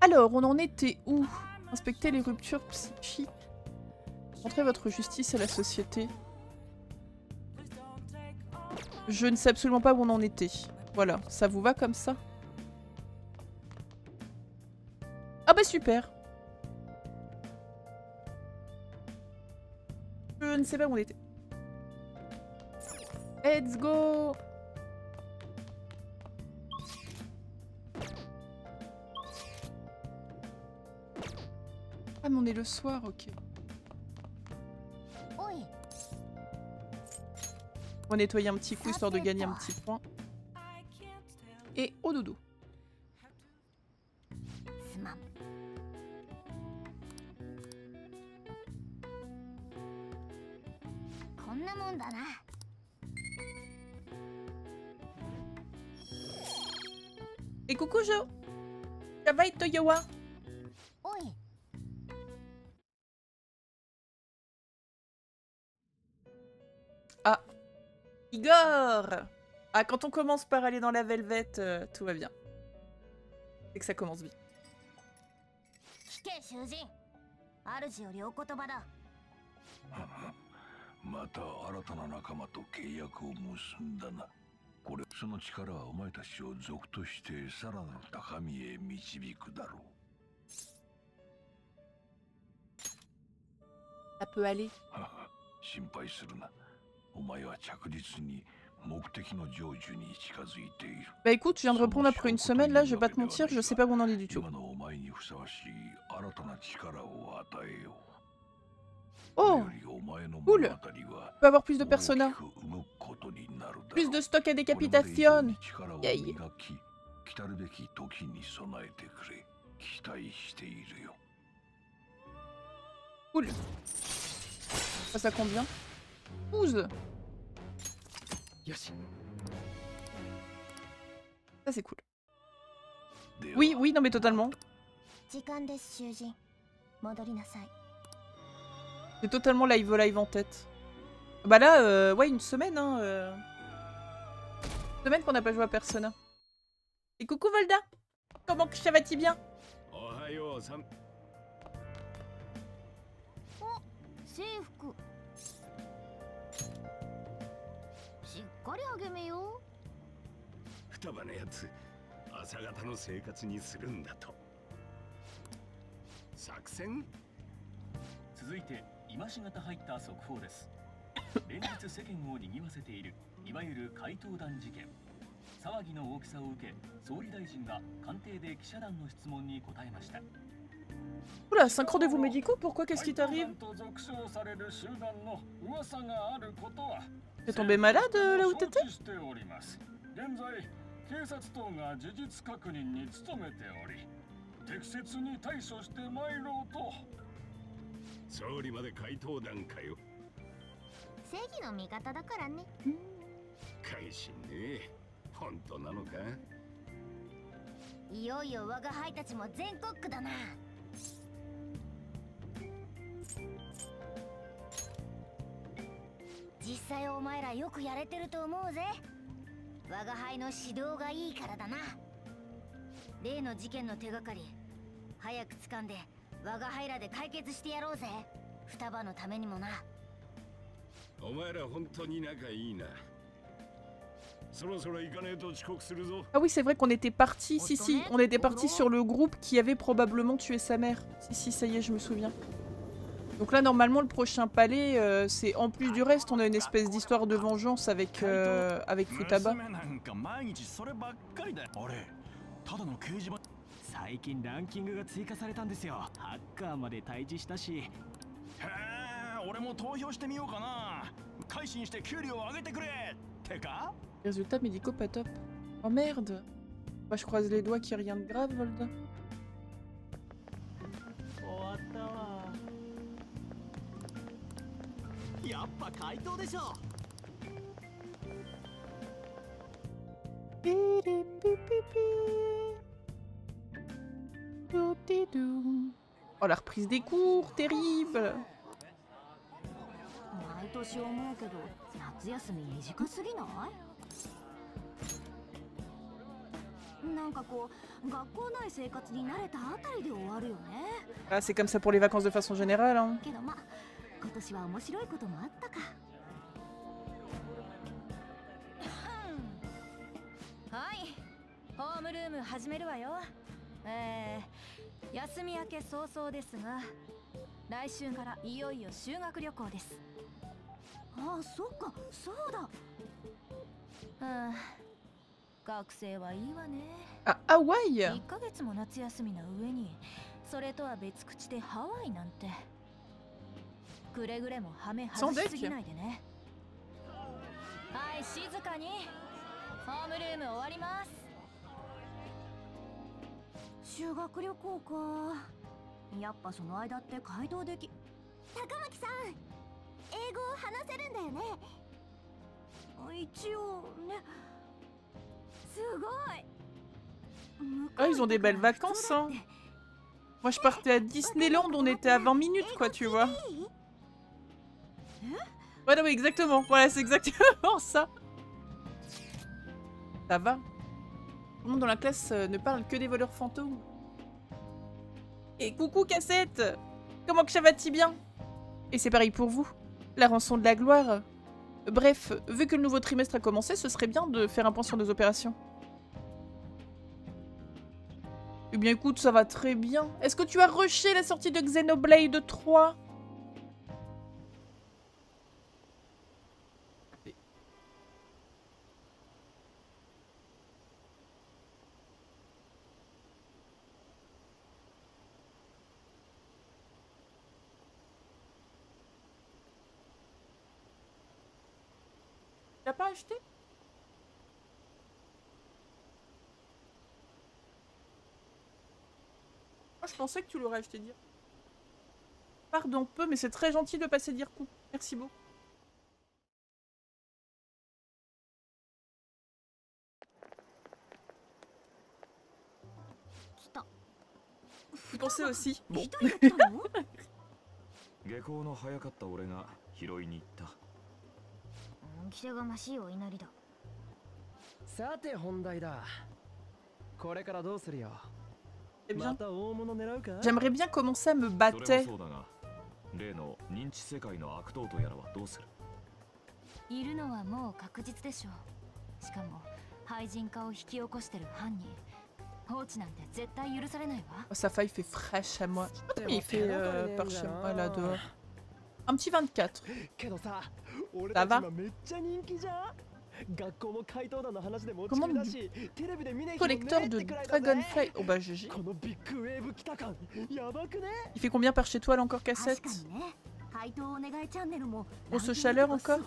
Alors, on en était où? Inspecter les ruptures psychiques. Montrez votre justice à la société. Je ne sais absolument pas où on en était. Voilà, ça vous va comme ça? Ah bah super Je ne sais pas où on était. Let's go mais on est le soir, ok. On va nettoyer un petit coup histoire de gagner un petit point. Et au dodo. Et coucou Jo Ça va Toyowa Igor Ah, quand on commence par aller dans la velvet, euh, tout va bien. C'est que ça commence bien. 聞け囚人主よりお言葉だまた新たな仲間と契約を結んだなこれその力はお前たちを族としてさらなる高みへ導くだろう Ça peut aller. 心配するな お前は着実に目的の成就に近づいている Bah écoute, je viens de reprendre après une semaine, là, je vais pas te mentir, je sais pas où on en est du tout. 今のお前にふさわしい新たな力を与えよう Oh これよりお前の Cool 物語は On peut avoir plus de personas. 大きく動くことになるだろう Plus de stock à これまで以上 décapitation に力を磨 Yay き来たるべき時に備えてくれ期待しているよ Cool. Ça, ça combien 12 Yes Ça c'est cool. Oui, oui, non mais totalement. C'est totalement live live en tête. Bah là, euh, ouais, une semaine, hein. Euh... Une semaine qu'on n'a pas joué à Persona. Hein. Et coucou Volda Comment que ça va-t-il bien? Oh, かりあげめよ。双葉のやつ朝方の生活にするんだと。作戦。続いて今しがた入った速報です。連日世間を賑わせているいわゆる怪盗団事件。騒ぎの大きさを受け総理大臣が官邸で記者団の質問に答えました。Oula, 5 rendez-vous médicaux? Pourquoi? Qu'est-ce qui t'arrive? T'es tombé malade euh, là où t'étais 承知しております現在警察等が事実確認に努めており適切に対処してまいろうと総理まで怪盗団かよ正義の味方だからね改心ね本当なのかいよいよ我が輩たちも全国区だな実際お前らよくやれてると思うぜ我が輩の指導がいいからだな例の事件の手がかり早く掴んで我が輩らで解決してやろうぜ双葉のためにもなお前ら本当に仲いいなそろそろ行かねえと遅刻するぞ Ah oui, c'est vrai qu'on était parti. Si, si, on était parti sur le groupe qui avait probablement tué sa mère. Si, si, ça y est, je me souviens. Donc là, normalement, le prochain palais, euh, c'est en plus du reste, on a une espèce d'histoire de vengeance avec, euh, avec Futaba. Résultat médicaux pas top. Oh merde je croise les doigts qu'il n'y a rien de grave, Volda. やっぱ怪盗でしょ Oh, la reprise des cours, terrible 毎年思うけど夏休み短すぎない なんかこう学校内生活に慣れたあたりで終わるよね Ah, c'est comme ça pour les vacances de façon générale. Hein. けどまあ 今年は面白いこともあったか。はい。ホームルーム始めるわよ。えー、休み明け早々ですが来週からいよいよ修学旅行です。ああそっか。そうだ。はあ学生はいいわね。Ah, Hawaï 1ヶ月も夏休みの上にそれとは別口でハワイなんてくれぐれもハメ外しすぎないでねはい静かにホームルーム終わります修学旅行かやっぱその間って街道でき高巻さん英語を話せるんだよね一応ねすごい Ah, ils ont des belles vacances, hein. Moi, je partais à Disneyland, on était à 20 minutes, quoi, tu vois. Ouais, non, mais exactement. Voilà, c'est exactement ça. Ça va. Tout le monde dans la classe euh, ne parle que des voleurs fantômes. Et coucou, cassette Comment que ça va-t-il bien? Et c'est pareil pour vous. La rançon de la gloire. Bref, vu que le nouveau trimestre a commencé, ce serait bien de faire un point sur nos opérations. Eh bien écoute, ça va très bien. Est-ce que tu as rushé la sortie de Xenoblade 3 acheté Oh, je pensais que tu l'aurais acheté dire. Pardon peu, mais c'est très gentil de passer dire coup. Merci beaucoup. Je pensais aussi. Bon. 気せがましいお祈りださて本題だこれからどうするよ Eh bien, また大物狙うか J'aimerais bien commencer à me battre. もそうだが例の認知世界の悪党とやらはどうするいるのはもう確実でしょうしかも廃人化を引き起こしてる犯人放置なんて絶対許されないわ Oh, sa faille fait fraîche à moi. Je sais pas combien il fait euh, par chez moi là dehors. Un petit 24. けどさ Ça va Commande du collecteur de Dragonfly. Oh bah GG. Il fait combien par chez toi là encore cassette On se chaleur encore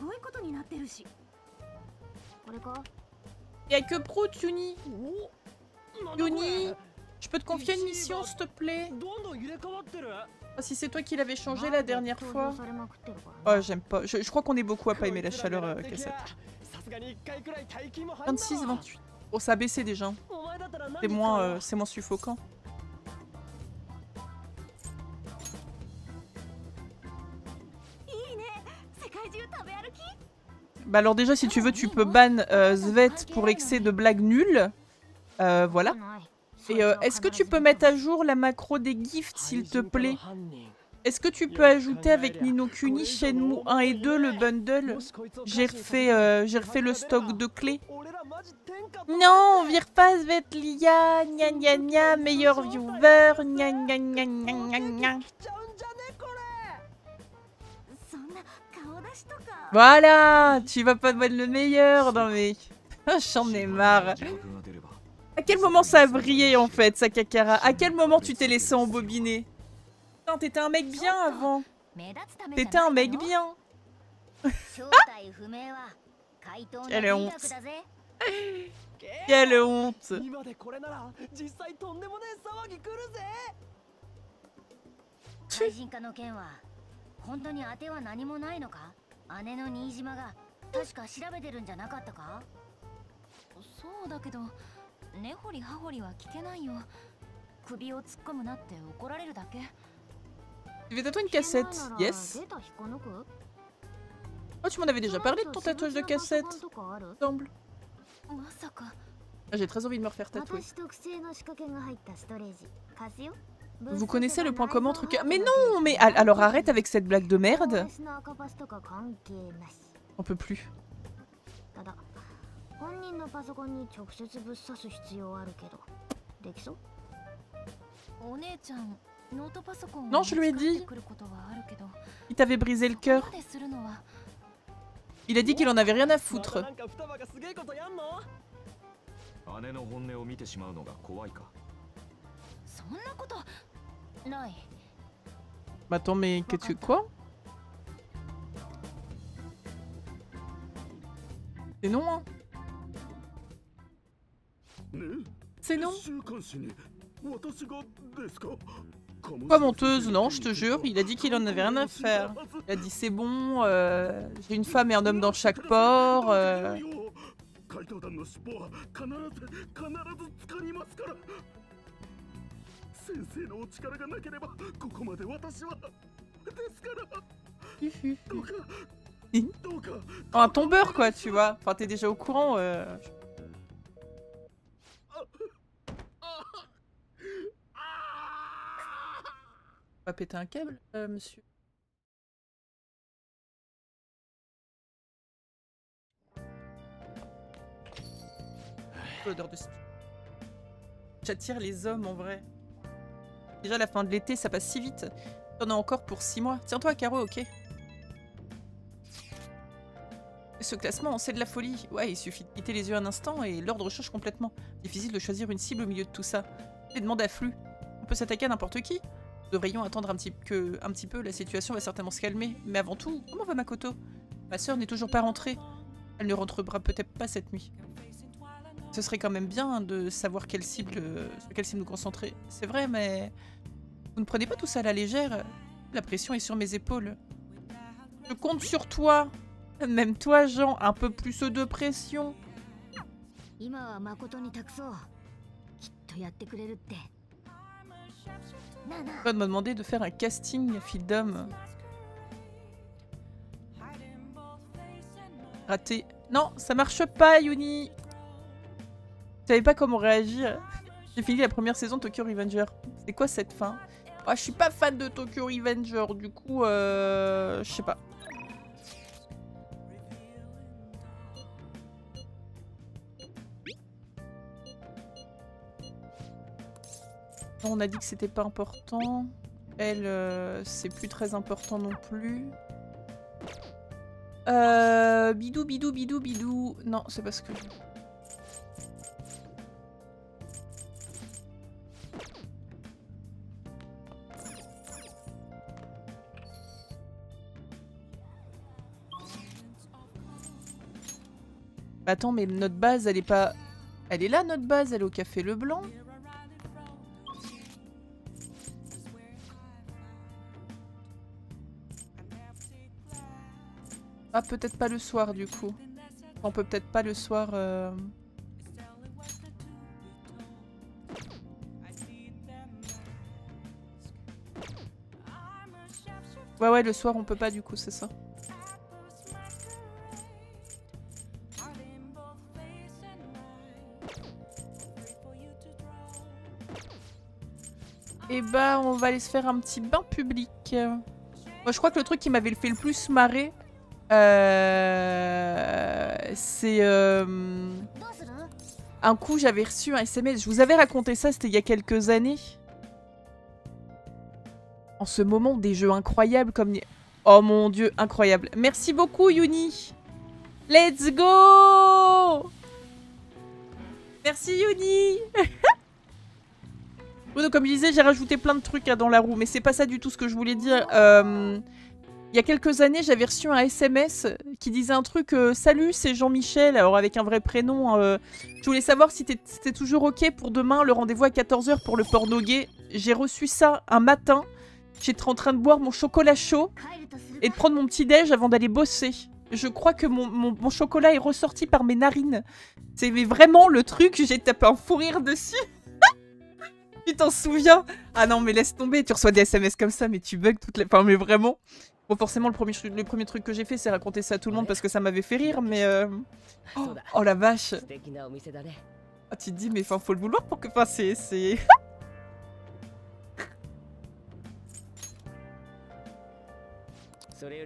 Y'a que Pro Tuni. Tuni Je peux te confier une mission s'il te plaît？ah, si c'est toi qui l'avais changé la dernière fois. Oh, j'aime pas. Je, crois qu'on est beaucoup à pas aimer la chaleur, euh, cassette. 26, 28. Oh, ça a baissé déjà. Hein. C'est moins, euh, c'est moins suffocant. Bah alors déjà, si tu veux, tu peux ban euh, Svet pour excès de blagues nulles. Euh, voilà. Et euh, est-ce que tu peux mettre à jour la macro des gifts, s'il te plaît? Est-ce que tu peux ajouter avec Nino Kuni, Shenmue 1 et 2 le bundle? J'ai refait, euh, refait le stock de clés. Non, on vire pas Svetlia, gna gna gna, meilleur viewer, gna gna gna gna gna Voilà, tu vas pas te mettre le meilleur, non mais... J'en ai marre. À quel moment ça a brillé en fait, Sakakara À quel moment tu t'es laissé embobiner? T'étais un mec bien avant. T'étais un mec bien. Quelle honte. Quelle honte. 今でこれなら実際とんでもねえ騒ぎ来るぜ怪人化の件は本当に当ては何もないのか姉の新島が確か調べてるんじゃなかったかそうだけど根掘り葉掘りは聞けないよ首を突っ込むなって怒られるだけ Tu fais tatouer une cassette Yes. データ引っこ抜く Oh, tu m'en avais déjà parlé de ton tatouage de cassette, とかある semble. まさか Ah, J'ai très envie de me refaire tatouer. 私特製の仕掛けが入ったストレージ貸すよ Vous connaissez le point commun entre... ca- Mais non, mais al- alors arrête avec cette blague de merde. 私の赤パスとか関係なし On peut plus. ただ本人のパソコンに直接ぶっ刺す必要あるけどできそうお姉ちゃんノートパソコン Non, je lui ai dit. Il t'avait brisé le cœur. Il a dit qu'il en avait rien à foutre. なんか双葉がすげえことやんの姉の本音を見てしまうのが怖いかそんなことない Bah attends, mais que tu... Quoi C'est non, hein C'est non Pas menteuse Non, je te jure, il a dit qu'il en avait rien à faire. Il a dit c'est bon, euh, j'ai une femme et un homme dans chaque port. Euh. Un tombeur quoi, tu vois. Enfin, t'es déjà au courant. Euh. Va péter un câble, euh, monsieur? J'attire les hommes en vrai. Déjà la fin de l'été, ça passe si vite. T'en as encore pour 6 mois. Tiens-toi, Caro, ok ce classement, c'est de la folie. Ouais, il suffit de quitter les yeux un instant et l'ordre change complètement. Difficile de choisir une cible au milieu de tout ça. Les demandes affluent. On peut s'attaquer à n'importe qui. Devrions attendre un petit, que, un petit peu, la situation va certainement se calmer. Mais avant tout, comment va Makoto? Ma sœur n'est toujours pas rentrée. Elle ne rentrera peut-être pas cette nuit. Ce serait quand même bien de savoir quelle cible, sur quelle cible nous concentrer. C'est vrai, mais vous ne prenez pas tout ça à la légère. La pression est sur mes épaules. Je compte sur toi. Même toi, Jean, un peu plus de pression. Code m'a demandé de faire un casting d'homme. Raté. Non, ça marche pas, Yuni Je savais pas comment réagir. J'ai fini la première saison Tokyo Revenger. C'est quoi cette fin? Ah, je suis pas fan de Tokyo Revenger, du coup, euh, je sais pas. On a dit que c'était pas important. Elle, euh, c'est plus très important non plus. Euh, bidou, bidou, bidou, bidou. Non, c'est parce que... Attends, mais notre base, elle est pas... Elle est là, notre base, elle est au Café Leblanc? Ah, peut-être pas le soir, du coup. On peut peut-être pas le soir... euh, Ouais, ouais, le soir, on peut pas, du coup, c'est ça. Et bah, on va aller se faire un petit bain public. Moi, je crois que le truc qui m'avait fait le plus marrer, euh, c'est... Euh, un coup, j'avais reçu un SMS. Je vous avais raconté ça, c'était il y a quelques années. En ce moment, des jeux incroyables comme... Oh mon dieu, incroyable. Merci beaucoup, Yuni. Let's go Merci, Yuni comme je disais, j'ai rajouté plein de trucs hein, dans la roue, mais c'est pas ça du tout ce que je voulais dire. Euh, il y a quelques années, j'avais reçu un SMS qui disait un truc euh, Salut, c'est Jean-Michel, alors avec un vrai prénom. Euh. Je voulais savoir si c'était toujours OK pour demain, le rendez-vous à 14h pour le porno gay. J'ai reçu ça un matin. J'étais en train de boire mon chocolat chaud et de prendre mon petit-déj avant d'aller bosser. Je crois que mon, mon, chocolat est ressorti par mes narines. C'est vraiment le truc, j'ai tapé un fou rire dessus. tu t'en souviens? Ah non, mais laisse tomber, tu reçois des SMS comme ça, mais tu bugs toute la... Enfin, mais vraiment. Bon, forcément, le premier, le truc que j'ai fait, c'est raconter ça à tout le monde parce que ça m'avait fait rire, mais... Euh... Oh, oh, la vache. Oh, Tu te dis, mais faut le vouloir pour que... Enfin, c'est...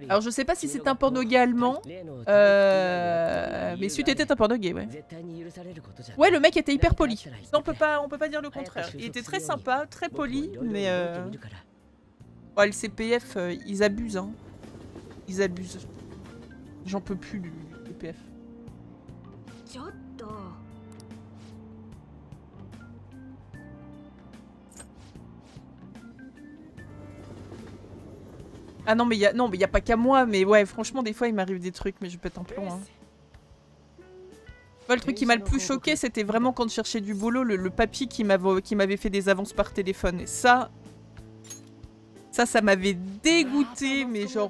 Alors je sais pas si c'est un porno gay allemand, euh, mais Sud était un porno gay, ouais. Ouais, le mec était hyper poli. On peut pas, peut pas dire le contraire. Il était très sympa, très poli, mais... Oh, le CPF, euh, ils abusent, hein. Ils abusent. J'en peux plus du CPF. Ah non mais il a non mais y pas qu'à moi mais ouais franchement des fois il m'arrive des trucs mais je pète un plomb hein. Moi, le truc qui m'a le plus choqué c'était vraiment quand je cherchais du boulot le, le papy qui m'avait fait des avances par téléphone et ça ça, ça m'avait dégoûté, mais genre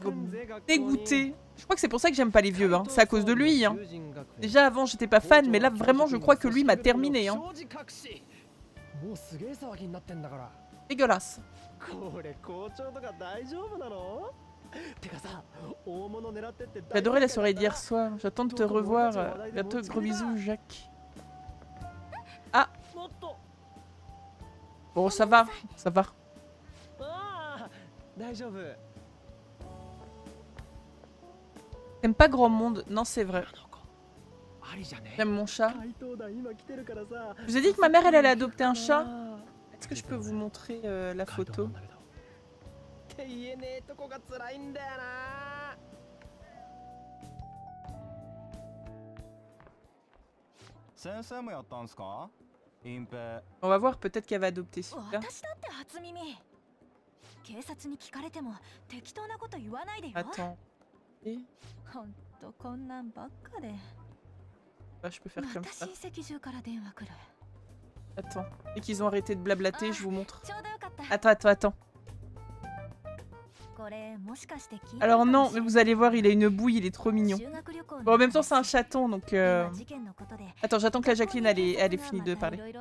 dégoûté. Je crois que c'est pour ça que j'aime pas les vieux, hein. c'est à cause de lui. Hein. Déjà avant, j'étais pas fan, mais là, vraiment, je crois que lui m'a terminé. Hein. Dégueulasse. J'adorais la soirée d'hier soir. J'attends de te revoir. Bientôt, gros bisous, Jacques. Ah Bon, ça va, ça va. ああ大丈夫 T'aimes pas grand monde Non, c'est vrai. ありじゃね J'aime mon chat. 怪盗団今来てるからさ Je vous ai dit que ma mère, elle allait adopter un chat. あ Est-ce que je peux vous montrer euh, la ー怪盗 photo なんだけどって言えねえとこが辛いんだよな先生もやったんすか隠蔽 On va voir, peut-être qu'elle va adopter celui-là. 私だって初耳警察に聞かれても適当なこと言わないでよ Attends. Et ほんとこんなんばっかで bah, je peux faire ま comme た ça. 親戚中から電話来る Attends. Et qu'ils ont arrêté de blablater, je vous montre. ちょうどよかった Attends, attends, attends. これもしかして聞いた Alors かも non, し mais れない vous allez voir, il a une bouille, il est trop mignon. 修学旅行の Bon, en même temps, c'est un chaton, donc... euh, 今事件のことで Attends, j'attends que la Jacqueline, elle ait, elle ait fini de また parler.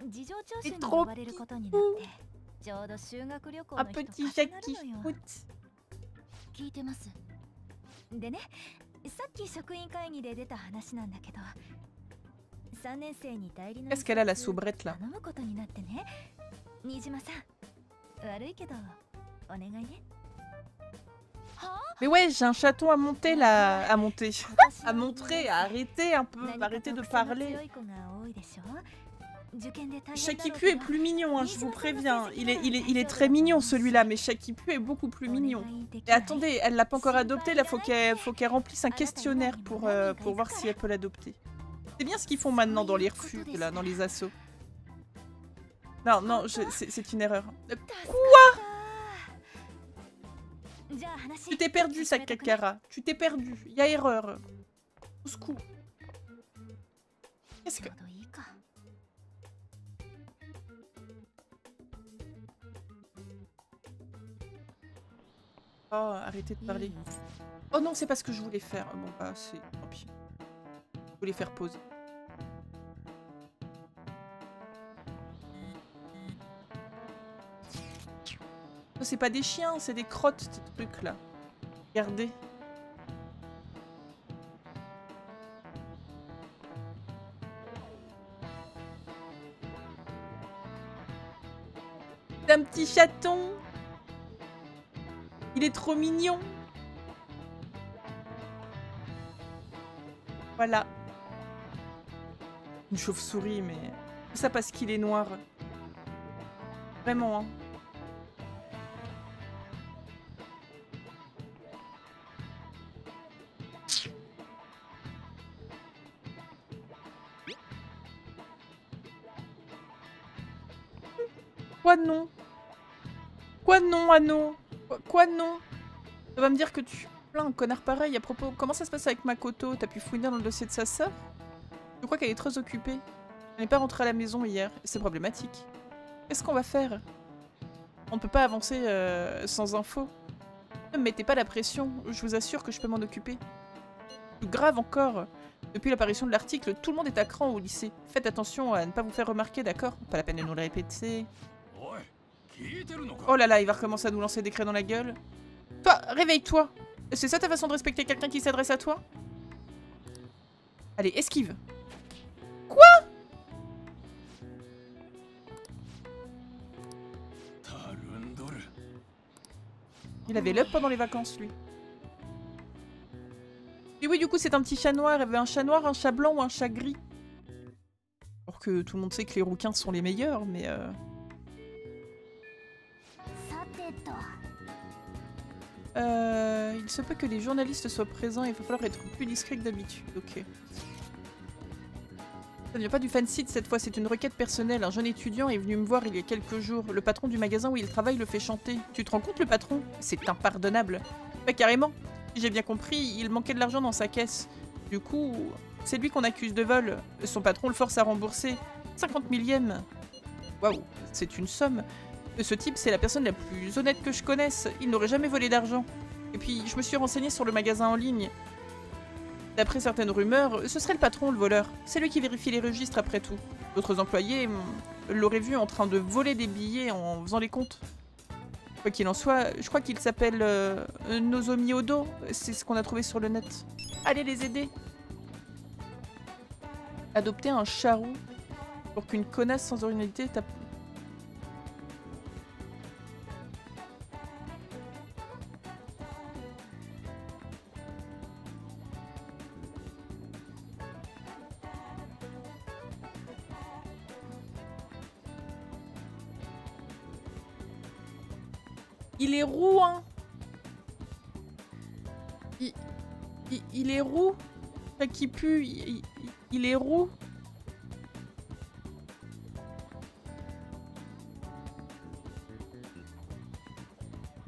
いろいろ入っちゃってるでしょそれで引率の先生の何人かが事情聴取に trop 呼ばれることになってちょうど修学旅行 Un の日と petit 重な Jackie るのよ Foot. 聞いてますでねさっき職員会議で出た話なんだけど3年生に代理の Qu'est-ce qu'elle a, la 印刷 soubrette, là 頼むことになってね新島さん悪いけどお願いね Mais ouais, j'ai un chaton à monter, là. À monter. 私 À montrer, à arrêter un peu. 何か Arrêter de 特性の parler. Shakipu est plus mignon, hein, je vous préviens. Il est, très mignon celui-là, mais Shakipu est beaucoup plus mignon. Et attendez, elle l'a pas encore adopté, là faut qu'elle faut qu'elle remplisse un questionnaire euh, pour, voir si elle peut l'adopter. C'est bien ce qu'ils font maintenant dans les refuges, là, dans les assauts. Non, non, c'est une erreur. Quoi? Tu t'es perdu, Sakakara. Tu t'es perdu. Il y a erreur. Au secours. Qu'est-ce que... pas arrêter de parler. Oh non, c'est pas ce que je voulais faire. Bon, bah, c'est... Tant pis. Je voulais faire pause. Oh, c'est pas des chiens, c'est des crottes, ces trucs-là. Regardez. C'est un petit chaton il est trop mignon. Voilà. Une chauve-souris, mais... Ça parce qu'il est noir. Vraiment, hein. Quoi non? Quoi non, Anno Quoi, non Ça va me dire que tu plains un connard pareil à propos. Comment ça se passe avec Makoto? T'as pu fouiner dans le dossier de sa sœur? Je crois qu'elle est très occupée. Elle n'est pas rentrée à la maison hier. C'est problématique. Qu'est-ce qu'on va faire? On ne peut pas avancer euh, sans info. Ne me mettez pas la pression. Je vous assure que je peux m'en occuper. Plus grave encore. Depuis l'apparition de l'article, tout le monde est à cran au lycée. Faites attention à ne pas vous faire remarquer, d'accord? Pas la peine de nous le répéter. Oh là là, il va recommencer à nous lancer des craies dans la gueule. Toi, réveille-toi. C'est ça ta façon de respecter quelqu'un qui s'adresse à toi? Allez, esquive. Quoi? Il avait l'up pendant les vacances, lui. Et oui, du coup, c'est un petit chat noir. Il avait un chat noir, un chat blanc ou un chat gris? Alors que tout le monde sait que les rouquins sont les meilleurs, mais... Euh... Euh, il se peut que les journalistes soient présents, il va falloir être plus discret que d'habitude. Ok. Ça ne vient pas du fansite cette fois, c'est une requête personnelle. Un jeune étudiant est venu me voir il y a quelques jours. Le patron du magasin où il travaille le fait chanter. Tu te rends compte, le patron? C'est impardonnable. Pas carrément. Si j'ai bien compris, il manquait de l'argent dans sa caisse. Du coup, c'est lui qu'on accuse de vol. Son patron le force à rembourser. 50 millièmes. Waouh, c'est une somme. Ce type, c'est la personne la plus honnête que je connaisse. Il n'aurait jamais volé d'argent. Et puis, je me suis renseigné sur le magasin en ligne. D'après certaines rumeurs, ce serait le patron, le voleur. C'est lui qui vérifie les registres après tout. D'autres employés hum, l'auraient vu en train de voler des billets en faisant les comptes. Quoi qu'il en soit, je crois qu'il s'appelle euh, Nozomi Odo. C'est ce qu'on a trouvé sur le net. Allez les aider Adopter un charou pour qu'une connasse sans originalité tape... Il est roux, hein il, est roux Enfin, qui pue, il est roux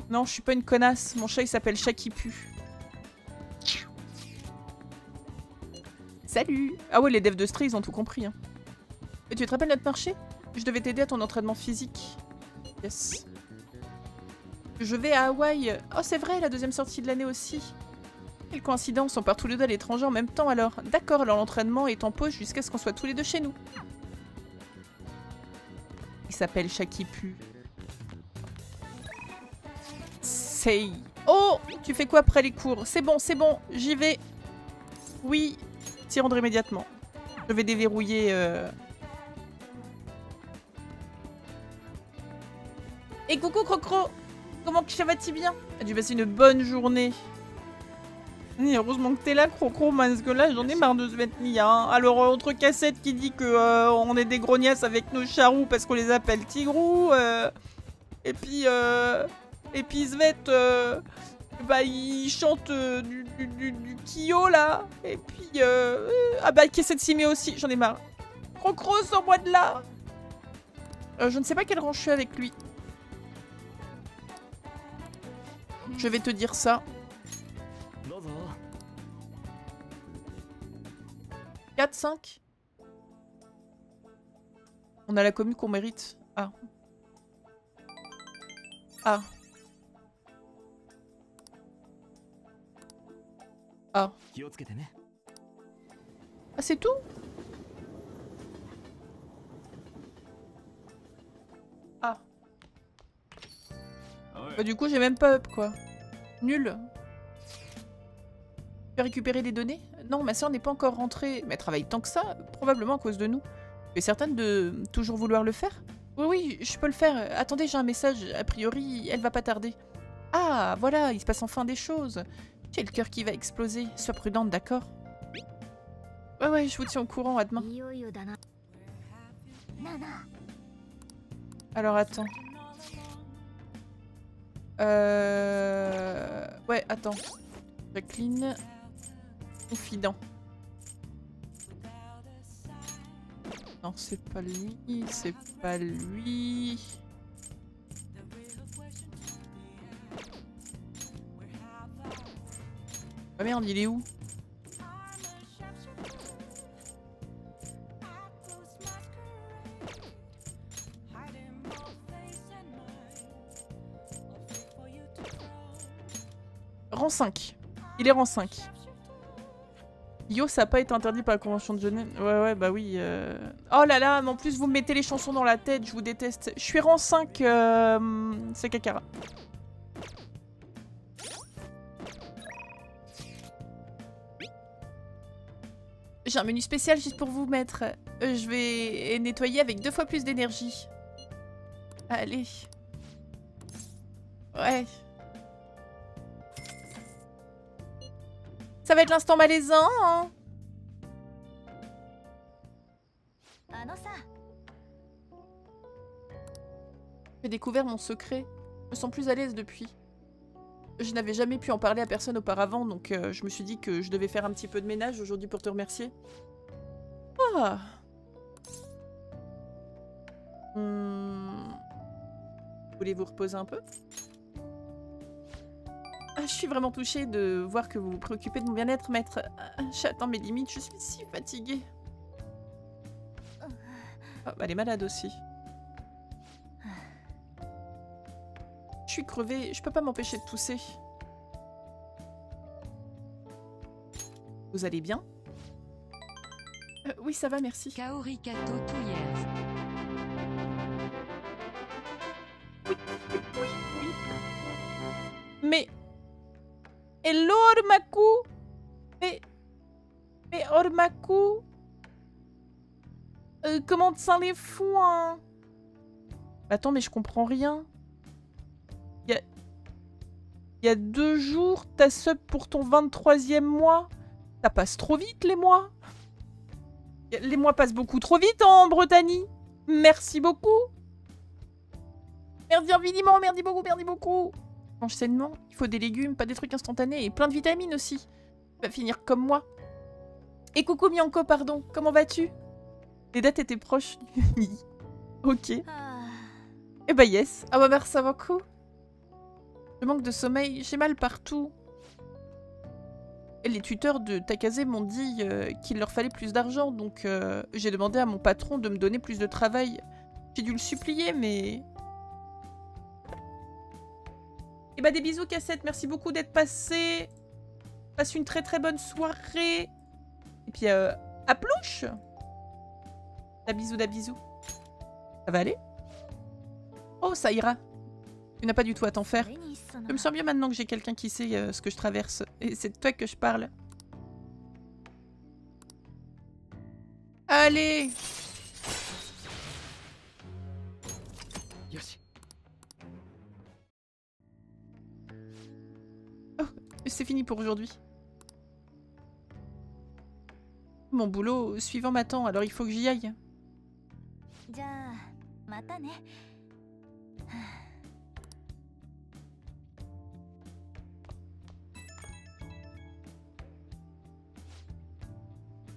Non, je suis pas une connasse. Mon chat, il s'appelle Chat qui pue. Salut Ah ouais, les devs de Stray, ils ont tout compris. Hein. Et tu te rappelles notre marché? Je devais t'aider à ton entraînement physique. Yes. Je vais à Hawaï. Oh, c'est vrai, la deuxième sortie de l'année aussi. Quelle coïncidence, on part tous les deux à l'étranger en même temps alors. D'accord, alors l'entraînement est en pause jusqu'à ce qu'on soit tous les deux chez nous. Il s'appelle Shakipu. Say. Oh Tu fais quoi après les cours? C'est bon, c'est bon, j'y vais. Oui, t'y rendre immédiatement. Je vais déverrouiller... euh, Et coucou Crocro Comment que ça va-t-il bien T'as dû passer une bonne journée. Heureusement que t'es là, Crocro, parce que là, j'en ai marre de Svetnia. Hein. Alors, euh, entre cassette qui dit que euh, on est des grognasses avec nos charous parce qu'on les appelle tigrous, euh, et puis, euh, et puis Svet, euh, bah, il chante euh, du, du, du, du Kyo, là, et puis, euh, euh, ah bah, cassette Simé aussi, j'en ai marre. Crocro, sors-moi de là Euh, Je ne sais pas quel rang je suis avec lui. Je vais te dire ça. 4, 5 On a la commune qu'on mérite. Ah. Ah. Ah. Ah, c'est tout? Bah, du coup, j'ai même pas up, quoi. Nul. Tu peux récupérer des données? Non, ma soeur n'est pas encore rentrée. Mais elle travaille tant que ça, probablement à cause de nous. Tu es certaine de toujours vouloir le faire? Oui, oui, je peux le faire. Attendez, j'ai un message. A priori, elle va pas tarder. Ah, voilà, il se passe enfin des choses. J'ai le cœur qui va exploser. Sois prudente, d'accord? Ouais, ouais, je vous tiens au courant, à demain. Alors attends. Euh... Ouais, attends. Jacqueline. Confident. Non, c'est pas lui, c'est pas lui. Ah merde, il est où? Rang 5. Il est rang 5. Yo, ça n'a pas été interdit par la Convention de Genève? Ouais, ouais, bah oui. euh. Oh là là, mais en plus, vous me mettez les chansons dans la tête, je vous déteste. Je suis rang 5, euh... c'est Kakara. J'ai un menu spécial juste pour vous, maître. Euh, je vais nettoyer avec deux fois plus d'énergie. Allez. Ouais. Ça va être l'instant malaisant, hein J'ai découvert mon secret. Je me sens plus à l'aise depuis. Je n'avais jamais pu en parler à personne auparavant, donc euh, je me suis dit que je devais faire un petit peu de ménage aujourd'hui pour te remercier. Ah hmm. Voulez-vous reposer un peu? Je suis vraiment touchée de voir que vous vous préoccupez de mon bien-être, maître. Ah, j'attends mes limites, je suis si fatiguée. Ah, bah, elle est malade aussi. Je suis crevée, je peux pas m'empêcher de tousser. Vous allez bien? Euh, Oui, ça va, merci. Kaori Kato Oui, oui, oui. Mais... Hello, Ormaku Mais... Mais Ormaku euh, Comment ça les fous, hein? Attends, mais je comprends rien. Il y a deux jours, t'as sub pour ton 23e mois. Ça passe trop vite, les mois. Les mois passent beaucoup trop vite en Bretagne. Merci beaucoup. Merci infiniment, merci beaucoup, merci beaucoup. Mange sainement, il faut des légumes, pas des trucs instantanés et plein de vitamines aussi. Va finir comme moi. Et coucou Mianko, pardon, comment vas-tu? Les dates étaient proches. ok. Ah. Eh bah yes. Ah bah merci beaucoup. Je manque de sommeil, j'ai mal partout. Et les tuteurs de Takase m'ont dit euh, qu'il leur fallait plus d'argent, donc euh, j'ai demandé à mon patron de me donner plus de travail. J'ai dû le supplier, mais... Et eh bah des bisous cassette, merci beaucoup d'être passé. Passe une très très bonne soirée. Et puis euh, à plouche Da bisous, da bisous. Ça va aller? Oh, ça ira. Tu n'as pas du tout à t'en faire. Je me sens bien maintenant que j'ai quelqu'un qui sait euh, ce que je traverse. Et c'est de toi que je parle. Allez c'est fini pour aujourd'hui. Mon boulot suivant m'attend, alors il faut que j'y aille.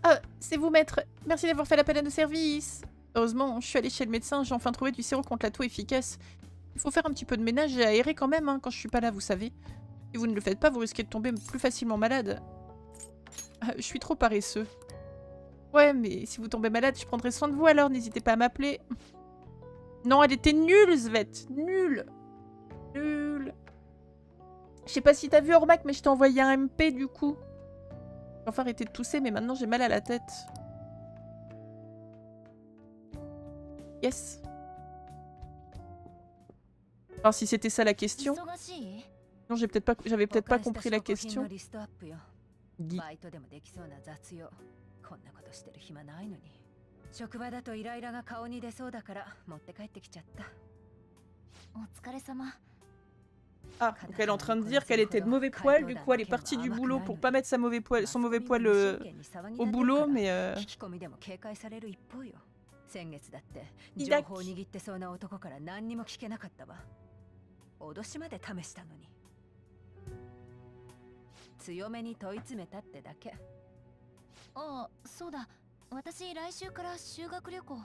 Ah, c'est vous, maître. Merci d'avoir fait l'appel à nos services. Heureusement, je suis allée chez le médecin, j'ai enfin trouvé du sirop contre la toux efficace. Il faut faire un petit peu de ménage et aérer quand même, hein, quand je suis pas là, vous savez. Si vous ne le faites pas, vous risquez de tomber plus facilement malade. Ah, je suis trop paresseux. Ouais, mais si vous tombez malade, je prendrai soin de vous alors, n'hésitez pas à m'appeler. Non, elle était nulle, Svet. Nulle. Nulle. Je sais pas si t'as vu, Ormac, mais je t'ai envoyé un MP, du coup. J'ai enfin arrêté de tousser, mais maintenant j'ai mal à la tête. Yes. Alors si c'était ça la question. Non, j'avais peut-être pas compris la question. Guy. Ah, donc elle est en train de dire qu'elle était de mauvais poil, du coup elle est partie du boulot pour pas mettre sa mauvais poil, son mauvais poil euh, au boulot, mais... Euh... 強めに問い詰めたってだけ。ああそうだ。私来週から修学旅行。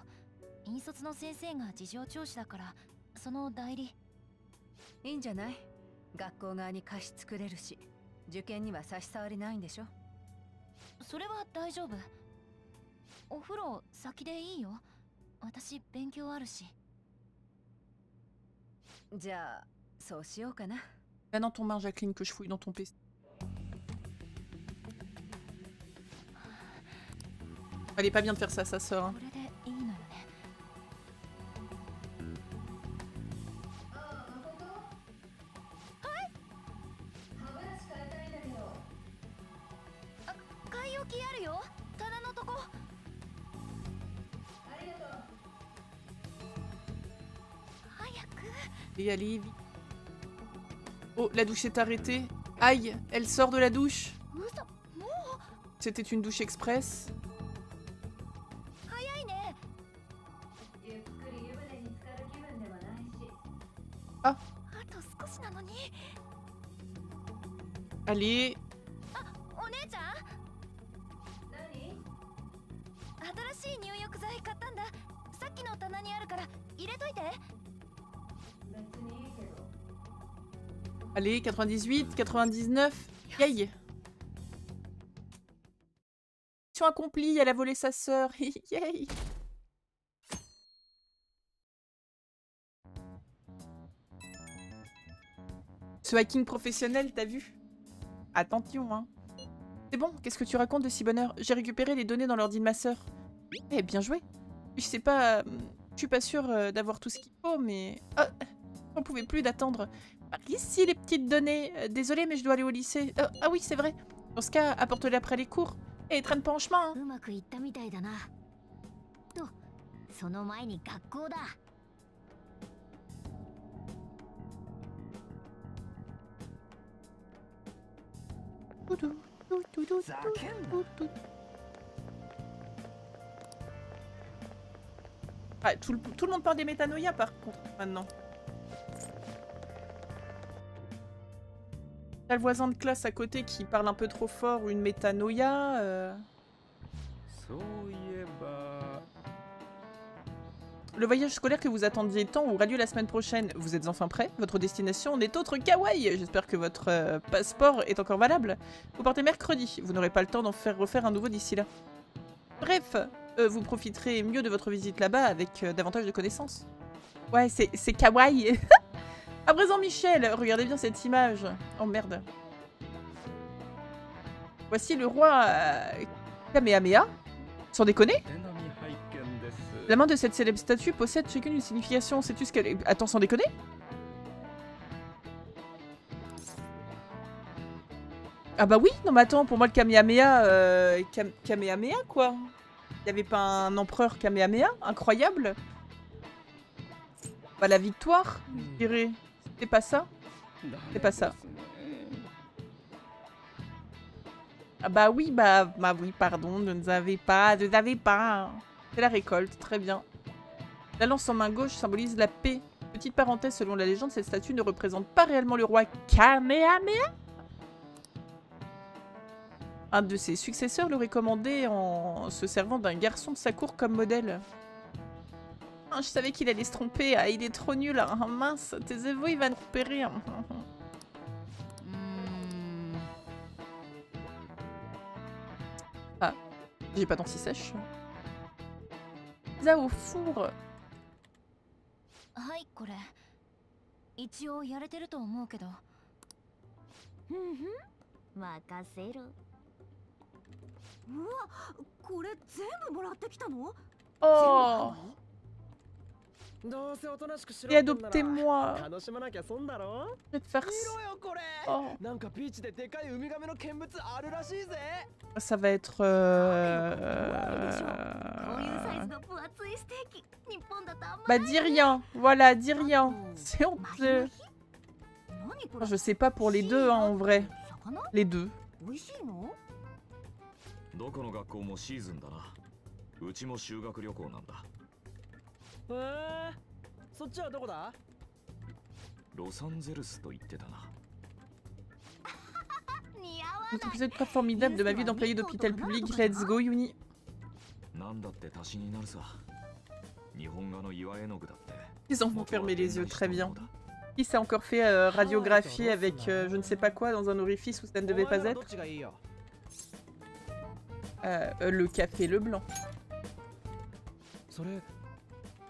引率の先生が事情聴取だからその代理。いいんじゃない？学校側に貸し作れるし受験には差し障りないんでしょ？それは大丈夫。お風呂先でいいよ。私勉強あるし。じゃあそうしようかな。Va dans ton main, Jacqueline, que je fouille dans ton PC. Elle est pas bien de faire ça, sa sœur. Hein. Et allez. Oh, la douche est arrêtée. Aïe, elle sort de la douche. C'était une douche express. ど allez, 98, 99. Yay. Mission accomplie, elle a volé sa sœur. Yay. Ce hacking professionnel, t'as vu? Attention, hein. C'est bon, qu'est-ce que tu racontes de si bonheur? J'ai récupéré les données dans l'ordi de ma sœur. Eh, bien joué. Je sais pas... euh, Je suis pas sûre euh, d'avoir tout ce qu'il faut, mais... Ah, J'en plus d'attendre. Ici, les petites données. Euh, Désolée, mais je dois aller au lycée. Euh, ah oui, c'est vrai. Dans ce cas, apporte-les après les cours. Et traîne pas en chemin, hein. Ah, tout, le, monde parle des métanoïas par contre, maintenant. T'as le voisin de classe à côté qui parle un peu trop fort une métanoïa. Euh. Bah. Le voyage scolaire que vous attendiez tant aura lieu la semaine prochaine. Vous êtes enfin prêt Votre destination n'est autre qu'Hawaï J'espère que votre euh, passeport est encore valable. Vous partez mercredi. Vous n'aurez pas le temps d'en faire refaire un nouveau d'ici là. Bref, euh, vous profiterez mieux de votre visite là-bas avec euh, davantage de connaissances. Ouais, c'est kawaii À présent, Michel Regardez bien cette image. Oh merde. Voici le roi Kamehameha. Sans déconner la main de cette célèbre statue possède chacune une signification. Sais-tu ce qu'elle est? Attends, sans déconner Ah bah oui, non mais attends, pour moi le Kamehameha, euh, Kam- Kamehameha quoi. Il y avait pas un empereur Kamehameha? Incroyable Bah la victoire, je dirais. C'est pas ça C'est pas ça. Ah bah oui, bah, bah oui, pardon, ne nous avez pas, ne nous avez pas. C'est la récolte, très bien. La lance en main gauche symbolise la paix. Petite parenthèse, selon la légende, cette statue ne représente pas réellement le roi Kamehameha. Un de ses successeurs l'aurait commandé en se servant d'un garçon de sa cour comme modèle. Ah, je savais qu'il allait se tromper, ah, il est trop nul, ah, mince, taisez-vous, il va nous repérer. うーん J'ai pas d'anti-sèche. Pizza au four. はいこれ。一応やれてると思うけど。ふんふん。任せるうわこれ全部もらってきたの？Oh お Et adoptez-moi. Ça va être... Bah dis rien. Voilà, dis rien. Bah, C'est honteux. Je sais pas pour les deux, hein, en vrai. Les deux. へえそっちはどこだロサンゼルスと言ってたな似合わ Notre ない épisode pas formidable de ma vie d'employé d'hôpital public. Let's go, Yuni. なんだって足しになるさ日本画の岩絵の具だって Ils en vont fermer les yeux, très bien. 元は現代思想だ Qui s'est encore fait euh, radiographier avec euh, je ne sais pas quoi dans un orifice où ça ne devait お前 pas ならど être っちがいいよ Euh, euh, Le café le blanc.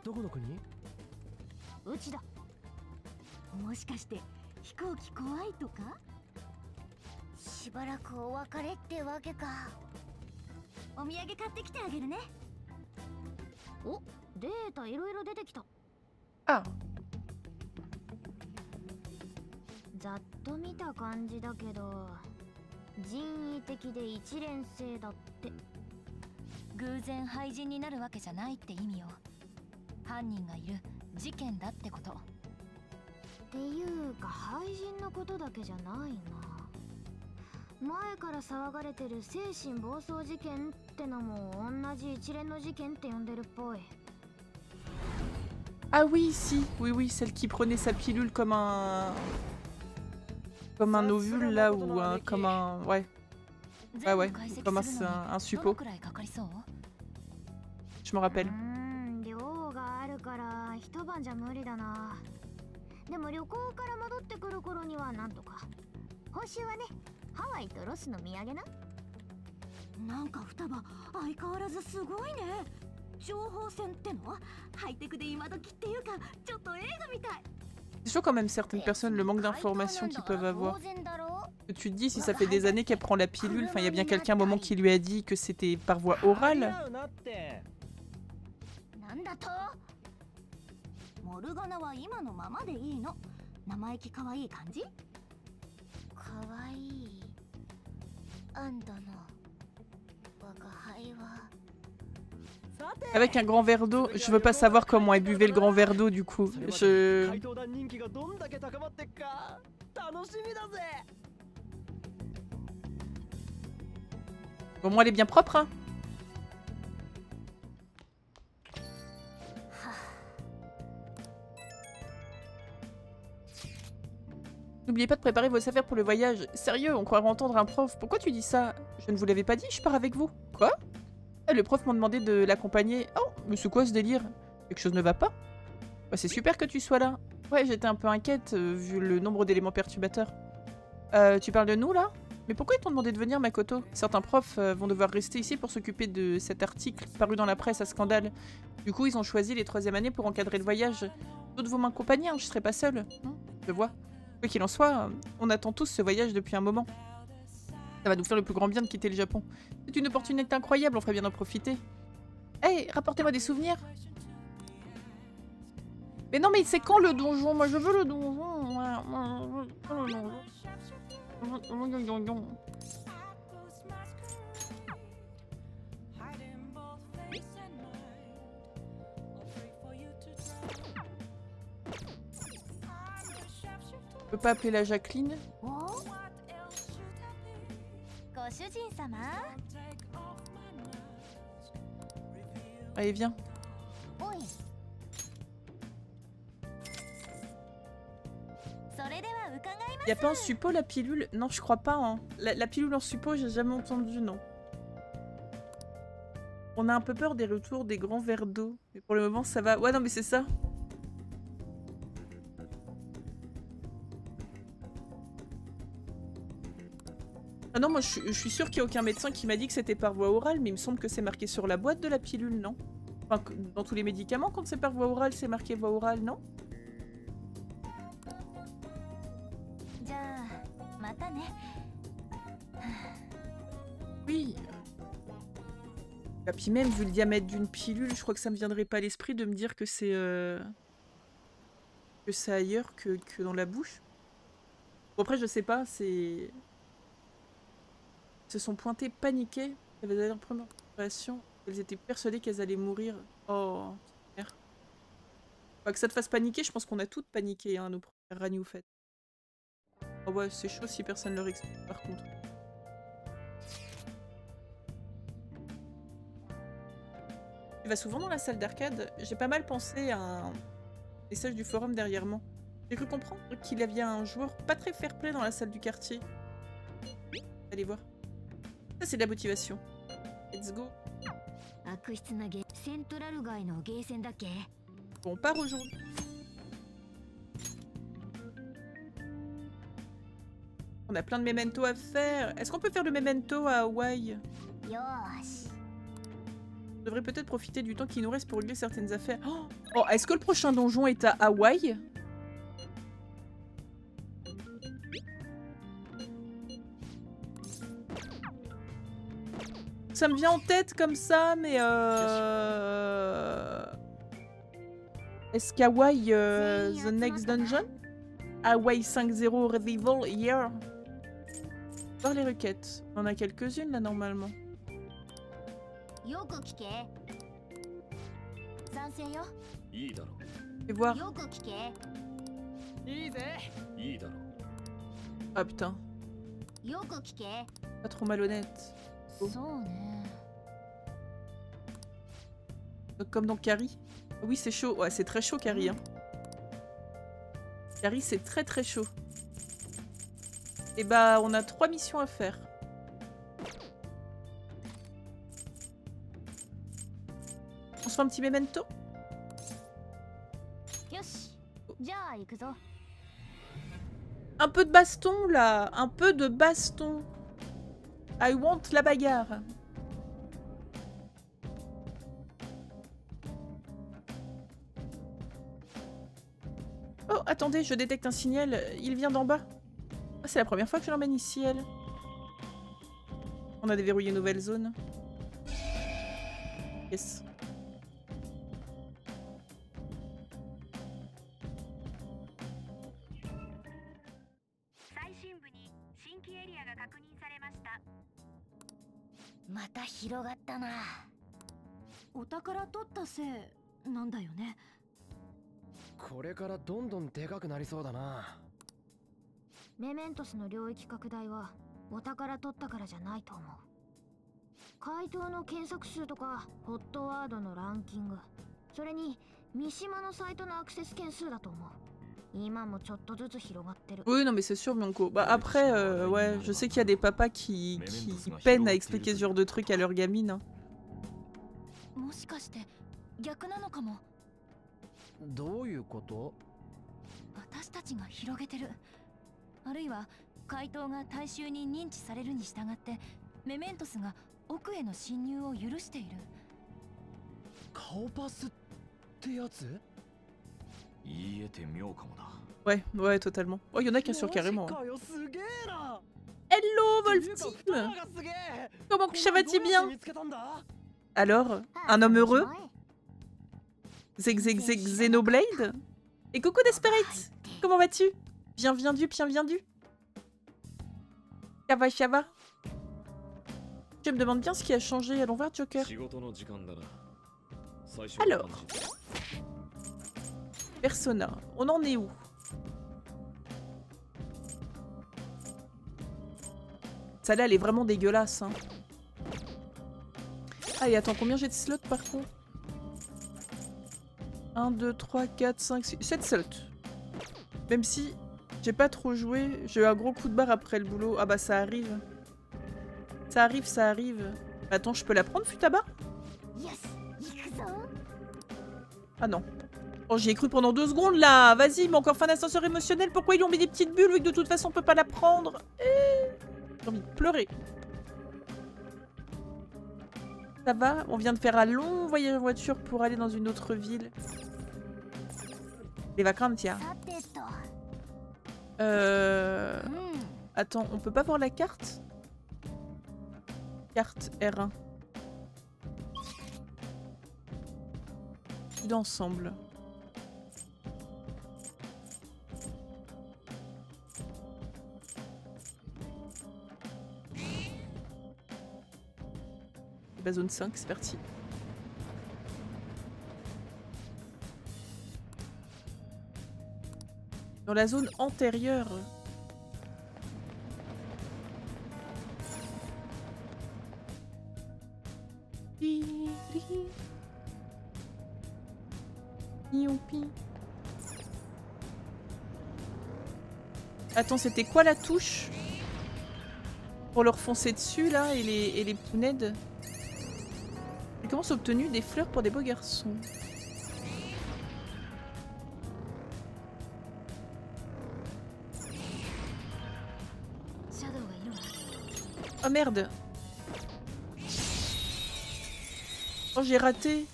どこの国？うちだ。もしかして飛行機怖いとか？しばらくお別れってわけか。お土産買ってきてあげるね。おデータいろいろ出てきた。Ah, ざっと見た感じだけど人為的で一連性だって。偶然廃人になるわけじゃないって意味よ犯人がいる事件だってことていうか廃人のことだけじゃないな前から騒がれてる精神暴走事件ってのも同じ一連の事件って呼んでるっぽい Ah oui, si, oui, oui, celle qui prenait sa pilule comme un... Comme un ovule, là, ou un... comme un... Ouais, ouais, ouais, comme un, un, un suppôt. Je me rappelle. うん量があるから一晩じゃ無理だなでも旅行から戻ってくる頃にはなんとか報酬はねハワイとロスの土産ななんか双葉相変わらずすごいね情報戦ってのハイテクで今時っていうかちょっと映画みたい C'est chaud quand même certaines personnes le manque d'informations qu'ils peuvent avoir. Que tu te dis si ça fait des années qu'elle prend la pilule, enfin il y a bien quelqu'un un moment qui lui a dit que c'était par voie orale. なんだとモルガナは今のままでいいの生意気可愛い感じかわいいアンドの我が輩は Avec un grand verre d'eau, je veux pas savoir comment elle buvait le grand verre d'eau du coup. Je... 怪盗団人気がど N'oubliez pas de préparer vos affaires pour le voyage. Sérieux, on croirait entendre un prof. Pourquoi tu dis ça? Je ne vous l'avais pas dit, je pars avec vous. Quoi? Eh, Le prof m'a demandé de l'accompagner. Oh, mais c'est quoi ce délire? Quelque chose ne va pas? Bah, C'est super que tu sois là. Ouais, j'étais un peu inquiète euh, vu le nombre d'éléments perturbateurs. Euh, tu parles de nous là? Mais pourquoi ils t'ont demandé de venir, Makoto? Certains profs euh, vont devoir rester ici pour s'occuper de cet article paru dans la presse à scandale. Du coup, ils ont choisi les troisième années pour encadrer le voyage. D'autres vont m'accompagner, hein, je serai pas seule. Hmm, je vois. Quoi qu'il en soit, on attend tous ce voyage depuis un moment. Ça va nous faire le plus grand bien de quitter le Japon. C'est une opportunité incroyable, on ferait bien d'en profiter. Hey, rapportez-moi des souvenirs Mais non, mais c'est quand le donjon? Moi, je veux le donjon. Je veux le donjon. peux pas appeler la Jacqueline Allez, viens. Y'a pas en suppo la pilule? Non, je crois pas. Hein. La, pilule en suppo, j'ai jamais entendu, non. On a un peu peur des retours des grands verres d'eau. Mais pour le moment, ça va. Ouais, non, mais c'est ça. non, moi je, suis sûr qu'il n'y a aucun médecin qui m'a dit que c'était par voie orale, mais il me semble que c'est marqué sur la boîte de la pilule, non? Enfin, dans tous les médicaments, quand c'est par voie orale, c'est marqué voie orale, non? Oui. Et puis même, vu le diamètre d'une pilule, je crois que ça ne me viendrait pas à l'esprit de me dire que c'est... Euh, que c'est ailleurs que, que, dans la bouche. Bon, après, je sais pas, c'est... Se sont pointés paniqués. Elles avaient leur première relation. Elles étaient persuadées qu'elles allaient mourir. Oh, merde. Pas que ça te fasse paniquer, je pense qu'on a toutes paniqué, hein, nos premières Ragnou fêtes. Oh ouais, c'est chaud si personne leur explique par contre. Tu vas souvent dans la salle d'arcade? J'ai pas mal pensé à un message du forum derrière moi. J'ai cru comprendre qu'il y avait un joueur pas très fair-play dans la salle du quartier. Allez voir. Ça, c'est de la motivation. Let's go. Bon, on part aujourd'hui. On a plein de mementos à faire. Est-ce qu'on peut faire le memento à Hawaï? On devrait peut-être profiter du temps qui nous reste pour régler certaines affaires. Oh, est-ce que le prochain donjon est à Hawaï? ça me vient en tête comme ça, mais euh... Est-ce qu'Hawaii euh, The Next Dungeon? Hawaii 5.0 Revival Year Par les requêtes. On a quelques-unes là normalement. Fais voir. Ah putain. Pas trop malhonnête. Comme dans Carrie. Oui, c'est chaud. Ouais, c'est très chaud, Carrie. Hein. Carrie, c'est très très chaud. Et bah, on a trois missions à faire. On se fait un petit memento? Oh. Un peu de baston, là Un peu de baston I want la bagarre Oh, attendez, je détecte un signal. Il vient d'en bas. Ah, c'est la première fois que je l'emmène ici, elle. On a déverrouillé une nouvelle zone. Yes. た広がったな。お宝取ったせいなんだよね。これからどんどんでかくなりそうだな。メメントスの領域拡大はお宝取ったからじゃないと思う。回答の検索数とかホットワードのランキング。それに三島のサイトのアクセス件数だと思う今もちょっとずつ広がってる Oui, non, mais c'est sûr, Bianco. Bah, après, euh, ouais, je sais qu'il y a des papas qui, qui peinent à expliquer ce genre de trucs à leurs gamines. hein. Ouais, ouais, totalement. Oh, il y en a qui assurent carrément. Hein. Hello, Wolf Team Comment que ça va-t-il bien? Alors, un homme heureux? Zeg, zeg, zeg, Xenoblade? Et coucou Desperate Comment vas-tu? Bien, bien du, bien, bien du? Ça va, Je me demande bien ce qui a changé à l'envers, Joker. Alors... Persona. On en est où? Celle-là, elle est vraiment dégueulasse. Hein. Ah, attends, combien j'ai de slots par contre? 1, 2, 3, 4, 5, 6, 7 slots. Même si j'ai pas trop joué, j'ai eu un gros coup de barre après le boulot. Ah bah ça arrive. Ça arrive, ça arrive. Attends, je peux la prendre, Futaba? Ah non. Oh, j'y ai cru pendant deux secondes, là Vas-y, mais encore fin d'ascenseur émotionnel, pourquoi ils ont mis des petites bulles, vu que de toute façon, on peut pas la prendre eh, J'ai envie de pleurer. Ça va On vient de faire un long voyage en voiture pour aller dans une autre ville. Les vacances, tiens. Euh... Attends, on peut pas voir la carte? Carte R1. D'ensemble. Bah, zone 5, c'est parti. Dans la zone antérieure. Attends, c'était quoi la touche? Pour leur foncer dessus, là, et les, et les punaides J'ai comment obtenu des fleurs pour des beaux garçons. Oh merde. Oh j'ai raté.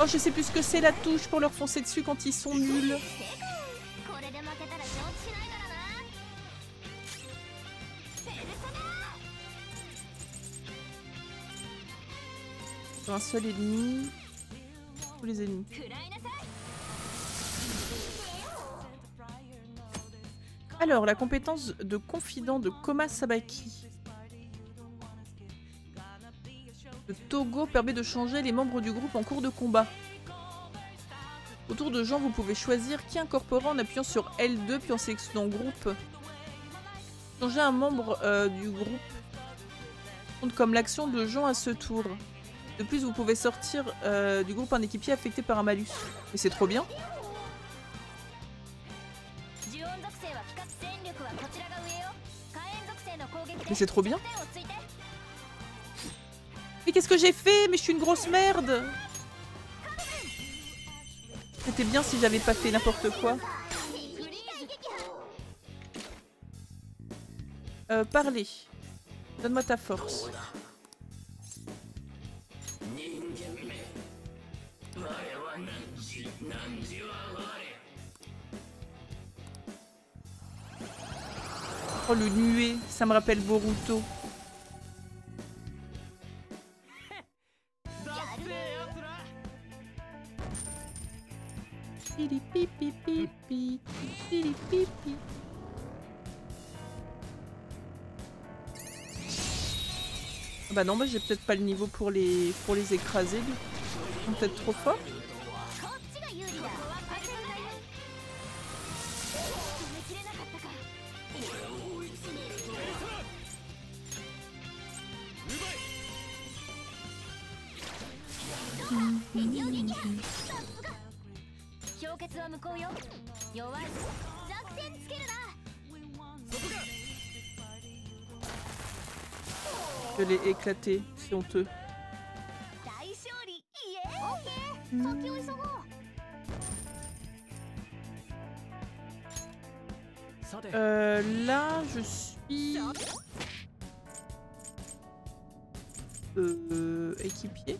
Oh je sais plus ce que c'est la touche pour leur foncer dessus quand ils sont nuls un seul ennemi. Tous les ennemis. Alors, la compétence de confident de Koma Sabaki. Le Togo permet de changer les membres du groupe en cours de combat. Autour de Jean, vous pouvez choisir qui incorporera en appuyant sur L2 puis en sélectionnant groupe. Changer un membre euh, du groupe compte comme l'action de Jean à ce tour. De plus, vous pouvez sortir euh, du groupe un équipier affecté par un malus. Mais c'est trop bien. Mais c'est trop bien. Mais qu'est-ce que j'ai fait? Mais je suis une grosse merde C'était bien si j'avais pas fait n'importe quoi. Euh, parler. Donne-moi ta force. Oh le nuée, ça me rappelle Boruto. Ah Bah non, bah j'ai peut-être pas le niveau pour les pour les écraser. Ils sont peut-être trop forts. 氷結は無効よ弱い弱点つけるな Je l'ai éclaté, c'est honteux. 大勝利イエーオッケー先を急ごうさて Euh, là, je suis... Euh, équipier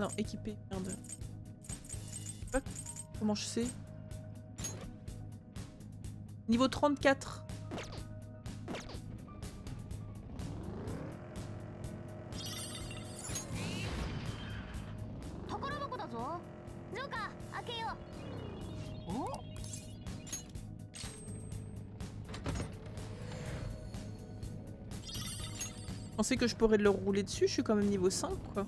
Ah non, équipé, merde. Hop. Comment je sais Niveau 34. Je pensais que je pourrais le rouler dessus, je suis quand même niveau 5 quoi.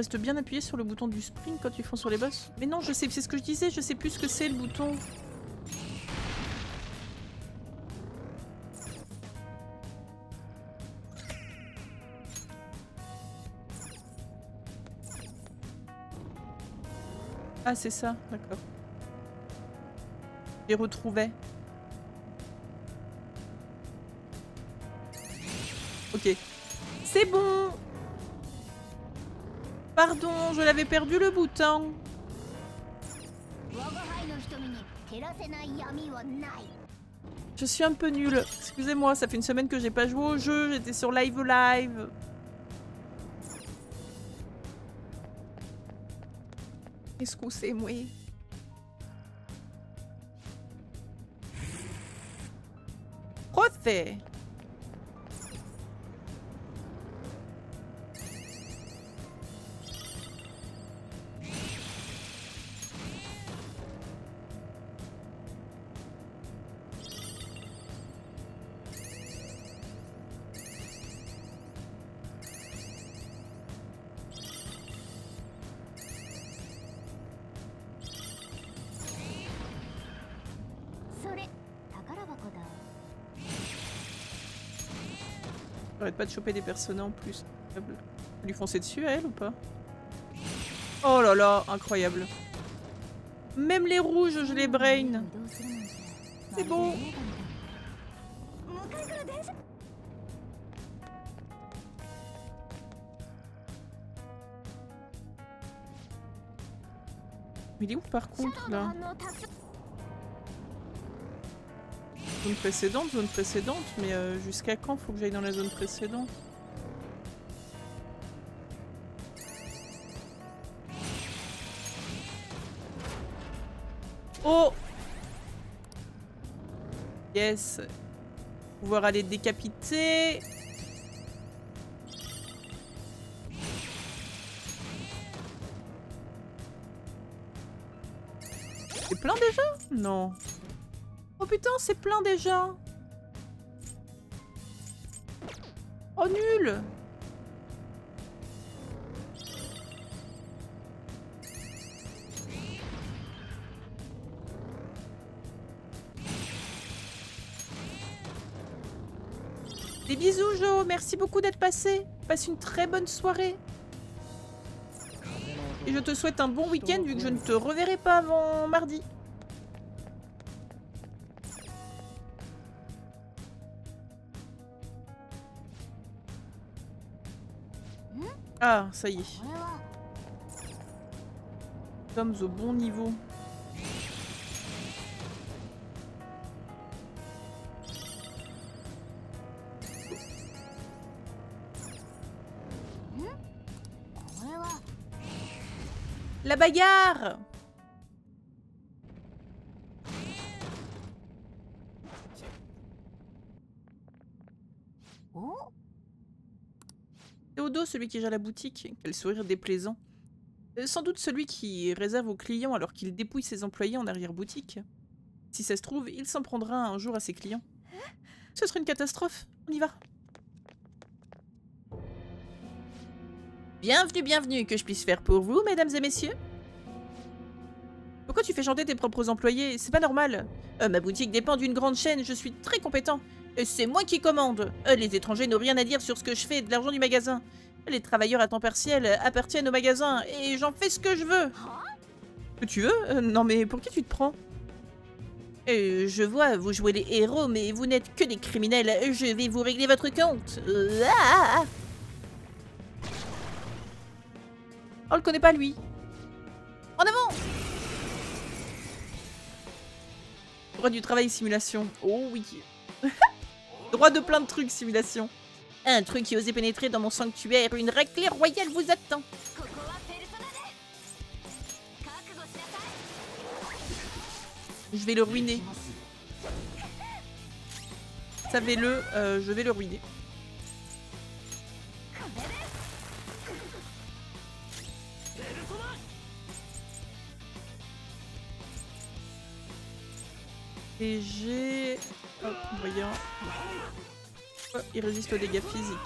Tu restes bien appuyé sur le bouton du sprint quand tu fonces sur les boss. Mais non, je sais, c'est ce que je disais, je sais plus ce que c'est le bouton. Ah, c'est ça, d'accord. Les retrouvais. Ok. C'est bon Pardon, je l'avais perdu le bouton. Je suis un peu nulle. Excusez-moi, ça fait une semaine que j'ai pas joué au jeu, j'étais sur Live Live. Qu'est-ce que c'est, moi? Proté de choper des personnes en plus. Lui foncer dessus à elle ou pas Oh là là, incroyable. Même les rouges, je les brain. C'est bon. Mais il est où par contre là? Zone précédente, zone précédente, mais euh, jusqu'à quand faut que j'aille dans la zone précédente? Oh! Yes. Pouvoir aller décapiter. C'est plein déjà? Non. Putain, c'est plein déjà Oh nul Des bisous Jo, merci beaucoup d'être passé. Passe une très bonne soirée. Et je te souhaite un bon week-end vu que je ne te reverrai pas avant mardi. Ah, ça y est. Sommes au bon niveau. La bagarre celui qui gère la boutique, quel sourire déplaisant. Euh, Sans doute celui qui réserve aux clients alors qu'il dépouille ses employés en arrière-boutique. Si ça se trouve, il s'en prendra un jour à ses clients. Ce serait une catastrophe. On y va. Bienvenue, bienvenue, que je puisse faire pour vous, mesdames et messieurs? Pourquoi tu fais chanter tes propres employés? C'est pas normal. Euh, ma boutique dépend d'une grande chaîne, je suis très compétent. Et c'est moi qui commande. Euh, les étrangers n'ont rien à dire sur ce que je fais de l'argent du magasin. Les travailleurs à temps partiel appartiennent au magasin et j'en fais ce que je veux. Que tu veux? Euh, Non mais pour qui tu te prends? Euh, Je vois, vous jouez les héros, mais vous n'êtes que des criminels. Je vais vous régler votre compte. Ah On le connaît pas lui. En avant Droit du travail simulation. Oh oui. Droit de plein de trucs simulation. Un truc qui osait pénétrer dans mon sanctuaire, une règle royale vous attend. Je vais le ruiner. Savez-le, euh, je vais le ruiner. Et j'ai... Oh, voyons il résiste aux dégâts physiques.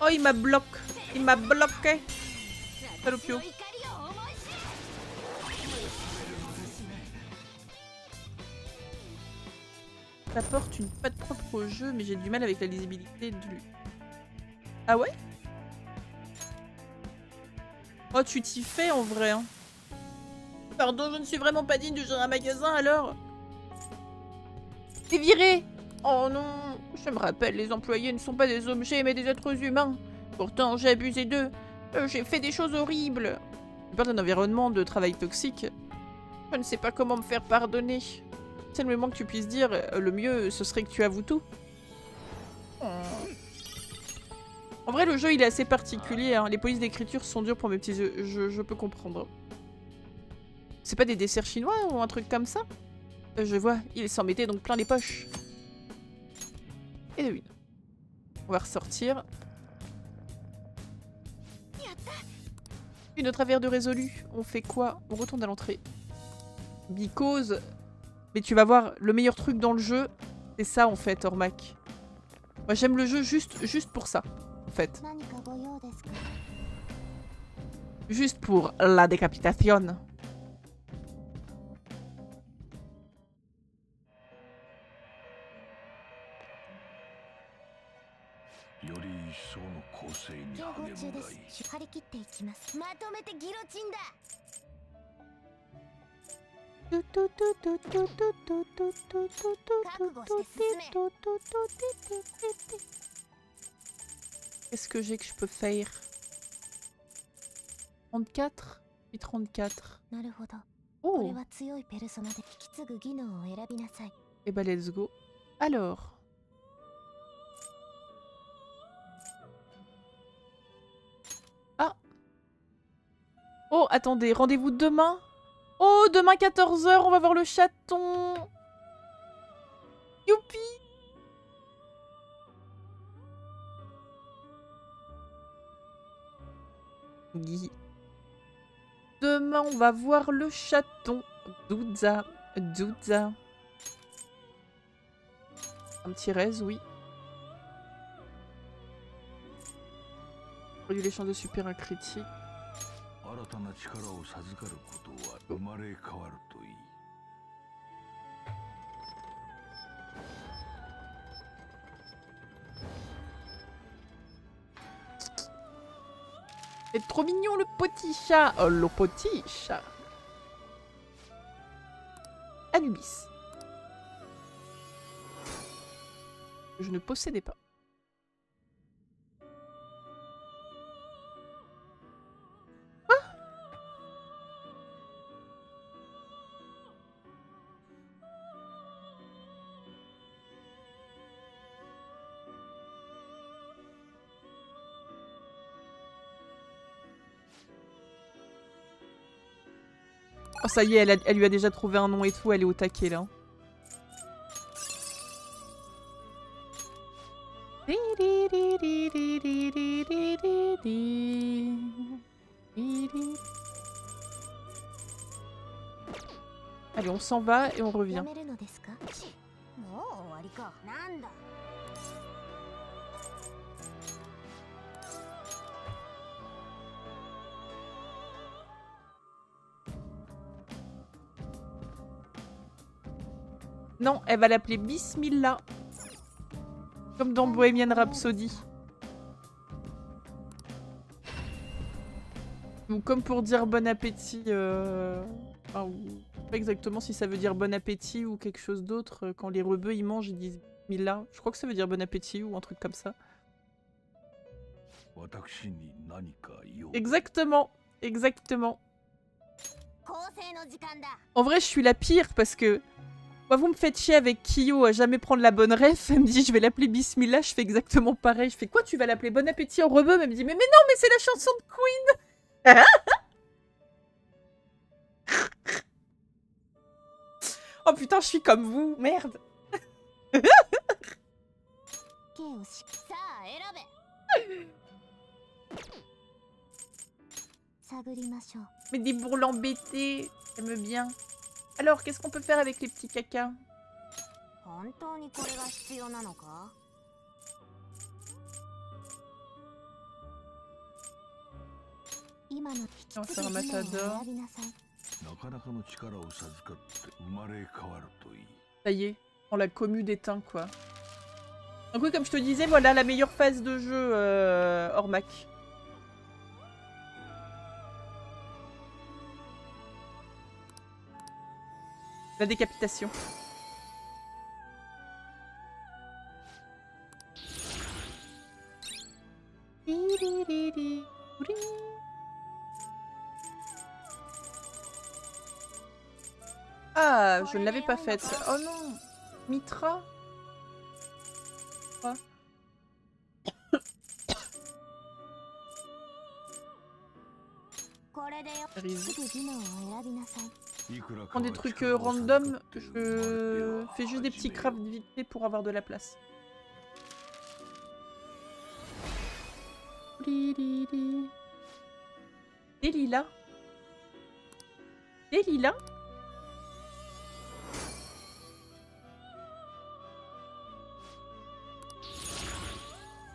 Oh, il m'a bloqué. Il m'a bloqué. Salopio. Ça porte une patte propre au jeu, mais j'ai du mal avec la lisibilité de lui. Ah ouais? Oh, tu t'y fais en vrai, hein. Pardon, je ne suis vraiment pas digne de gérer un magasin, alors T'es viré Oh non Je me rappelle, les employés ne sont pas des objets, mais des êtres humains. Pourtant, j'ai abusé d'eux. Euh, J'ai fait des choses horribles. Je parle d'un environnement de travail toxique. Je ne sais pas comment me faire pardonner. C'est le moment que tu puisses dire, euh, le mieux, ce serait que tu avoues tout. Oh. En vrai, le jeu, il est assez particulier. hein. Les polices d'écriture sont dures pour mes petits yeux. Je, peux comprendre. C'est pas des desserts chinois ou un truc comme ça? Euh, Je vois, il s'en mettait donc plein les poches. Et de une. On va ressortir. Une autre affaire de résolu. On fait quoi? On retourne à l'entrée. Because mais tu vas voir, le meilleur truc dans le jeu, c'est ça en fait, Ormac. Moi j'aime le jeu juste, juste pour ça, fait. Juste pour la décapitation. Qu'est-ce que j'ai que je peux faire? 34 et 34. Oh. Et eh bah ben, let's go. Alors. Ah. Oh attendez, rendez-vous demain? Oh demain 14h, on va voir le chaton. Youpi! Demain, on va voir le chaton. Doudza. Doudza. Un petit raise, oui. Produit les chances de super un critique. C'est trop mignon le petit chat. Oh, le petit chat. Anubis. Je ne possédais pas. Ça y est, elle, lui a déjà trouvé un nom et tout, elle est au taquet là. Allez, on s'en va et on や revient. Elle va l'appeler Bismillah. Comme dans Bohemian Rhapsody. Ou comme pour dire bon appétit. Euh... Enfin, pas exactement si ça veut dire bon appétit ou quelque chose d'autre. Euh, quand les rebeux ils mangent, ils disent Bismillah. Je crois que ça veut dire bon appétit ou un truc comme ça. Exactement, exactement. En vrai, je suis la pire parce que moi vous me faites chier avec Kyo à jamais prendre la bonne ref. Elle me dit, je vais l'appeler Bismillah. Je fais exactement pareil. Je fais quoi Tu vas l'appeler? Bon Appétit en rebeu Elle me dit, mais, mais non, mais c'est la chanson de Queen Oh putain, je suis comme vous, merde. Mais des bourrelets embêtés, j'aime bien. Alors, qu'est-ce qu'on peut faire avec les petits cacas Ça y est, on l'a commu d'éteint quoi. Donc oui, comme je te disais, voilà la meilleure phase de jeu, euh, Ormac. La décapitation. Ah, je ne l'avais pas faite. Oh non Mitra Quoi je prends des trucs euh, random, je fais juste des petits crafts vite pour avoir de la place. Des lilas. Des lilas.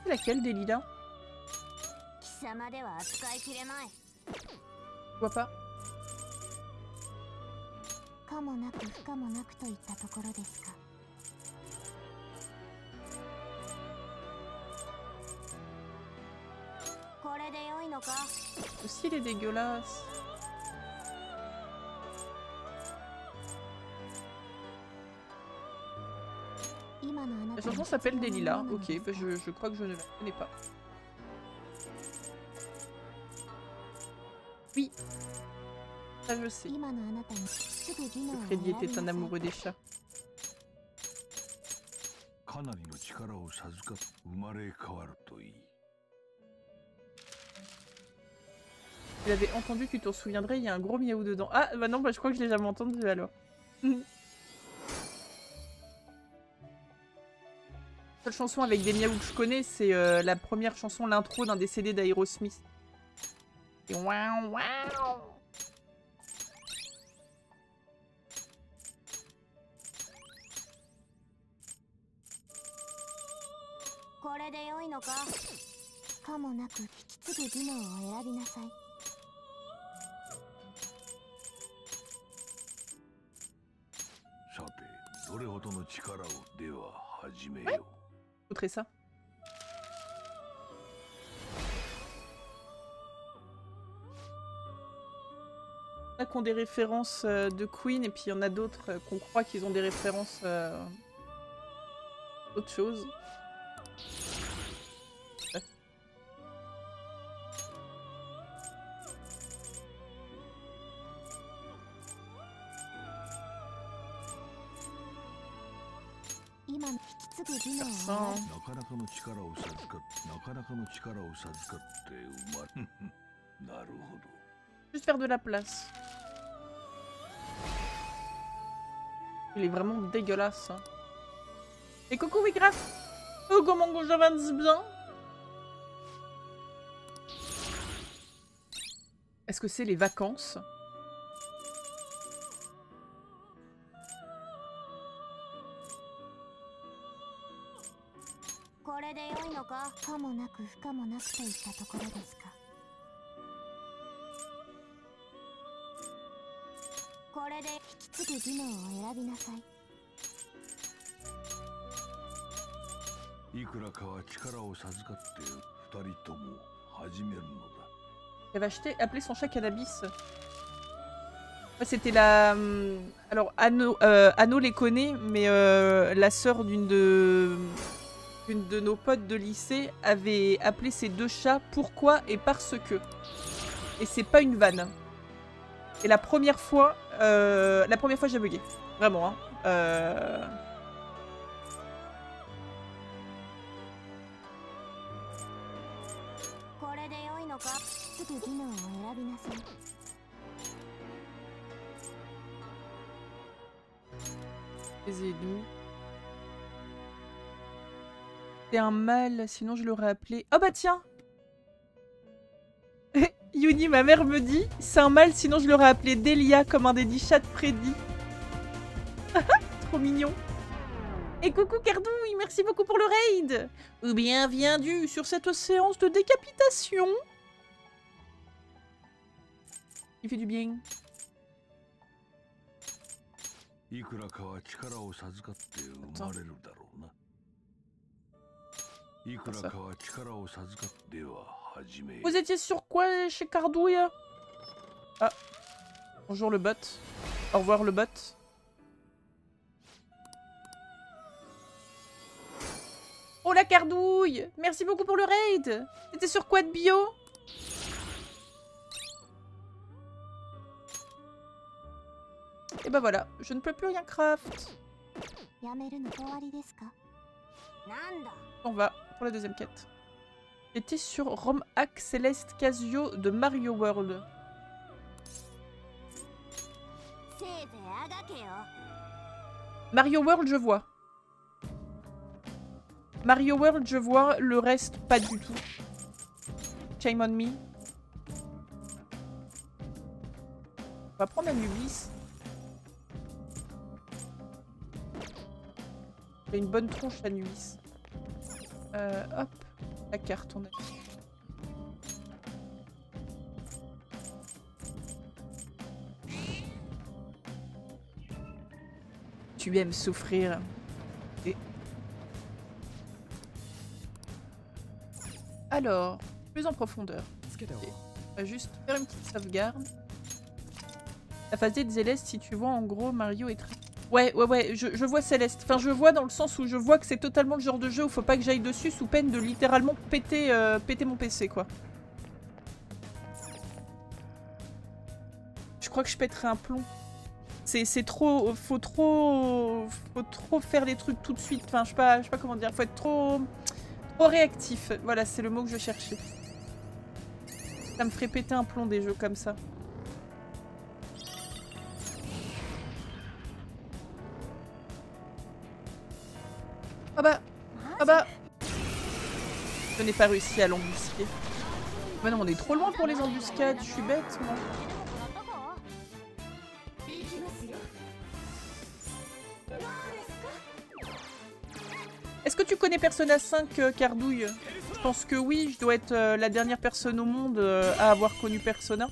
Laquelle des lilas? Je vois pas. 可もなく不可もなくといったところですかこれで良いのか Aussi, il est dégueulasse. 今のあな La たに chanson s'appelle 必 Des 要な lilas. ものなの Ok, です bah か je, je crois que je ne la connais pas. Oui. je sais. Freddy était un amoureux des chats. Tu l'avais entendu, tu t'en souviendrais, il y a un gros miaou dedans. Ah, bah non, bah, je crois que je l'ai jamais entendu alors. La seule chanson avec des miaou que je connais, c'est euh, la première chanson, l'intro d'un des CD d'Aerosmith. Et waouh! れで良いのかかもなく引き継ぐ技能を選びなさいさてどれほどの力をでは始めよう Montrer ça. Il y en a qui ont des références euh, de Queen et puis il y en a d'autres euh, qu'on croit qu'ils ont des références euh, autre chose. ど Juste faire de la place. Il est vraiment dégueulasse. hein. Et coucou Wigraf Oh comment j'avance bien Est-ce que c'est les vacances? のかかもなく不可もなくといったところですかこれで引き継ぐ技能を選びなさいいくらかは力を授かって二人とも始めるのだ Elle va acheter, appeler son chat cannabis. Ouais, C'était la. hum, Alors, Anno, euh, Anno les connaît, mais euh, la sœur d'une de. Une de nos potes de lycée avait appelé ces deux chats pourquoi et parce que. Et c'est pas une vanne. Et la première fois, euh, la première fois j'ai bugué. Vraiment, hein. Euh. C'est un mâle, sinon je l'aurais appelé. Oh bah tiens Yuni, ma mère me dit, c'est un mâle, sinon je l'aurais appelé Delia comme un des dix chats de Freddy. Trop mignon. Et coucou Cardouille, merci beaucoup pour le raid Bienvenue sur cette séance de décapitation? Il fait du bien. い vous étiez sur quoi chez Cardouille? Ah. Bonjour le bot. Au revoir le bot. Oh la cardouille Merci beaucoup pour le raid T'étais sur quoi de bio? Et bah voilà, je ne peux plus rien craft. On va pour la deuxième quête. J'étais sur Rome Hack Céleste Casio de Mario World. Mario World, je vois. Mario World, je vois. Le reste, pas du tout. Shame on me. On va prendre un Nubis. J'ai une bonne tronche à Nubis. Euh, hop. La carte, on a. Tu aimes souffrir. Et... Alors, plus en profondeur. On va juste faire une petite sauvegarde. La phase D de Céleste, si tu vois, en gros, Mario est très... Ouais, ouais, ouais, je, je vois Céleste. Enfin, je vois dans le sens où je vois que c'est totalement le genre de jeu où faut pas que j'aille dessus sous peine de littéralement péter, euh, mon PC, quoi. Je crois que je pèterai un plomb. C'est trop... Faut trop... Faut trop faire les trucs tout de suite. Enfin, je sais pas, je sais pas comment dire. Faut être trop... Trop réactif. Voilà, c'est le mot que je cherchais. Ça me ferait péter un plomb des jeux comme ça. Pas réussi à l'embusquer. Bah non, on est trop loin pour les embuscades, je suis bête, moi. Est-ce que tu connais Persona 5, euh, Cardouille? Je pense que oui, je dois être euh, la dernière personne au monde euh, à avoir connu Persona.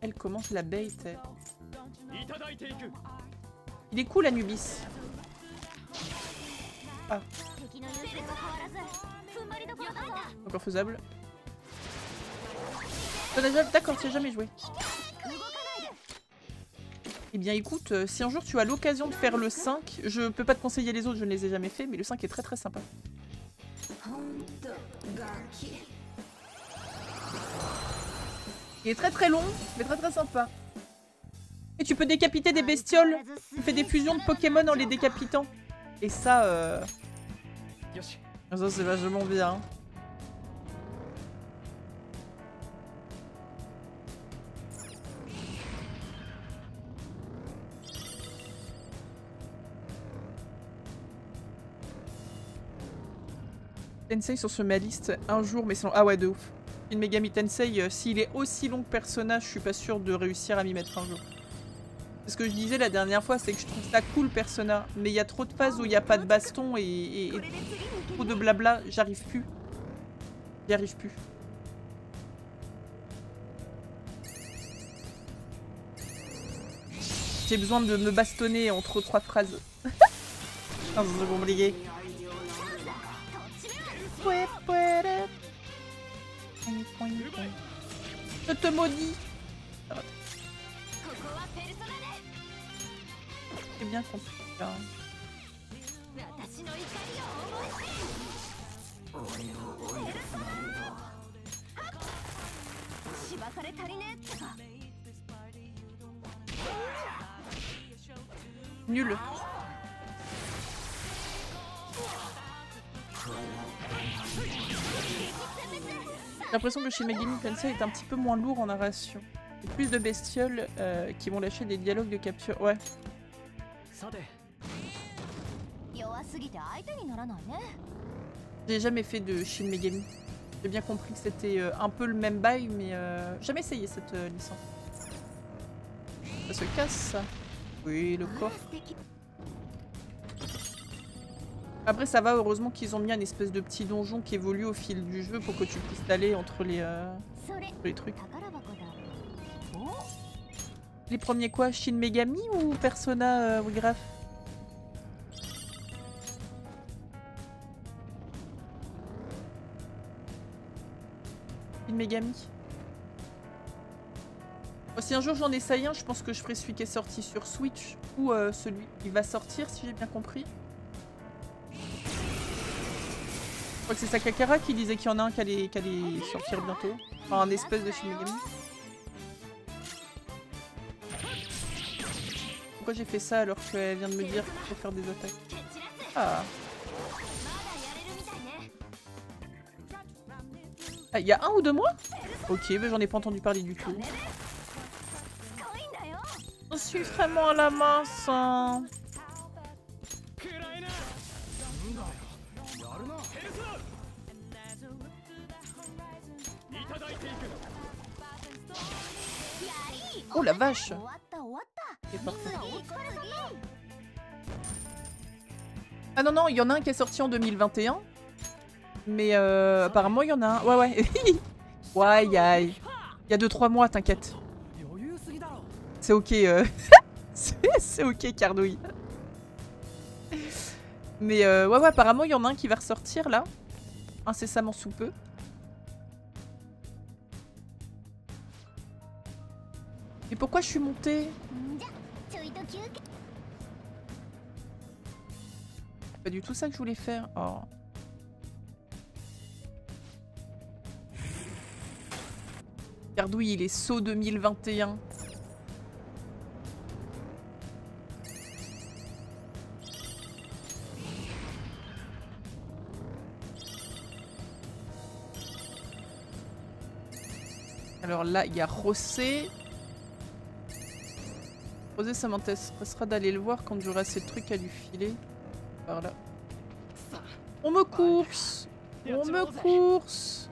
Elle commence la elle. Il est cool, Anubis. Ah, encore faisable. Déjà- D'accord, tu as jamais joué. Eh bien écoute, euh, si un jour tu as l'occasion de faire le 5, je peux pas te conseiller les autres, je ne les ai jamais fait, mais le 5 est très très sympa. Il est très très long, mais très très sympa. Et tu peux décapiter des bestioles. Tu fais des fusions de Pokémon en les décapitant. Et ça, euh... Ça c'est vachement bien. Tensei sur ce ma liste un jour, mais sinon... Ah ouais, de ouf. Une Megami Tensei, euh, s'il est aussi long que Persona, je suis pas sûre de réussir à m'y mettre un jour. Ce que je disais la dernière fois, c'est que je trouve ça cool Persona, mais il y a trop de phases où il n'y a pas de baston et, trop de blabla, j'arrive plus. J'y arrive plus. J'ai besoin de me bastonner entre trois phrases. Vous avez oublié. Je te maudis. C'est bien compris. hein. Nul. J'ai l'impression que chez Megami Tensei est un petit peu moins lourd en narration. Plus de bestioles euh, qui vont lâcher des dialogues de capture. Ouais. J'ai jamais fait de Shin Megami. J'ai bien compris que c'était euh, un peu le même bail, mais euh, jamais essayé cette euh, licence. Ça se casse ça. Oui, le coffre. Après ça va, heureusement qu'ils ont mis un espèce de petit donjon qui évolue au fil du jeu pour que tu puisses aller entre les, euh, les trucs. Les premiers quoi Shin Megami ou Persona euh, Shin Megami. Si un jour j'en essaye un, je pense que je ferai celui qui est sorti sur Switch ou euh, celui qui va sortir, si j'ai bien compris. Je crois que c'est Sakakara qui disait qu'il y en a un qui allait, qui allait sortir bientôt. Enfin, un espèce de Shin Megami. pourquoi j'ai fait ça alors qu'elle vient de me dire qu'il faut faire des attaques Ah Ah, il y a un ou deux mois Ok, mais j'en ai pas entendu parler du tout. Je suis vraiment à la mince hein. Oh la vache わった終わった C'est parfait. いいこれぞ Ah non, non, il y en a un qui est sorti en 2021. Mais euh, apparemment, il y en a un. Ouais, ouais. ouais, y a- il y a 2-3 mois, t'inquiète. 余裕すぎだろ C'est ok. euh, c'est c'est ok, Cardouille. Mais euh, ouais, ouais, apparemment, il y en a un qui va ressortir là. Incessamment sous peu. Mais pourquoi je suis montée Pas du tout ça que je voulais faire. Oh. Gardouille, il est saut 2021. Alors là, il y a Rosé. Ça m'intéressera d'aller le voir quand j'aurai assez trucs à lui filer. Par là. On me course On me course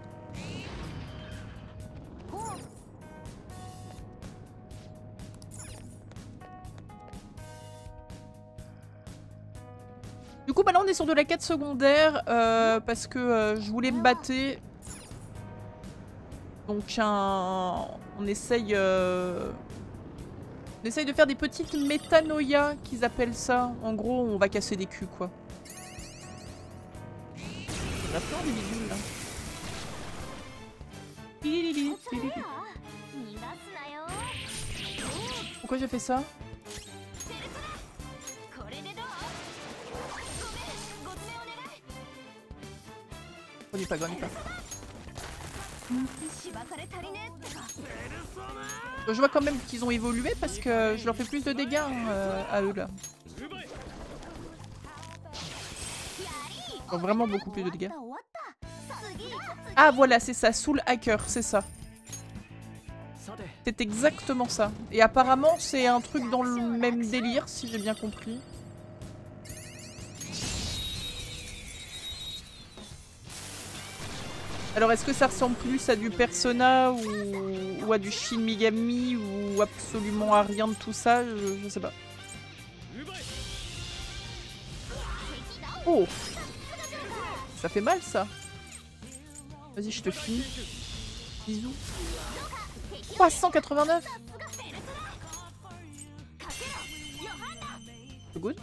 Du coup, maintenant on est sur de la quête secondaire euh, parce que euh, je voulais me battre. Donc un... on essaye... euh, on essaye de faire des petites métanoïas qu'ils appellent ça. En gros, on va casser des culs, quoi. A plein bidules, là. Pourquoi j'ai fait ça? Grandis pas, pas. Je vois quand même qu'ils ont évolué parce que je leur fais plus de dégâts hein, euh, à eux là. Donc vraiment beaucoup plus de dégâts. Ah voilà, c'est ça, Soul Hacker, c'est ça. C'est exactement ça. Et apparemment, c'est un truc dans le même délire, si j'ai bien compris. Alors, est-ce que ça ressemble plus à du Persona ou, à du Shin Megami ou absolument à rien de tout ça? Je, je sais pas. Oh Ça fait mal, ça. Vas-y, je te finis. Bisous. 389 Good.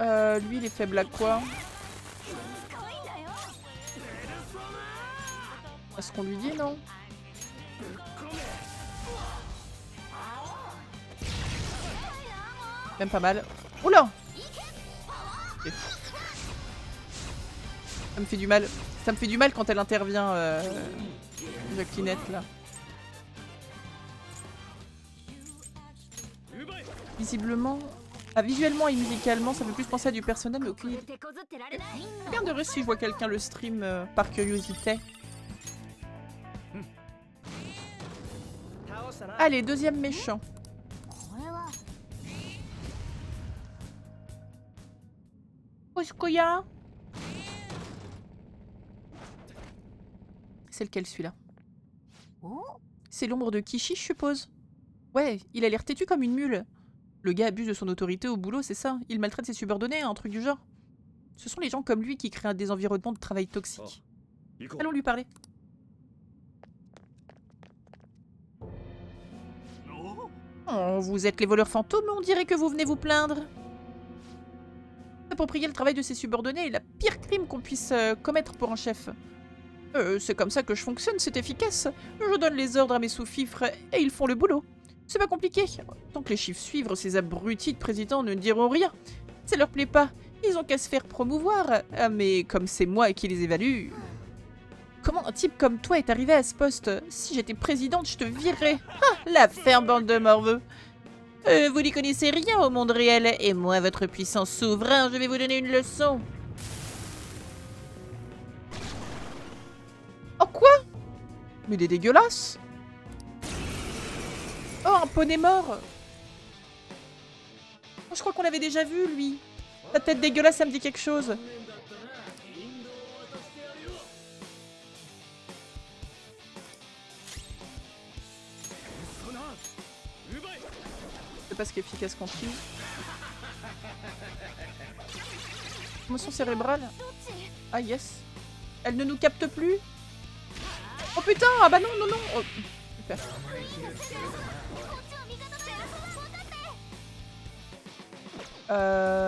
Euh, lui, il est faible à quoi Est-ce qu'on lui dit, non Même pas mal. Oula. Ça me fait du mal. Ça me fait du mal quand elle intervient, euh, Jacquelinette, là. Visiblement... Ah, visuellement et musicalement, ça fait plus penser à du personnel, mais aucune idée. Bien de si je vois quelqu'un le stream euh, par curiosité. Allez, deuxième méchant. Oh, C'est lequel celui-là? C'est l'ombre de Kishi, je suppose. Ouais, il a l'air têtu comme une mule. Le gars abuse de son autorité au boulot, c'est ça Il maltraite ses subordonnés, un truc du genre. Ce sont les gens comme lui qui créent des environnements de travail toxiques. Oh, Allons lui parler. Oh. oh, vous êtes les voleurs fantômes, on dirait que vous venez vous plaindre. Approprier le travail de ses subordonnés est la pire crime qu'on puisse euh, commettre pour un chef. Euh, c'est comme ça que je fonctionne, c'est efficace. Je donne les ordres à mes sous-fifres et ils font le boulot. C'est pas compliqué. Tant que les chiffres suivent, ces abrutis de présidents ne diront rien. Ça leur plaît pas. Ils ont qu'à se faire promouvoir. Ah, mais comme c'est moi qui les évalue. Comment un type comme toi est arrivé à ce poste Si j'étais présidente, je te virerais. Ah, la ferme bande de morveux. Euh, vous n'y connaissez rien au monde réel, et moi, votre puissant souverain, je vais vous donner une leçon. Oh quoi? Mais il est dégueulasse Oh, un poney mort Oh, Je crois qu'on l'avait déjà vu, lui. Sa tête dégueulasse, ça me dit quelque chose. C'est pas ce qui est efficace contre lui. Motion cérébrale. Ah yes. Elle ne nous capte plus. Oh putain, ah bah non, non, non. Oh, Euh...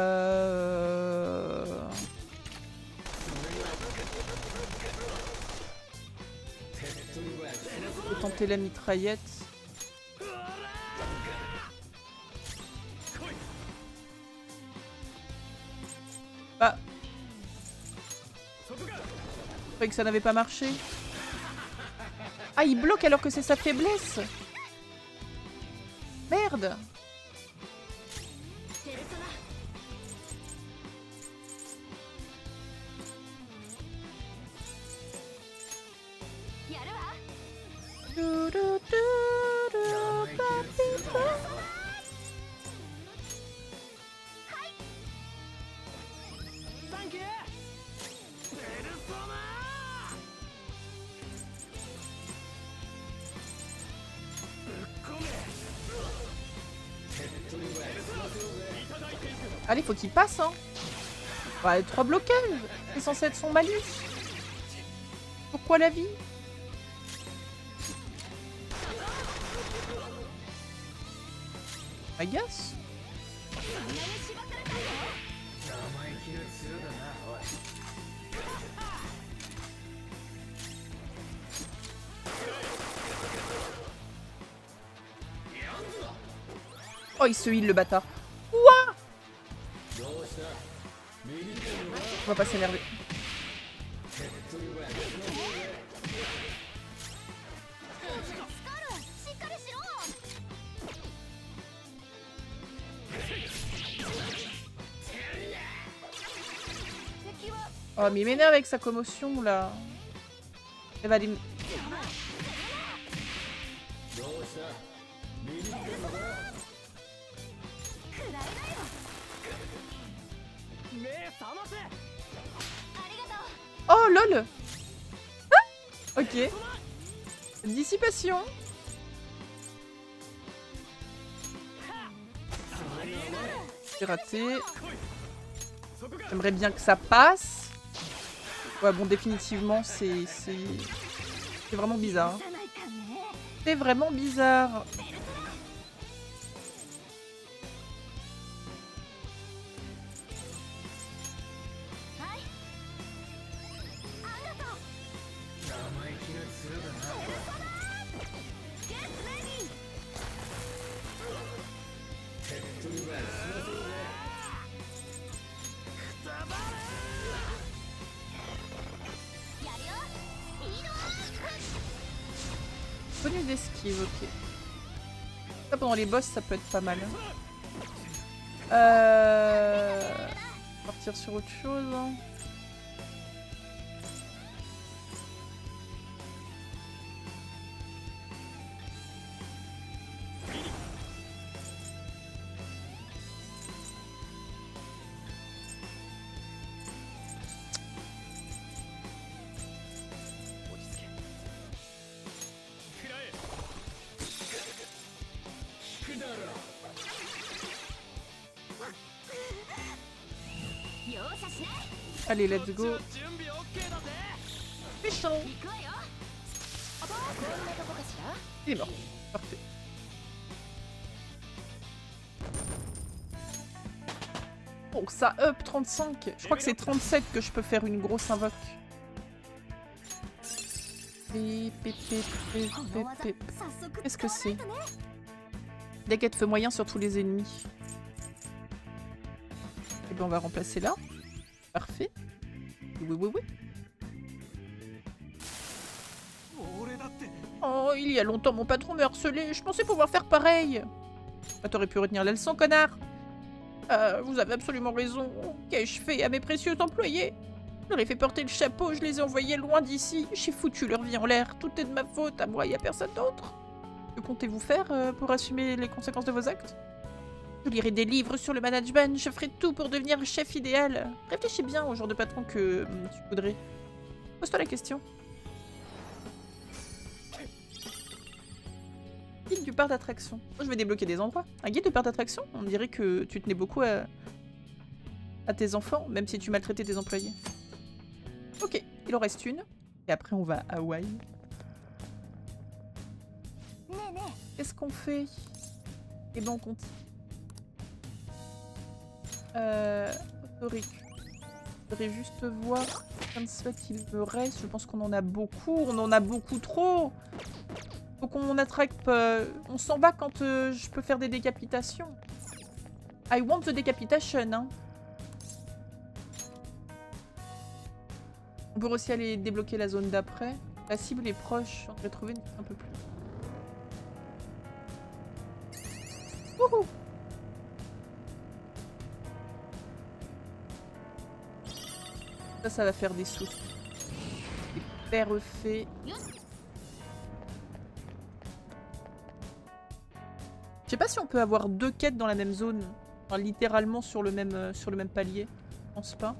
Tenter la mitraillette. Bah. Je croyais que ça n'avait pas marché. Ah, il bloque alors que c'est sa faiblesse Merde. Allez, faut qu'il passe, hein. Ouais, trois blocages. C'est censé être son malus. Pourquoi la vie? Guess. Oh, il se heal le bâtard. Va pas s'énerver. Oh, mais il m'énerve avec sa commotion là. Elle. Ah Ok. Dissipation. C'est raté. J'aimerais bien que ça passe. Ouais bon définitivement c'est... Vraiment bizarre. C'est vraiment bizarre. Les boss ça peut être pas mal. Euh... Partir sur autre chose. Allez, let's go. Il est mort. Parfait. Oh, ça up 35. Je crois que c'est 37 que je peux faire une grosse invoque. Qu'est-ce que c'est? Dégâts de feu moyen sur tous les ennemis. Et ben on va remplacer là. Oui, oui, oui. Oh, il y a longtemps, mon patron me harcelait. Je pensais pouvoir faire pareil. Ah, T'aurais pu retenir la leçon, connard. Euh, vous avez absolument raison. Qu'ai-je fait à mes précieux employés? Je leur ai fait porter le chapeau, je les ai envoyés loin d'ici. J'ai foutu leur vie en l'air. Tout est de ma faute, à moi, il a personne d'autre. Que comptez-vous faire euh, pour assumer les conséquences de vos actes? Je lirai des livres sur le management, je ferai tout pour devenir le chef idéal. Réfléchis bien au genre de patron que hum, tu voudrais. Pose-toi la question. Guide du parc d'attraction. Je vais débloquer des endroits. Un guide de parc d'attraction On dirait que tu tenais beaucoup à... à tes enfants, même si tu maltraitais tes employés. Ok, il en reste une. Et après, on va à Hawaï. Qu'est-ce qu'on fait? Et ben, on continue. Euh... Je voudrais juste voir comme ça me reste. Je pense qu'on en a beaucoup. On en a beaucoup trop. Faut qu'on attrape. euh, On s'en va quand euh, je peux faire des décapitations. I want the decapitation, hein. On peut aussi aller débloquer la zone d'après. La cible est proche. On devrait trouver un peu plus. Wouhou Ça, ça va faire des sous. Des perfait. Je sais pas si on peut avoir deux quêtes dans la même zone. Enfin, littéralement sur le même, euh, sur le même palier. Je pense pas.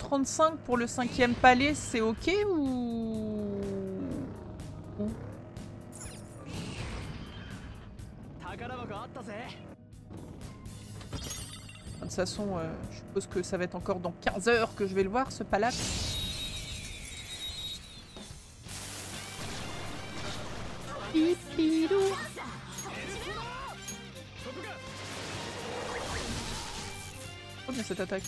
135 pour le cinquième palais, c'est ok ou... De toute façon, euh, je suppose que ça va être encore dans 15 heures que je vais le voir, ce palace. Oh, cette attaque.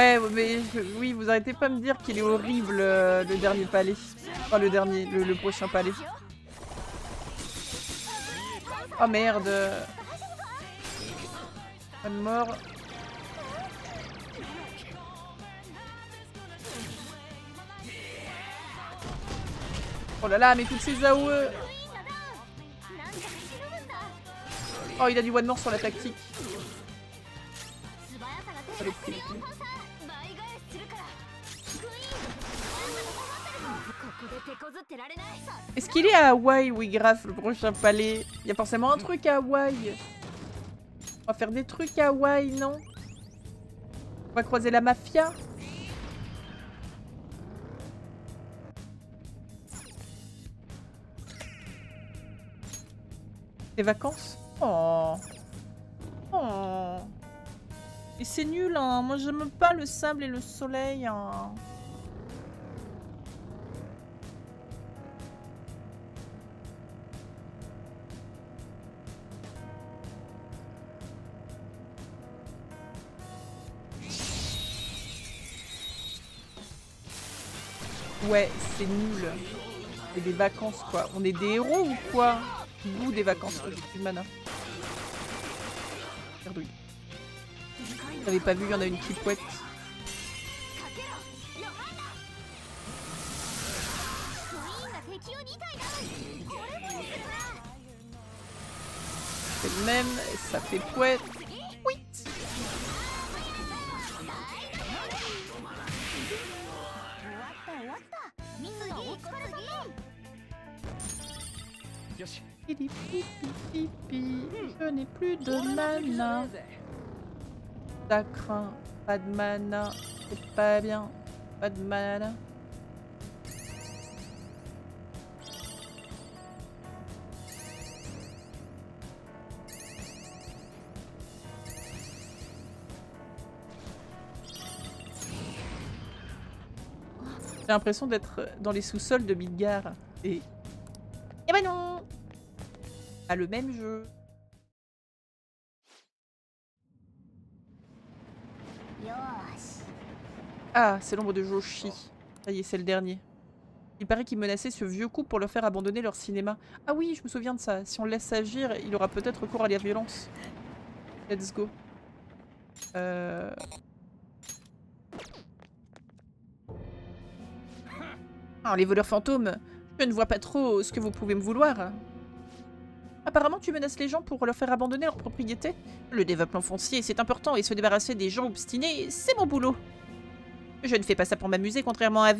Ouais, mais oui, vous arrêtez pas de me dire qu'il est horrible euh, le dernier palais. Enfin, le dernier, le, prochain palais. Oh merde. Pas de mort. Oh là là, mais toutes ces AOE. Oh, il a du one more sur la tactique. À Hawaï, oui, grave, le prochain palais. Il y a forcément un truc à Hawaï. On va faire des trucs à Hawaï, non? On va croiser la mafia? Des vacances? Oh. Oh. Et c'est nul, hein. Moi, j'aime pas le sable et le soleil, hein Ouais, c'est nul. C'est des vacances, quoi. On est des héros ou quoi? Ou des vacances, j'ai plus de mana. Merdouille. J'avais pas vu, il y en a une qui pouette. C'est le même, ça fait pouette. Je n'ai plus de mana. Ça craint. Pas de mana. C'est pas bien. Pas de mana. J'ai l'impression d'être dans les sous-sols de Midgar. Et... Eh ben non Pas le même jeu. Ah, c'est l'ombre de Joshi. Ça y est, c'est le dernier. Il paraît qu'il menaçait ce vieux couple pour leur faire abandonner leur cinéma. Ah oui, je me souviens de ça. Si on le laisse agir, il aura peut-être recours à la violence. Let's go. Euh... Ah, les voleurs fantômes. Je ne vois pas trop ce que vous pouvez me vouloir. Apparemment, tu menaces les gens pour leur faire abandonner leur propriété. Le développement foncier, c'est important, et se débarrasser des gens obstinés, c'est mon boulot. Je ne fais pas ça pour m'amuser, contrairement à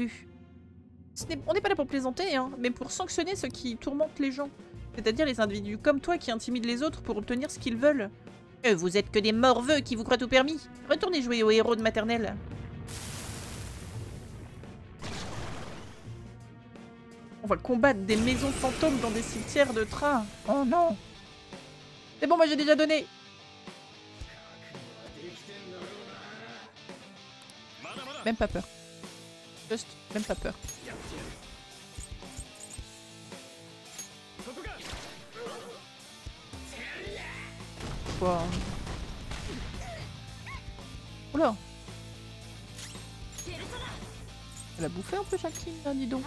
n'est- on n'est pas là pour plaisanter, hein, mais pour sanctionner ceux qui tourmentent les gens. C'est-à-dire les individus comme toi qui intimident les autres pour obtenir ce qu'ils veulent. Euh, vous êtes que des morveux qui vous croient tout permis. Retournez jouer aux héros de maternelle. On va combattre des maisons fantômes dans des cimetières de train. Oh non C'est bon, moi j'ai déjà donné. Même pas peur. Juste, même pas peur. Quoi Oula Elle a bouffé un peu Jacqueline, là, dis donc.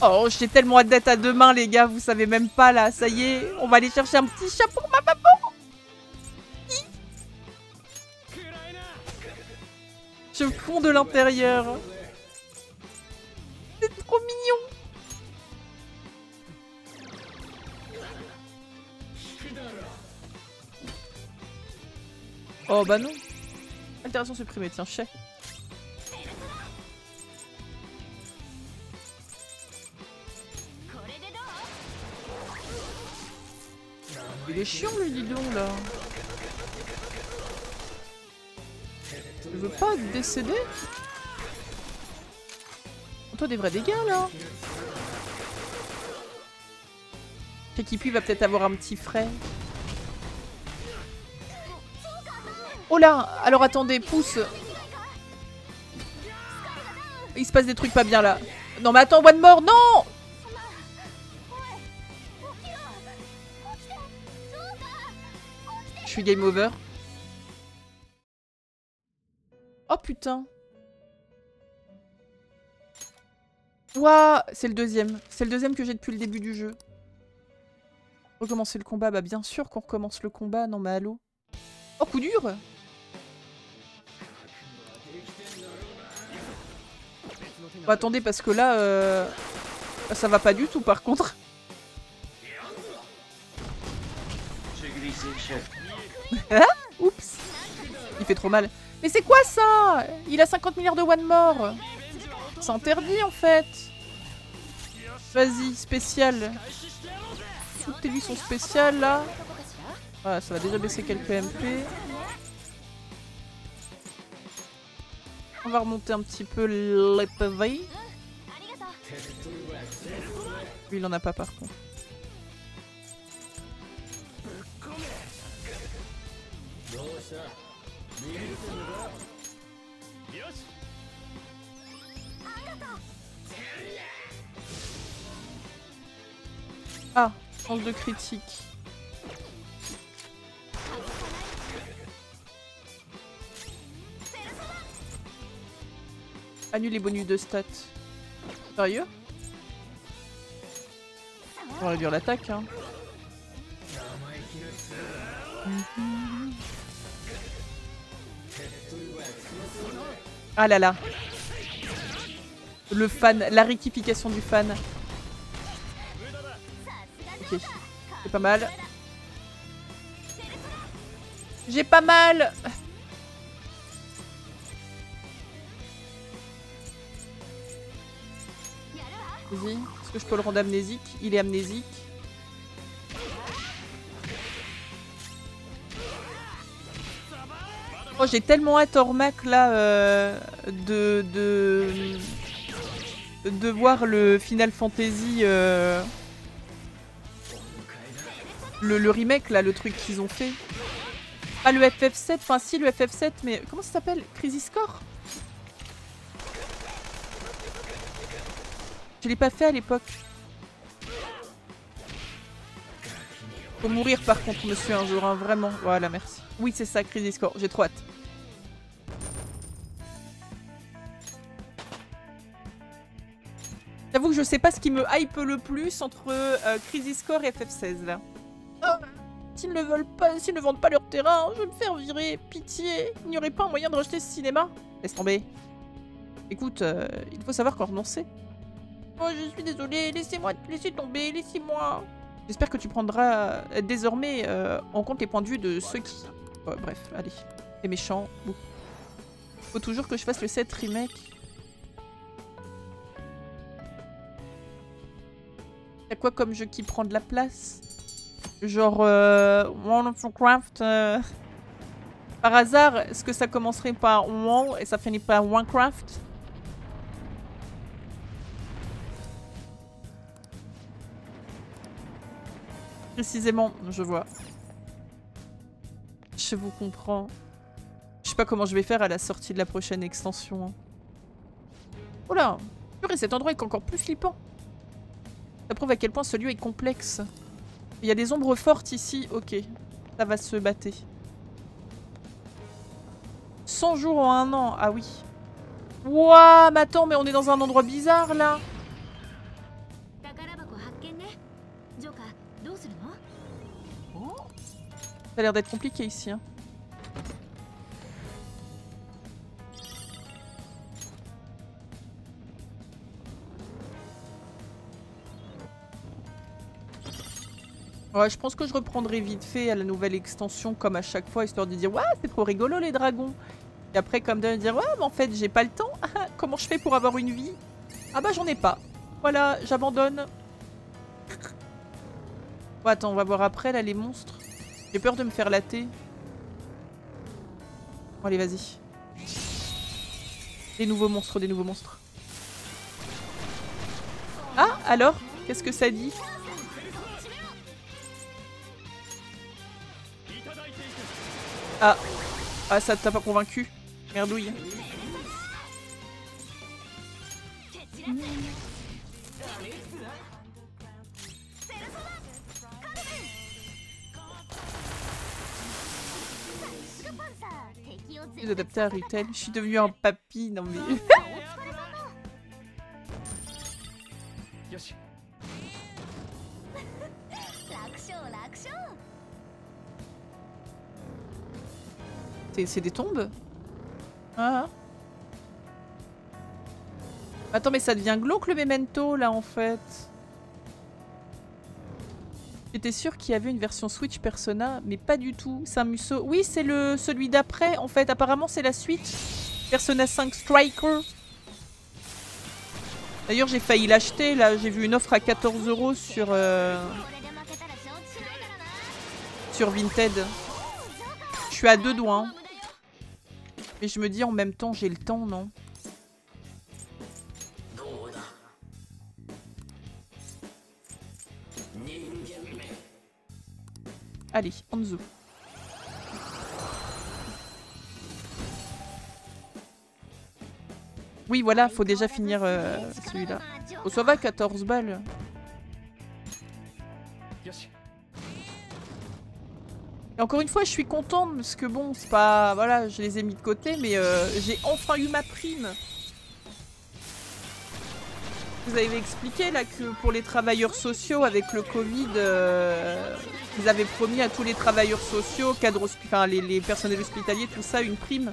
Oh, j'ai tellement hâte d'être à demain, les gars. Vous savez même pas, là. Ça y est, on va aller chercher un petit chat pour ma maman. Je fonds de l'intérieur. C'est trop mignon. Oh, bah non. Interaction supprimée, tiens, chais. Chiant le dis donc là. Je veux pas décéder Toi des vrais dégâts là Kekipi va peut-être avoir un petit frais. Oh là Alors attendez, pousse Il se passe des trucs pas bien là. Non mais attends, one more, non game over. Oh putain. Ouah, c'est le deuxième. C'est le deuxième que j'ai depuis le début du jeu. Recommencer le combat, bah bien sûr qu'on recommence le combat, non mais allô. Oh, coup dur Bon, attendez, parce que là, euh... ça va pas du tout par contre. Hein Oups Il fait trop mal. Mais c'est quoi ça? Il a 50 milliards de one more C'est interdit en fait Vas-y, spécial Foutez-lui son spécial là Voilà, ça va déjà baisser quelques MP. On va remonter un petit peu les PV. Lui, il en a pas par contre. Ah, chance de critique. Annule les bonus de stats. Sérieux? Va réduire l'attaque, hein. Ah là là. Le fan, la rectification du fan. Ok, c'est pas mal. J'ai pas mal Vas-y, est-ce que je peux le rendre amnésique? Il est amnésique. Oh, j'ai tellement hâte Ormac là euh, de, de de voir le Final Fantasy euh, le, le remake là, le truc qu'ils ont fait. Ah le FF7, enfin si le FF7, mais comment ça s'appelle? Crisis Core? Je l'ai pas fait à l'époque. Faut mourir par contre monsieur un jour, hein, vraiment. Voilà, merci. Oui c'est ça, Crisis Core, j'ai trop hâte. J'avoue que je sais pas ce qui me hype le plus entre euh, Crisis Core et FF16 là. Oh, s'ils ne veulent pas, s'ils ne vendent pas leur terrain, je vais me faire virer. Pitié, il n'y aurait pas un moyen de rejeter ce cinéma Laisse tomber. Écoute, euh, il faut savoir quoi renoncer. Oh, je suis désolée, laissez-moi, laissez tomber, laissez-moi. J'espère que tu prendras euh, désormais euh, en compte les points de vue de ceux qui... Oh, bref, allez. Les méchants. Faut toujours que je fasse le 7 remake. Y'a quoi comme jeu qui prend de la place? Genre euh, World of Warcraft euh, Par hasard, est-ce que ça commencerait par World et ça finit par Warcraft? Précisément, je vois. Je vous comprends. Je sais pas comment je vais faire à la sortie de la prochaine extension. Oh là Purée, cet endroit est encore plus flippant. Ça prouve à quel point ce lieu est complexe. Il y a des ombres fortes ici. Ok, ça va se battre. 100 jours en un an. Ah oui. Ouah, mais attends, mais on est dans un endroit bizarre là. Ça a l'air d'être compliqué ici. Hein. Ouais, je pense que je reprendrai vite fait à la nouvelle extension comme à chaque fois, histoire de dire ouais, c'est trop rigolo les dragons. Et après, comme de dire ouais, mais en fait, j'ai pas le temps. Comment je fais pour avoir une vie? Ah bah, j'en ai pas. Voilà, j'abandonne. Attends, on va voir après là les monstres. J'ai peur de me faire latter. Bon, allez, vas-y. Des nouveaux monstres, des nouveaux monstres. Ah, alors Qu'est-ce que ça dit Ah. Ah, ça t'a pas convaincu Merdouille. Plus adapté à Retail. Je suis devenue un papy, non mais... C'est- C'est des tombes Ah. Attends, mais ça devient glauque le memento là en fait. J'étais sûr qu'il y avait une version Switch Persona, mais pas du tout. Musso. Oui, c'est le celui d'après en fait. Apparemment, c'est la suite. Persona 5 Striker. D'ailleurs, j'ai failli l'acheter là. J'ai vu une offre à 14 euros sur euh, sur Vinted. Je suis à deux doigts. hein. Mais je me dis en même temps, j'ai le temps, non? Allez, Anzo. Oui, voilà, faut déjà finir euh, celui-là. Oh, ça va, 14 balles. Et encore une fois, je suis contente parce que bon, c'est pas. Voilà, je les ai mis de côté, mais euh, j'ai enfin eu ma prime. Vous avez expliqué là que pour les travailleurs sociaux, avec le Covid, euh, ils avaient promis à tous les travailleurs sociaux, cadres, enfin les, les personnels hospitaliers, tout ça, une prime.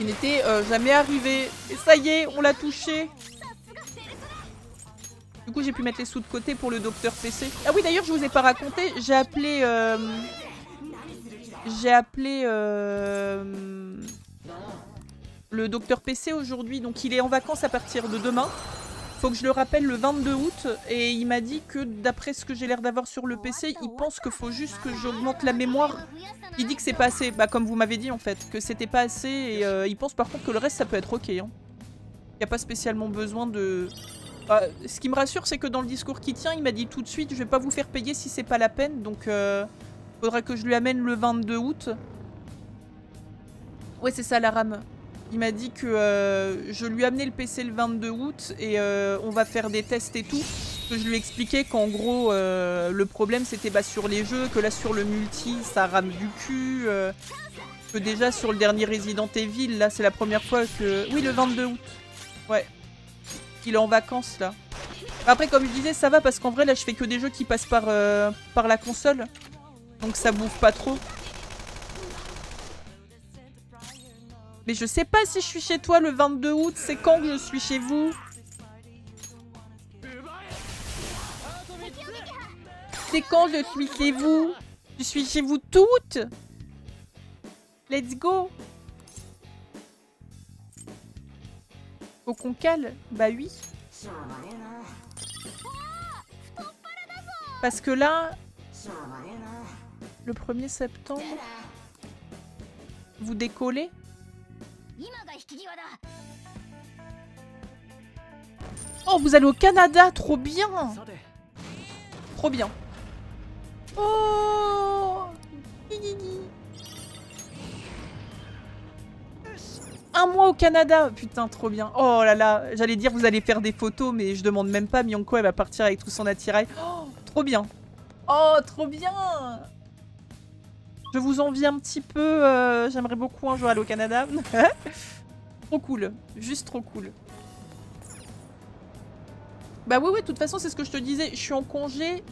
Il n'était euh, jamais arrivé. Et ça y est, on l'a touché. Du coup, j'ai pu mettre les sous de côté pour le docteur PC. Ah oui, d'ailleurs, je vous ai pas raconté. J'ai appelé. euh, J'ai appelé. euh, Le docteur PC aujourd'hui. Donc, il est en vacances à partir de demain. Faut que je le rappelle le 22 août. Et il m'a dit que d'après ce que j'ai l'air d'avoir sur le PC, il pense qu'il faut juste que j'augmente la mémoire. Il dit que c'est pas assez. Bah, comme vous m'avez dit en fait. Que c'était pas assez. Et euh, il pense par contre que le reste, ça peut être ok. Hein. Il n'y a pas spécialement besoin de. Bah, ce qui me rassure, c'est que dans le discours qui tient, il m'a dit tout de suite, je vais pas vous faire payer si c'est pas la peine, donc euh, faudra que je lui amène le 22 août. Ouais, c'est ça la rame. Il m'a dit que euh, je lui amenais le PC le 22 août et euh, on va faire des tests et tout. Je lui ai expliqué qu'en gros, euh, le problème c'était bah, sur les jeux, que là sur le multi, ça rame du cul. que déjà sur le dernier Resident Evil, là c'est la première fois que... Oui, le 22 août. Ouais. Il est en vacances là. Après, comme je disais, ça va parce qu'en vrai, là, je fais que des jeux qui passent par, par la console. Donc ça bouffe pas trop. Mais je sais pas si je suis chez toi le 22 août. C'est quand je suis chez vous C'est quand je suis chez vous Je suis chez vous toutes Let's go Faut qu'on cale Bah oui. Parce que là, le 1er septembre, vous décollez Oh, vous allez au Canada, trop bien Trop bien. Oh. Un mois au Canada Putain, trop bien. Oh là là, j'allais dire vous allez faire des photos, mais je demande même pas. Miyoko, elle va partir avec tout son attirail. Oh, trop bien. Oh, trop bien Je vous envie un petit peu. euh, J'aimerais beaucoup un jour aller au Canada. trop cool. Juste trop cool. Bah oui, oui, de toute façon, c'est ce que je te disais. Je suis en congé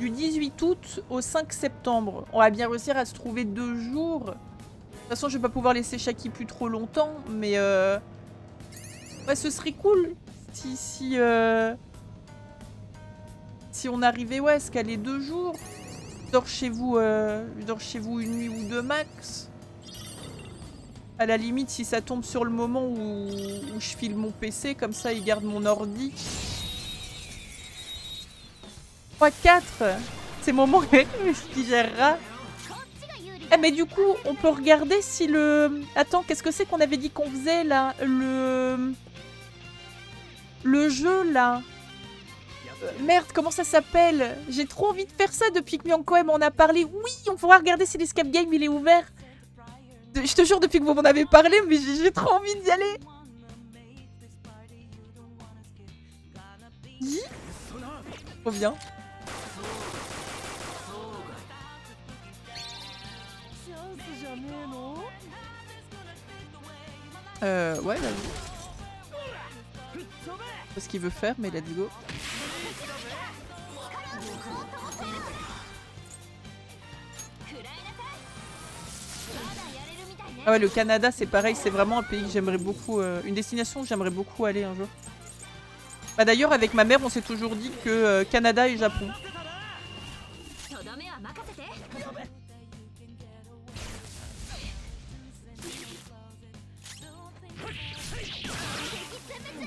du 18 août au 5 septembre. On va bien réussir à se trouver deux jours. De toute façon, je vais pas pouvoir laisser Shaki plus trop longtemps, mais euh... ouais, ce serait cool si si euh... si on arrivait ouais, à se caler deux jours, dors chez vous, euh, dors chez vous une nuit ou deux max. À la limite, si ça tombe sur le moment où, je file mon PC, comme ça, il garde mon ordi. 3, 4 C'est mon moment qui gérera. Eh mais du coup, on peut regarder si le... Attends, qu'est-ce que c'est qu'on avait dit qu'on faisait là? Le... Le jeu là Merde, comment ça s'appelle J'ai trop envie de faire ça depuis que Mianko m'en a parlé. Oui, on pourra regarder si l'escape game il est ouvert. Je te jure, depuis que vous m'en avez parlé, mais j'ai trop envie d'y aller. Yi Trop. Euh, ouais, vas-y. Je sais pas ce qu'il veut faire, mais let's go. Ah ouais, le Canada, c'est pareil, c'est vraiment un pays que j'aimerais beaucoup, euh, une destination que j'aimerais beaucoup aller un jour. Bah d'ailleurs, avec ma mère, on s'est toujours dit que euh, Canada et Japon.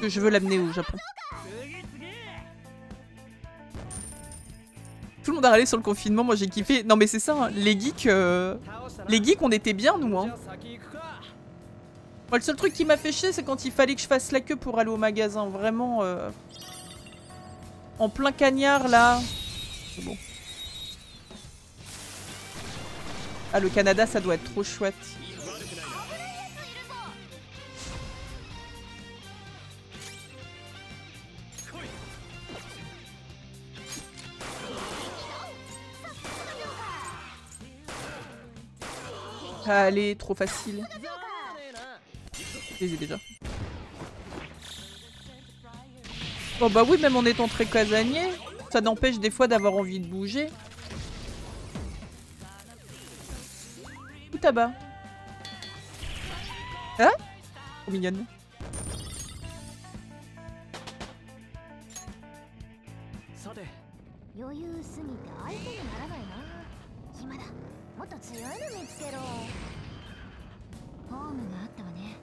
Que je veux l'amener au Japon? Tout le monde a râlé sur le confinement, moi j'ai kiffé. Non mais c'est ça, hein, les geeks, euh, les geeks on était bien nous. Hein. Le seul truc qui m'a fait chier c'est quand il fallait que je fasse la queue pour aller au magasin, vraiment. euh, En plein cagnard là. C'est bon. Ah le Canada ça doit être trop chouette. Allez, trop facile. Je déjà. Bon bah oui, même en étant très casanier, ça n'empêche des fois d'avoir envie de bouger. Tout tabac. Hein? Trop mignonne. と強いの見つけろホームがあったわね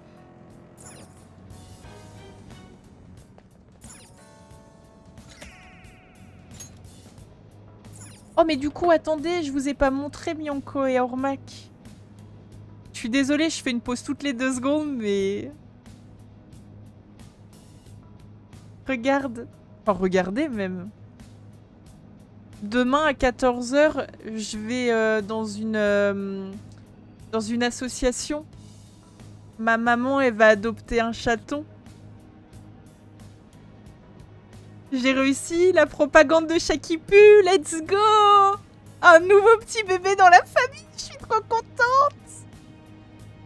Oh mais du coup, attendez, je vous ai pas montré Mianko et Ormac. Je suis désolée, je fais une pause toutes les deux secondes, mais... Regarde. Enfin, regardez même. Demain à 14h, je vais euh, dans une... euh, dans une association. Ma maman, elle va adopter un chaton. J'ai réussi la propagande de Shakipu, let's go Un nouveau petit bébé dans la famille, je suis trop contente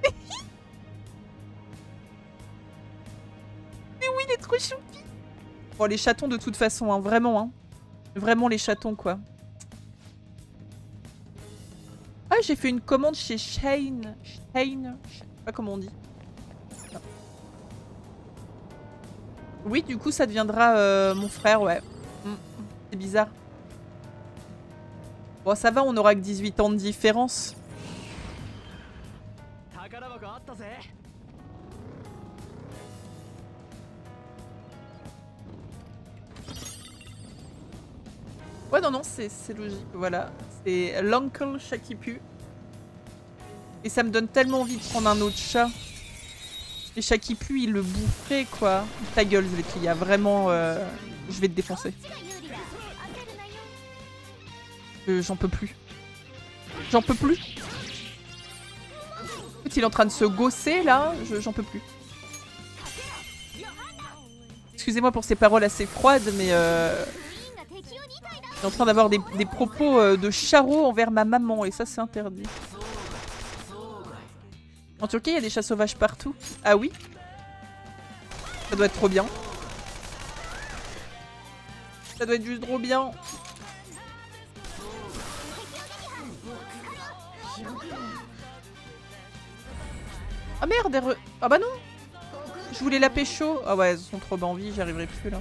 Mais oui, il est trop choupi Bon, les chatons de toute façon, hein, vraiment, hein. Vraiment les chatons, quoi. Ah, j'ai fait une commande chez Shane. Shane Je sais pas comment on dit. Oui, du coup, ça deviendra euh, mon frère, ouais. Mm, C'est bizarre. Bon, ça va, on aura que 18 ans de différence. Ouais, non, non, c'est logique, voilà. C'est l'Uncle Shakipu. Et ça me donne tellement envie de prendre un autre chat. Et Shakipu, il le boufferait, quoi. Ta gueule, Zvetli, a vraiment... euh, Je vais te défoncer. Euh, J'en peux plus. J'en peux plus. Il est en train de se gosser, là. Je- J'en peux plus. Excusez-moi pour ces paroles assez froides, mais... Euh... Suis en train d'avoir des, des propos euh, de charreau envers ma maman, et ça, c'est interdit. En Turquie, il y a des chats sauvages partout. Ah oui? Ça doit être trop bien. Ça doit être juste trop bien. Ah merde, elle re- Ah bah non Je voulais la pécho. Ah ouais, elles sont trop envie, j'y arriverai plus là.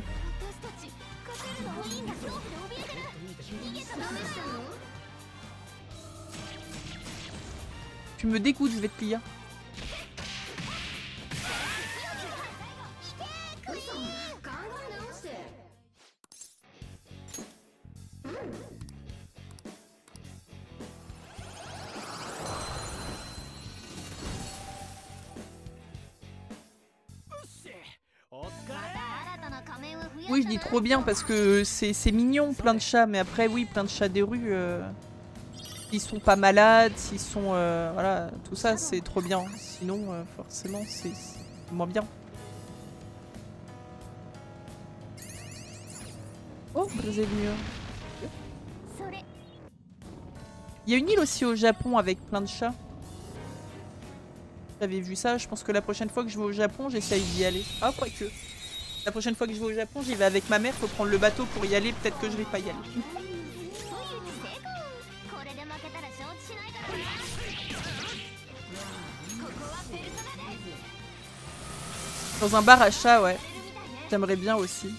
Tu me dégoûtes, Svetlia. Oui, je dis trop bien parce que c'est mignon, plein de chats, mais après, oui, plein de chats des rues. euh, S'ils sont pas malades, s'ils sont. euh, voilà, tout ça, c'est trop bien. Sinon, euh, forcément, c'est moins bien. Oh, briser le mur. Il y a une île aussi au Japon avec plein de chats. J'avais vu ça, je pense que la prochaine fois que je vais au Japon, j'essaye d'y aller. Ah, quoique. La prochaine fois que je vais au Japon, j'y vais avec ma mère, faut prendre le bateau pour y aller, peut-être que je vais pas y aller. Dans un bar à chats, ouais. J'aimerais bien aussi.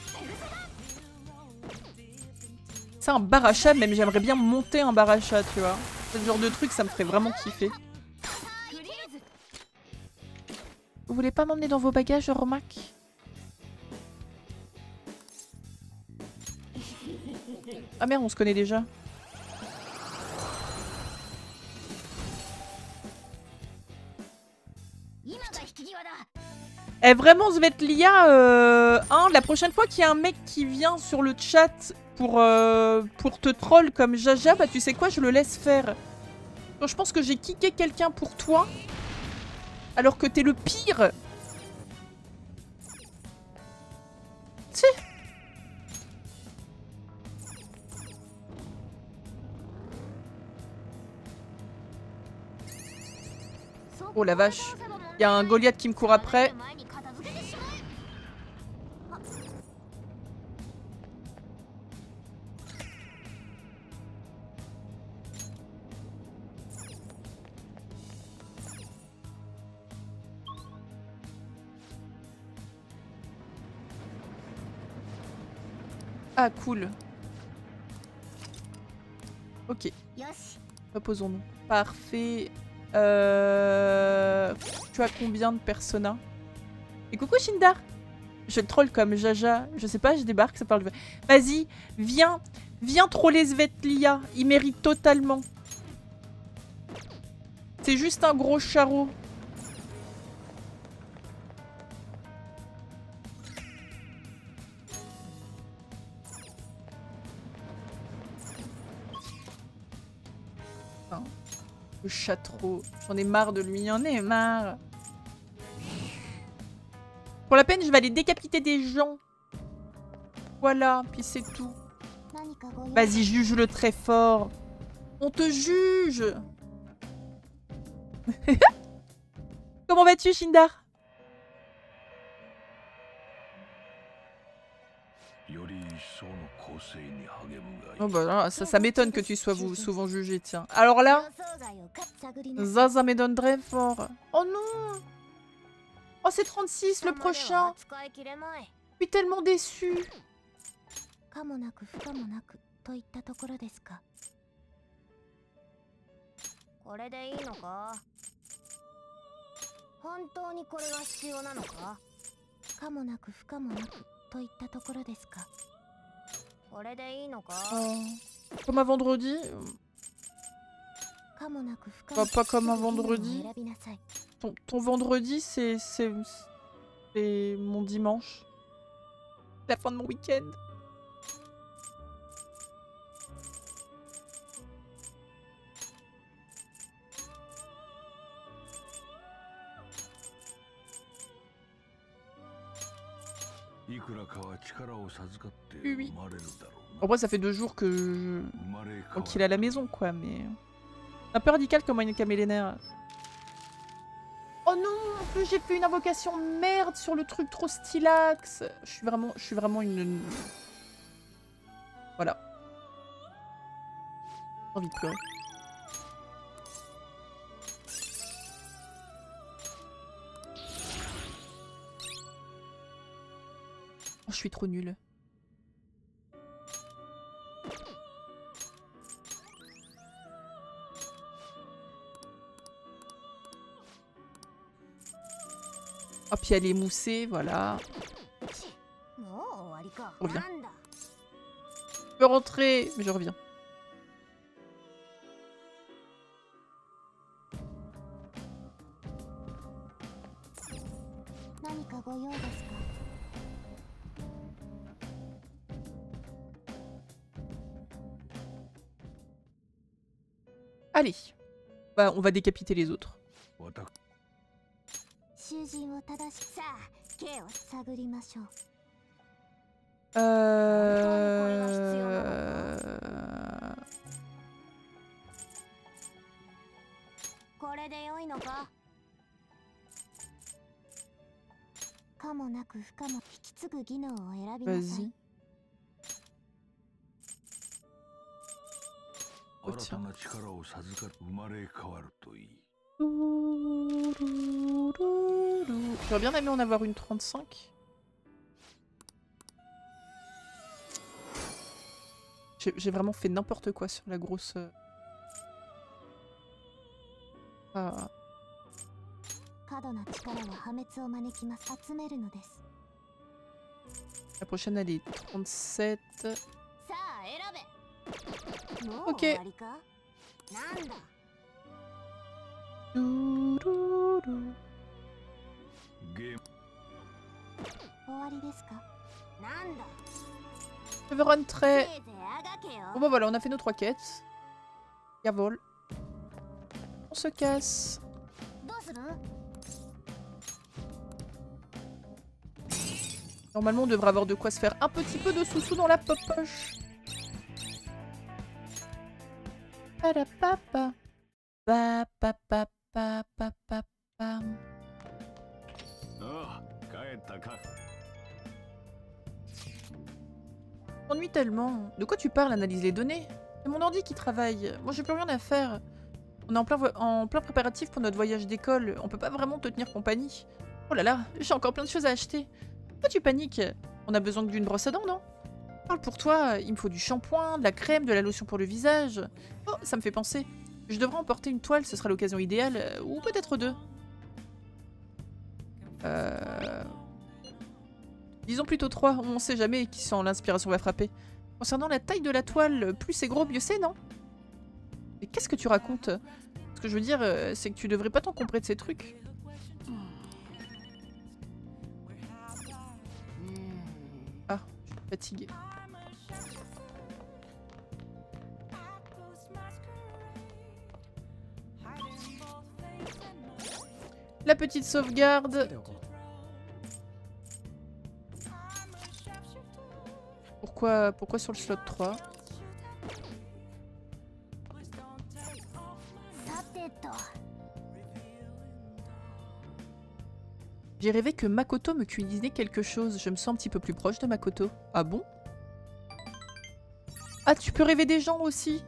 C'est un bar à chat, même j'aimerais bien monter un bar à chat, tu vois. Ce genre de truc, ça me ferait vraiment kiffer. Vous voulez pas m'emmener dans vos bagages, Romac? Ah merde, on se connaît déjà. Eh vraiment Svetlia, euh, hein, la prochaine fois qu'il y a un mec qui vient sur le chat pour, euh, pour te troll comme Jaja, bah tu sais quoi, je le laisse faire. Je pense que j'ai kické quelqu'un pour toi, alors que t'es le pire. Oh la vache. Il y a un Goliath qui me court après. Ah cool. Ok. Reposons-nous. Parfait. Euh... Tu as combien de personas? Et coucou Shindar Je le troll comme Jaja. Je sais pas, je débarque, ça parle de... Vas-y, viens. Viens troller Svetlia. Il mérite totalement. C'est juste un gros charreau. Le château. J'en ai marre de lui, j'en ai marre. Pour la peine, je vais aller décapiter des gens. Voilà, puis c'est tout. Vas-y, juge-le très fort. On te juge Comment vas-tu, Shindar? Oh bah ah, ça, m'étonne que tu sois souvent jugé, tiens. Alors là, Zaza m'étonne très fort. Oh non Oh, c'est 36, le prochain Je suis tellement déçu. Comme un vendredi pas, comme un vendredi. Ton, ton vendredi, c'est mon dimanche. La fin de mon week-end. Oui, oui. En vrai, ça fait deux jours que qu'il est à la maison, quoi, mais... C'est un peu radical comme une camélénaire. Oh non, en plus j'ai fait une invocation merde sur le truc trop stylax. Je suis vraiment, je suis vraiment une... Voilà. J'ai envie de pleurer. Je suis trop nulle. Hop, il y a les moussées, voilà. On. Je peux rentrer, mais je reviens. va, on va décapiter les autres. Euh... Vas-y. 新たな力を授かる生まれ変わるといい J'aurais bien aimé en avoir une 35. J'ai j'ai vraiment fait n'importe quoi sur la grosse... euh. Ah. 過度な力は破滅を招きます集めるのです La prochaine, elle est 37. Ok. Everon très... Bon bah voilà, on a fait nos trois quêtes. Yavol. On se casse. Normalement, on devrait avoir de quoi se faire un petit peu de sous-sous dans la poche. M'ennuie tellement. De quoi tu parles, analyse les données? C'est mon ordi qui travaille. Moi, j'ai plus rien à faire. On est en plein, en plein préparatif pour notre voyage d'école. On peut pas vraiment te tenir compagnie. Oh là là, j'ai encore plein de choses à acheter. Pourquoi tu paniques? On a besoin d'une brosse à dents, non? Parle pour toi, il me faut du shampoing, de la crème, de la lotion pour le visage. Oh, ça me fait penser. Je devrais emporter une toile, ce sera l'occasion idéale. euh, Ou peut-être deux. Euh... Disons plutôt trois, on sait jamais qui sent l'inspiration va frapper. Concernant la taille de la toile, plus c'est gros, mieux c'est, non? Mais qu'est-ce que tu racontes? Ce que je veux dire, euh, c'est que tu devrais pas t'encombrer de ces trucs. Ah, je suis fatiguée. La petite sauvegarde. Pourquoi, pourquoi sur le slot 3 J'ai rêvé que Makoto me cuisinait quelque chose. Je me sens un petit peu plus proche de Makoto. Ah bon? Ah, tu peux rêver des gens aussi?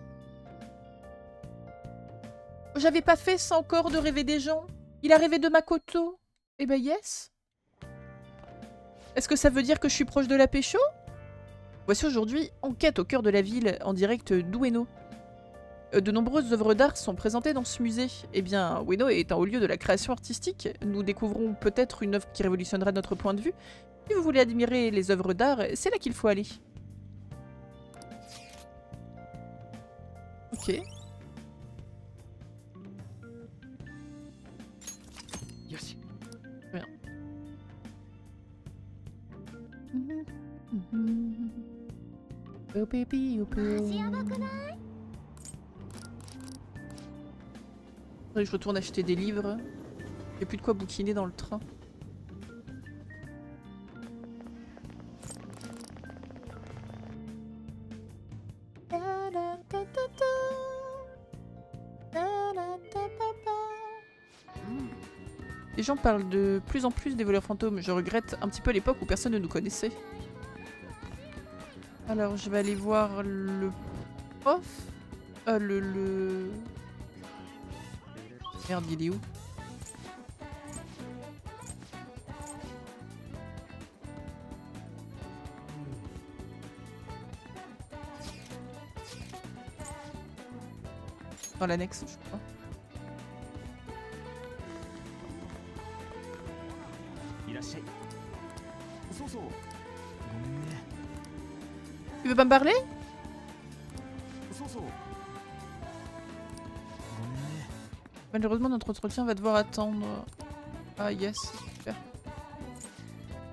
J'avais pas fait sans encore de rêver des gens. Il a rêvé de Makoto. Eh ben yes. Est-ce que ça veut dire que je suis proche de la pécho? Voici aujourd'hui Enquête au cœur de la ville, en direct d'Ueno. Euh, De nombreuses œuvres d'art sont présentées dans ce musée. Eh bien, Ueno est un haut lieu de la création artistique. Nous découvrons peut-être une œuvre qui révolutionnera notre point de vue. Si vous voulez admirer les œuvres d'art, c'est là qu'il faut aller. Ok. Oh baby, oh マジやばくない Faudrait que je retourne acheter des livres. J'ai plus de quoi bouquiner dans le train. Gens parlent de plus en plus des voleurs fantômes. Je regrette un petit peu l'époque où personne ne nous connaissait. Alors, je vais aller voir le prof. Euh, le, le... Merde, il est où? Dans l'annexe, je crois. veux pas me parler? Malheureusement, notre entretien va devoir attendre. Ah, yes, Et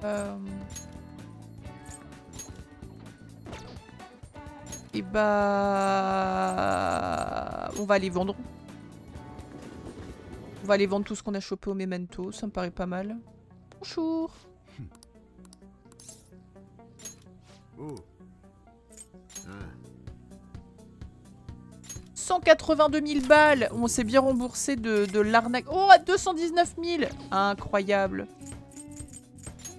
euh, eh bah. On va aller vendre. On va aller vendre tout ce qu'on a chopé au memento, ça me paraît pas mal. Bonjour! Oh. 282 000 balles. On s'est bien remboursé de, l'arnaque. Oh, à 219 000 Incroyable.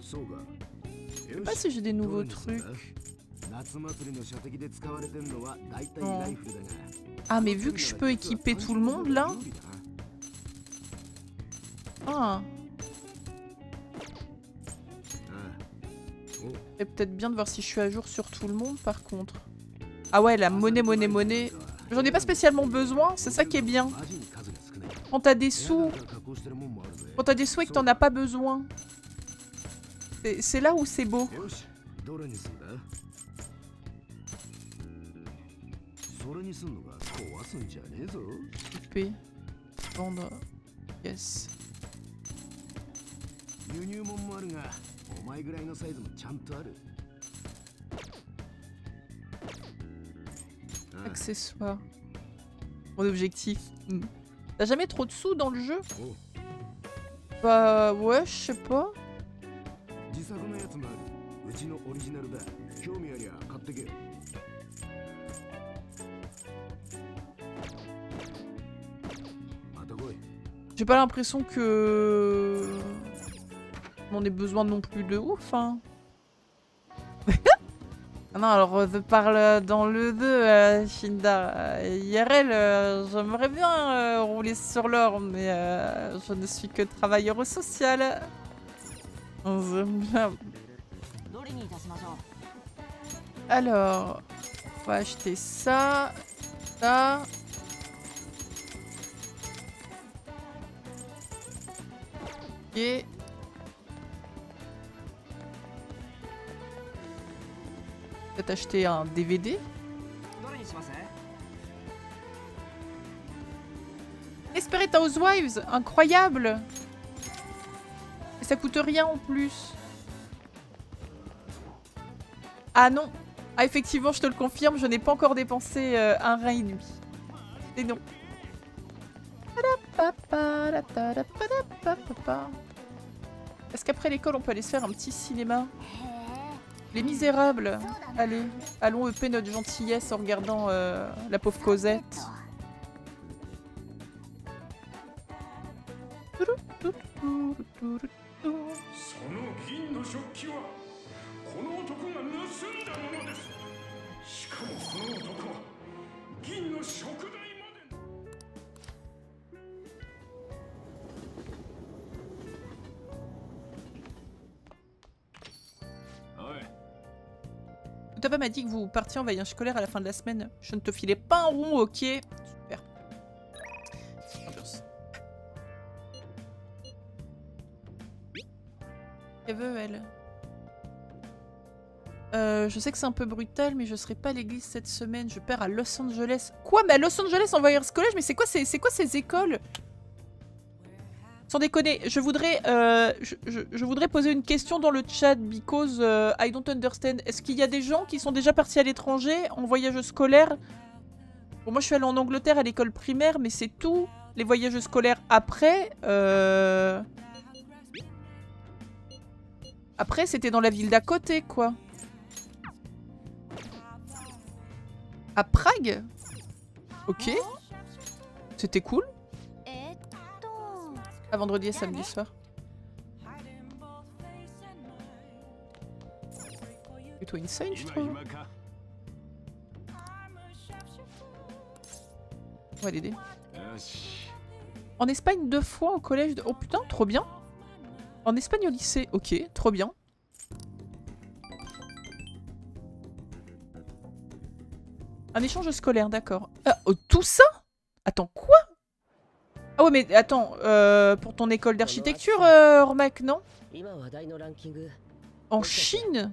Je sais pas si j'ai des nouveaux trucs. Ah, mais vu que je peux équiper tout le monde, là... Ah. C'est peut-être bien de voir si je suis à jour sur tout le monde, par contre. Ah ouais, la monnaie, monnaie, monnaie. J'en ai pas spécialement besoin, c'est ça qui est bien. Quand t'as des sous, quand t'as des sous et que t'en as pas besoin, c'est là où c'est beau. Vendre. Yes. Accessoire. Mon objectif. Hmm. T'as jamais trop de sous dans le jeu? Bah ouais, je sais pas. J'ai pas l'impression que... On ait besoin non plus de ouf, hein non, alors je parle dans le 2, euh, Shinda. Euh, IRL, euh, j'aimerais bien euh, rouler sur l'or, mais je ne suis que travailleur social. Alors, on va acheter ça, ça. Et peut-être acheter un DVD. Desperate Housewives, incroyable ça coûte rien en plus. Ah non Ah effectivement, je te le confirme, je n'ai pas encore dépensé euh, un rein et demi. Et non. Est-ce qu'après l'école, on peut aller se faire un petit cinéma? Les Misérables. Allez, allons EP notre gentillesse en regardant euh, la pauvre Cosette. Papa m'a dit que vous partiez en voyage scolaire à la fin de la semaine. Je ne te filais pas un rond, ok? Super. Veut, elle? Euh, je sais que c'est un peu brutal, mais je serai pas à l'église cette semaine. Je pars à Los Angeles. Quoi? Mais à Los Angeles en voyage scolaire Mais c'est quoi, ces- c'est quoi ces écoles? Sans déconner, je voudrais, euh, je, voudrais poser une question dans le chat because euh, I don't understand. Est-ce qu'il y a des gens qui sont déjà partis à l'étranger en voyage scolaire? Bon, moi je suis allée en Angleterre à l'école primaire, mais c'est tout. Les voyages scolaires après, euh... après c'était dans la ville d'à côté, quoi. À Prague? Ok. C'était cool. Vendredi et samedi soir. Plutôt insane, je trouve. On va l'aider. En Espagne, deux fois au collège de... Oh putain, trop bien En Espagne au lycée, ok, trop bien. Un échange scolaire, d'accord. Ah, oh, tout ça? Attends, quoi? Ah ouais, mais attends, euh, pour ton école d'architecture, euh, Ormac, non En Chine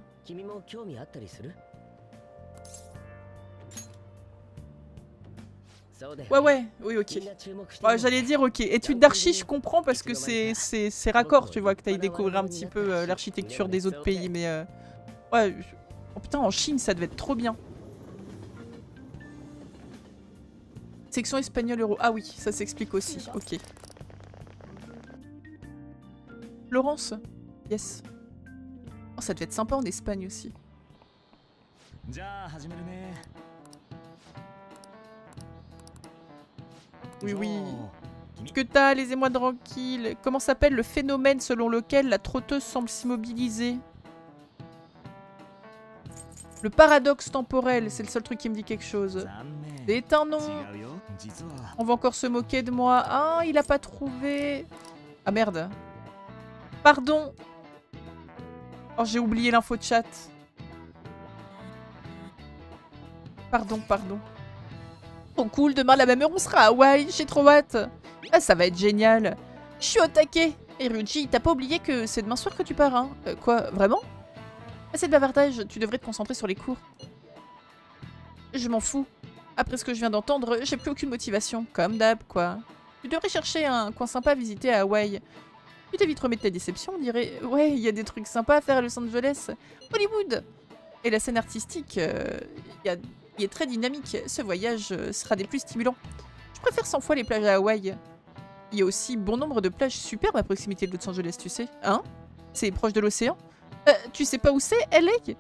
Ouais, ouais, oui, ok. Ouais, J'allais dire, ok. Études d'archi, je comprends parce que c'est raccord, tu vois, que t'ailles découvrir un petit peu euh, l'architecture des autres pays, mais... Euh... Ouais, oh putain, en Chine, ça devait être trop bien. Section espagnole euro. Ah oui, ça s'explique aussi. Ok. Laurence. Yes. Oh, ça devait être sympa en Espagne aussi. Oui, oui. Que t'as, laissez-moi tranquille. Comment s'appelle le phénomène selon lequel la trotteuse semble s'immobiliser? Le paradoxe temporel, c'est le seul truc qui me dit quelque chose. C'est un nom on va encore se moquer de moi. Ah, il a pas trouvé. Ah merde. Pardon. Oh, j'ai oublié l'info de chat. Pardon, pardon. Bon oh, cool, demain à la même heure on sera à Hawaï, j'ai trop hâte. Ah, ça va être génial. Je suis au. Et Ruji, t'as pas oublié que c'est demain soir que tu pars, hein euh, Quoi, vraiment? Ah, Assez de bavardage, tu devrais te concentrer sur les cours. Je m'en fous. Après ce que je viens d'entendre, j'ai plus aucune motivation, comme d'hab, quoi. Tu devrais chercher un coin sympa à visiter à Hawaï. Tu t'es vite remis de ta déception, on dirait. Ouais, il y a des trucs sympas à faire à Los Angeles. Hollywood Et la scène artistique, euh, il est très dynamique. Ce voyage euh, sera des plus stimulants. Je préfère 100 fois les plages à Hawaï. Il y a aussi bon nombre de plages superbes à proximité de Los Angeles, tu sais. Hein? C'est proche de l'océan? Euh, Tu sais pas où c'est, LA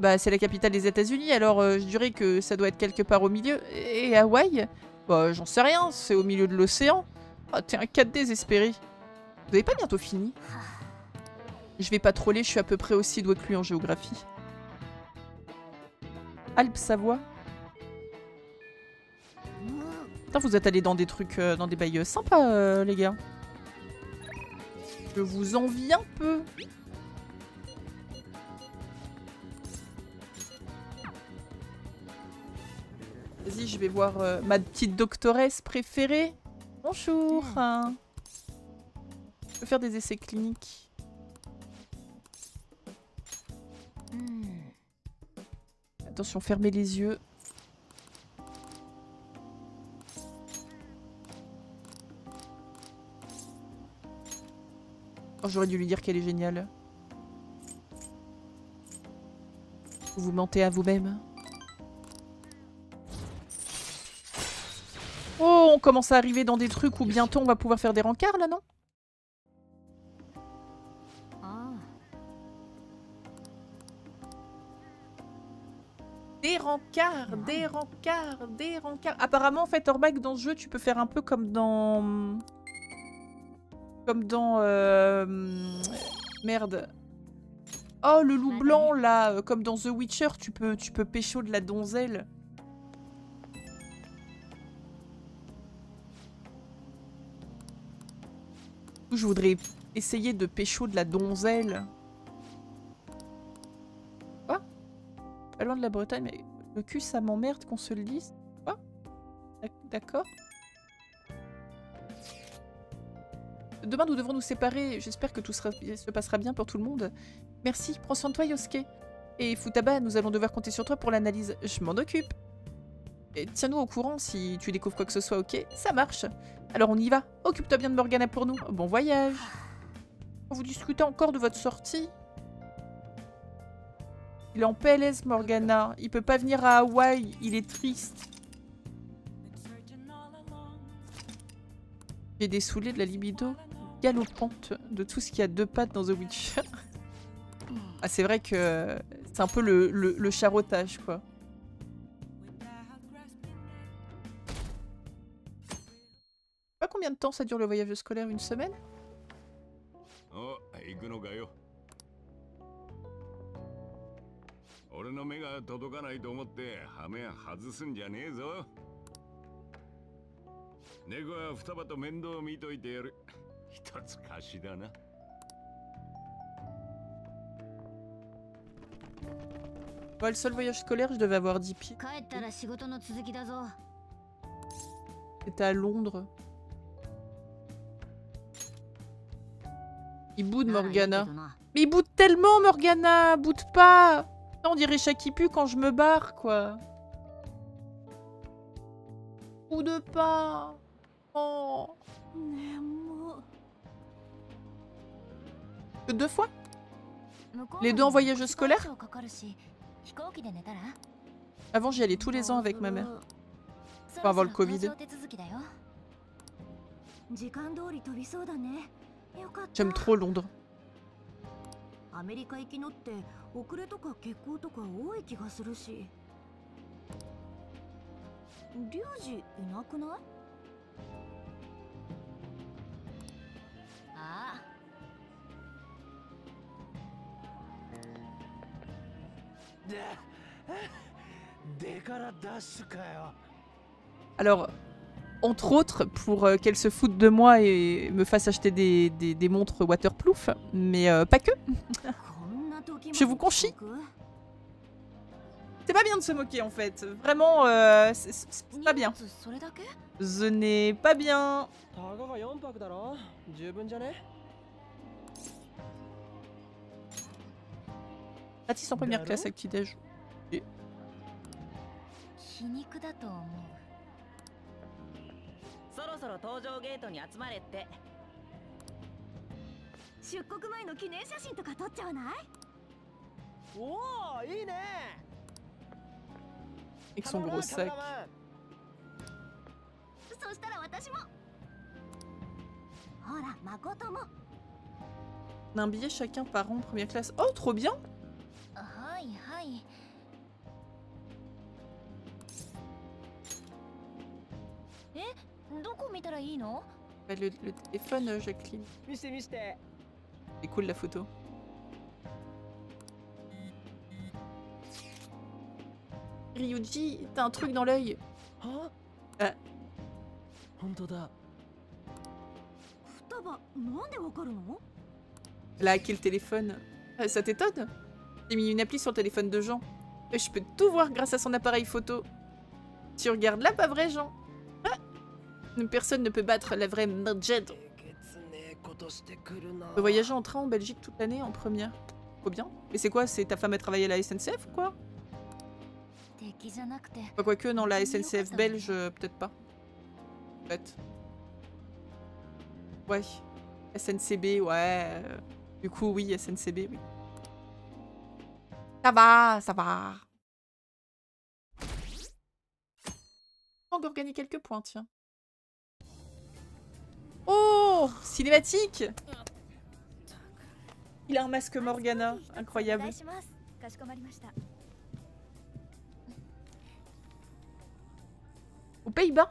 Bah, c'est la capitale des États-Unis, alors euh, je dirais que ça doit être quelque part au milieu. Et Hawaï? Bah, j'en sais rien, c'est au milieu de l'océan. Ah, t'es un cas désespéré. Vous avez pas bientôt fini? Je vais pas troller, je suis à peu près aussi doué que lui en géographie. Alpes-Savoie Putain, vous êtes allés dans des trucs, euh, dans des bails euh, sympas, les gars. Je vous envie un peu. Vas-y, je vais voir euh, ma petite doctoresse préférée. Bonjour. hein. Je peux faire des essais cliniques. Attention, fermez les yeux. Oh, J'aurais dû lui dire qu'elle est géniale. Vous mentez à vous-même. On commence à arriver dans des trucs où bientôt on va pouvoir faire des rencarts là, non? あ Des rencarts, des rencarts, des rencarts. Apparemment, en fait, Orbag, dans ce jeu, tu peux faire un peu comme dans... Comme dans... euh, Merde. Oh, le loup blanc, là, euh, comme dans The Witcher, tu peux, tu peux pécho de la donzelle. Je voudrais essayer de pécho de la donzelle. Quoi? Pas loin de la Bretagne, mais le cul, ça m'emmerde qu'on se le dise. Quoi? D'ac- D'accord. Demain, nous devrons nous séparer. J'espère que tout se passera bien pour tout le monde. Merci. Prends soin de toi, Yosuke. Et Futaba, nous allons devoir compter sur toi pour l'analyse. Je m'en occupe. Tiens-nous au courant si tu découvres quoi que ce soit, ok Ça marche. Alors on y va. Occupe-toi bien de Morgana pour nous. Bon voyage. Vous discutez encore de votre sortie Il est en PLS, Morgana. Il peut pas venir à Hawaï. Il est triste. J'ai des souliers de la libido galopante de tout ce qui a deux pattes dans The Witcher. ah, c'est vrai que c'est un peu le, charottage, quoi. combien de temps ça dure le voyage scolaire Une semaine? Pas le seul voyage scolaire, je devais avoir 10 pieds. C'était à Londres. Il boude Morgana. Mais il boude tellement Morgana Boude pas On dirait Shakipu quand je me barre, quoi. Boude pas Oh Que deux fois Les deux en voyage scolaire Avant, j'y allais tous les ans avec ma mère. Pour avoir le Covid. J'aime trop Londres. アメリカ行きのって遅れとか欠航とか多い気がするし。リュウジいなくない？あ。で でからダッシュかよ。Alors, entre autres pour euh, qu'elle se foute de moi et me fasse acheter des, des, montres waterproof, mais euh, pas que. Je vous conchis. C'est pas bien de se moquer en fait. Vraiment, euh, c'est pas bien. Ce n'est pas bien. En première classe à petit そろそろ搭乗ゲートに集まれって出国前の記念写真とか撮っちゃわないおおいいね son gros sac. そしたら私もほら誠も On a un billet chacun par an, première classe. Oh, trop bien はいは Le, le, téléphone, euh, Jacqueline. C'est cool la photo. Ryuji, t'as un truc dans l'œil. Oh. Ah. Elle a hacké le téléphone. Ah, ça t'étonne? J'ai mis une appli sur le téléphone de Jean. Je peux tout voir grâce à son appareil photo. Tu regardes là, pas vrai, Jean? personne ne peut battre la vraie Majed. Le voyager en train en Belgique toute l'année en première. Faut bien. Mais c'est quoi C'est ta femme à travailler à la SNCF ou quoi? Pas quoique, non, la SNCF belge, euh, peut-être pas. Peut-être. Ouais. SNCB, ouais. Du coup, oui, SNCB, oui. Ça va, ça va. On gagne quelques points, tiens. Oh Cinématique Il a un masque Morgana. Incroyable. Aux Pays-Bas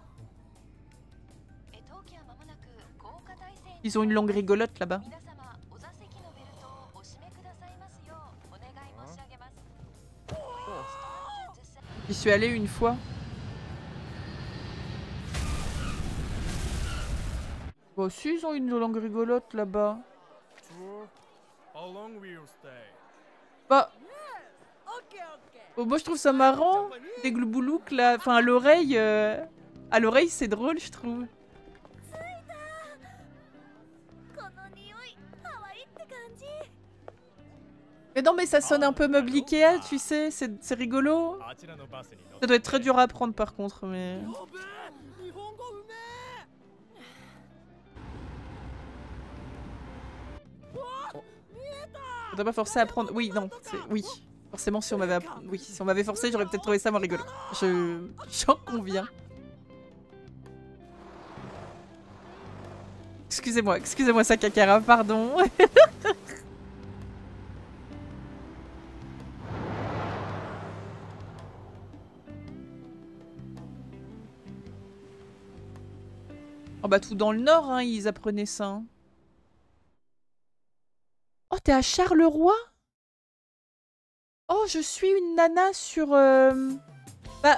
Ils ont une langue rigolote là-bas. J'y suis allé une fois. Bah si, ils ont une langue rigolote là-bas. Bah... Oh, moi je trouve ça marrant, des gloubouloucs là, enfin à l'oreille, euh, à l'oreille c'est drôle je trouve. Mais non, mais ça sonne un peu meuble Ikea, tu sais, c'est rigolo. Ça doit être très dur à prendre par contre, mais... doit pas forcer à apprendre. Oui, non, oui. Forcément, si on m'avait oui, si on forcé, j'aurais peut-être trouvé ça moins rigolo. Je j'en conviens. Excusez-moi, excusez-moi Sakakara, pardon. oh bah tout dans le nord, hein, ils apprenaient ça. hein. Oh, t'es à Charleroi? Oh, je suis une nana sur... euh, Bah,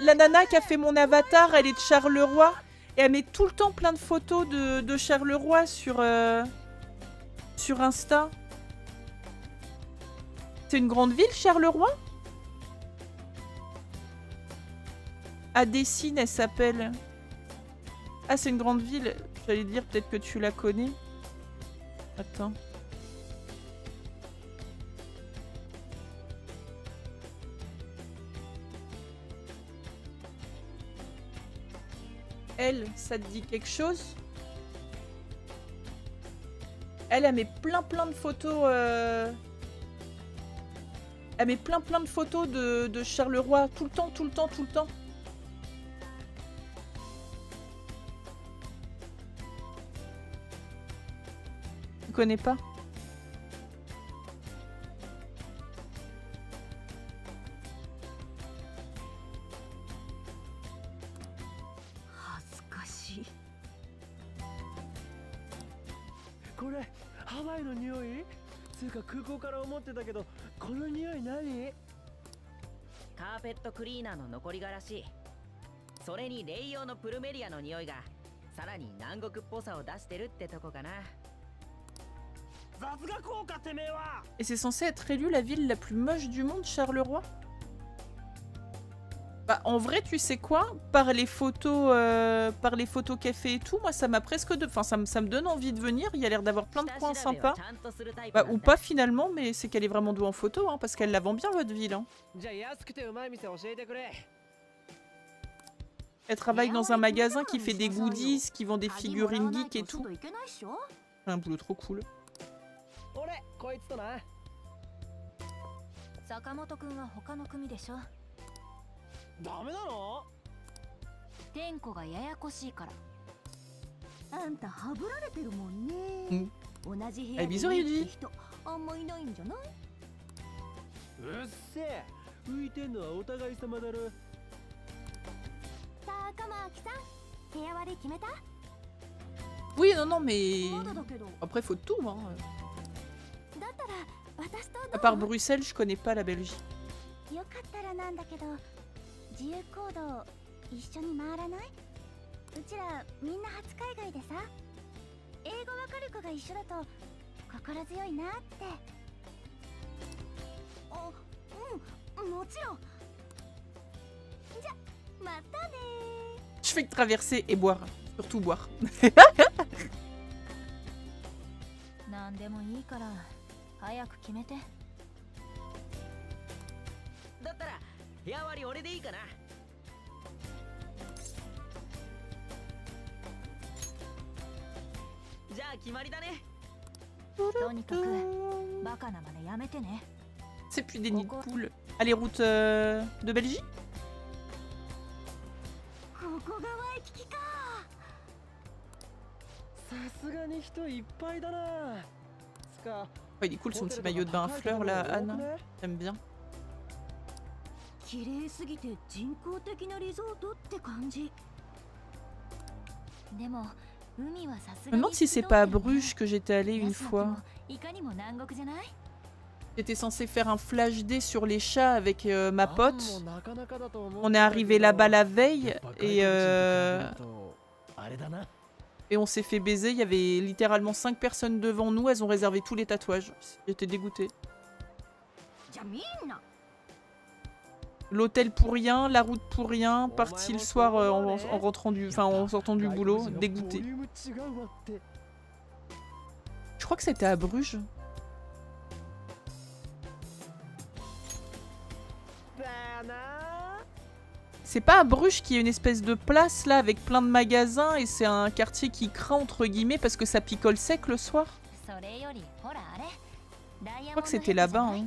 la, nana qui a fait mon avatar, elle est de Charleroi. Et elle met tout le temps plein de photos de, Charleroi sur... euh, Sur Insta. C'est une grande ville, Charleroi? À Dessine, elle s'appelle. Ah, c'est une grande ville. J'allais dire peut-être que tu la connais. Attends. Elle, ça te dit quelque chose? Elle, elle met plein plein de photos. euh, Elle met plein plein de photos de, de Charleroi. Tout le temps, tout le temps, tout le temps. Tu connais pas? つうか空港から思ってたけどこの匂い何？カーペットクリーナーの残りがらしい。それにレイ用のプルメリアの匂いがさらに南国っぽさを出してるってとこかな。雑学効果てめえは。Et c'est censé être élu la ville la plus moche du monde, Charleroi? Bah, en vrai, tu sais quoi? Par les photos, euh, par les photos café et tout, moi, ça m'a presque, enfin, ça, ça me donne envie de venir. Il y a l'air d'avoir plein de coins sympas, bah, ou pas finalement, mais c'est qu'elle est vraiment douée en photo, hein, parce qu'elle la vend bien votre ville. Hein. Elle travaille dans un magasin qui fait des goodies, qui vend des figurines geek et tout. Un boulot trop cool. ダメなの？天子がややこしいから。あんたはぶられてるもんね。うん。同じ部え屋でビゾリュディいいって人あんまいないんじゃない？うっせえ。浮いてんのはお互い様だろ。高巻さん。部屋割り決めた？Oui, non, non, mais après, faut tout. Hein. À part Bruxelles, je connais pas la Belgique. 自由行動一緒に回らない？うちらみんな初海外でさ。英語わかる子が一緒だと心強いなって。あうんもちろん。じゃまたね。Je fais que traverser et boire. Surtout boire. 何でもいいから早く決めて。だったら 部屋割り俺でいいかなじゃあ決まりだねとにかくバカなまねやめてね C'est plus des nids de poules. Allez, route euh, de Belgique ここがワイキキかさすがに人いっぱいだなつか Ouais, il est cool son petit maillot de bain à fleurs là, Anne. J'aime bien. 綺麗すぎて人工的なリゾートって感じでも海はさす Je が me に demande si c'est pas à Bruges que j'étais allée une 安野 fois. もいかにも南国じゃない J'étais censée faire un flash day sur les chats avec euh, ma pote. もなかなかだと思う On est arrivé là-bas la veille やっぱ外国人と比べ et, euh, るとあれだな et on s'est fait baiser. Il y avait littéralement 5 personnes devant nous. Elles ont réservé tous les tatouages. J'étais dégoûtée. L'hôtel pour rien, la route pour rien, parti le soir euh, en, rentrant du, en sortant du boulot, dégoûté. Je crois que c'était à Bruges. C'est pas à Bruges qui est une espèce de place là avec plein de magasins et c'est un quartier qui craint entre guillemets parce que ça picole sec le soir? Je crois que c'était là-bas. Hein.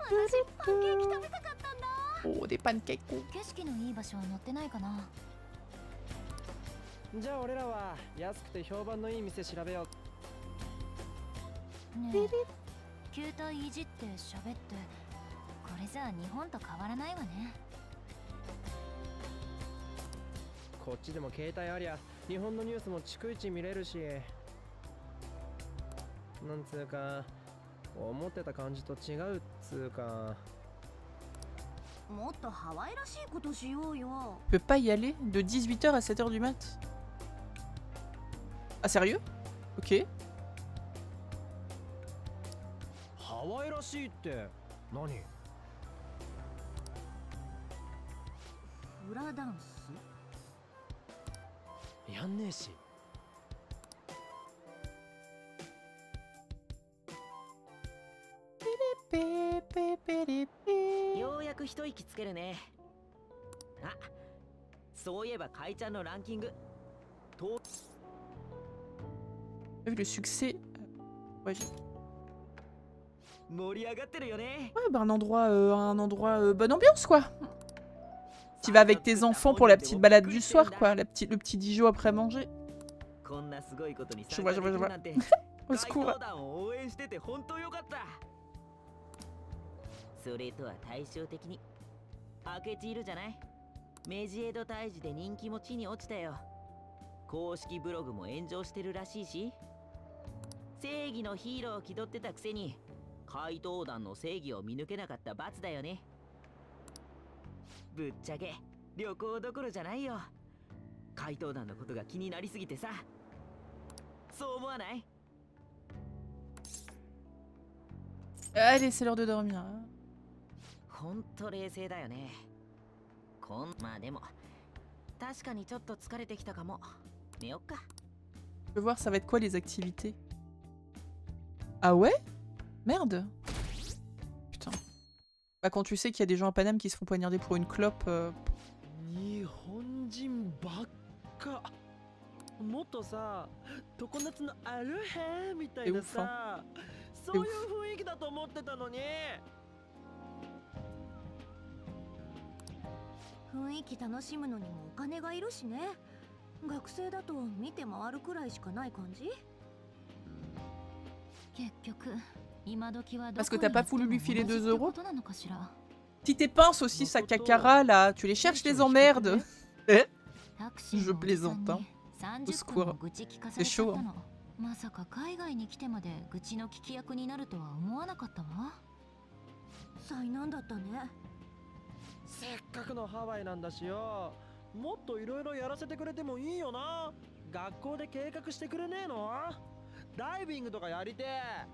私パンケーキ食べたかったんだ。Oh, des pancakes. 景色のいい場所は載ってないかな。じゃあ俺らは安くて評判のいい店調べよう。ねえ。球体いじって喋ってこれじゃあ日本と変わらないわね。こっちでも携帯ありゃ日本のニュースも逐一見れるし。なんつうか思ってた感じと違うっつうか。もっとハワイらしいことしようよ。Je peux pas y aller de 18h à 7h du mat. Ah sérieux? Ok. ハワイらしいって。何？フラダンス？やんねえしようやく一息つけるねあそういえばかいちゃんのランキングと T'as vu le succès Ouais, j'ai- 盛り上がってるよね ouais bah un endroit, euh, un endroit euh, bonne ambiance quoi. Tu vas avec tes enfants pour la petite balade du soir quoi, la petite, le petit Dijon après manger. こんなすごいことに Je 参 vois, 加 je で vois, je きる vois. なんて Au 街 secours. それとは対照的に。明智いるじゃない？メジエド退治で人気も地に落ちたよ。公式ブログも炎上してるらしいし。正義のヒーローを気取ってたくせに怪盗団の正義を見抜けなかった罰だよね。ぶっちゃけ旅行どころじゃないよ。怪盗団のことが気になりすぎてさ。そう思わない？Allez, c'est l'heure de dormir. hein. ほんと冷静だよねこんまあでも確かにちょっと疲れてきたかも寝よっか Je veux voir, ça va être quoi les activités Ah ouais Merde Putain. Bah quand tu sais qu'il y a des gens à Paname qui se font poignarder pour une clope... euh, 日本人ばっかもっとさ常夏のアルヘみたいなさそういう雰囲気だと思ってたのに 雰囲気楽しむのにもお金がいるしね学生だと見て回るくらいしかない感じ結局今時は Parce que t'as pas voulu lui filer 2 euros ことなのかしら Petite épince aussi, sa cacara là, tu les cherches les emmerdes Eh Je plaisante, hein. Au 30分 secours. C'est chaud. hein. のまさか海外に来てまで愚痴の聞き役になるとは思わなかったわ災難だったねせっかくのハワイなんだしよ。もっといろいろやらせてくれてもいいよな。学校で計画してくれねえの？ダイビングとかやりてえ。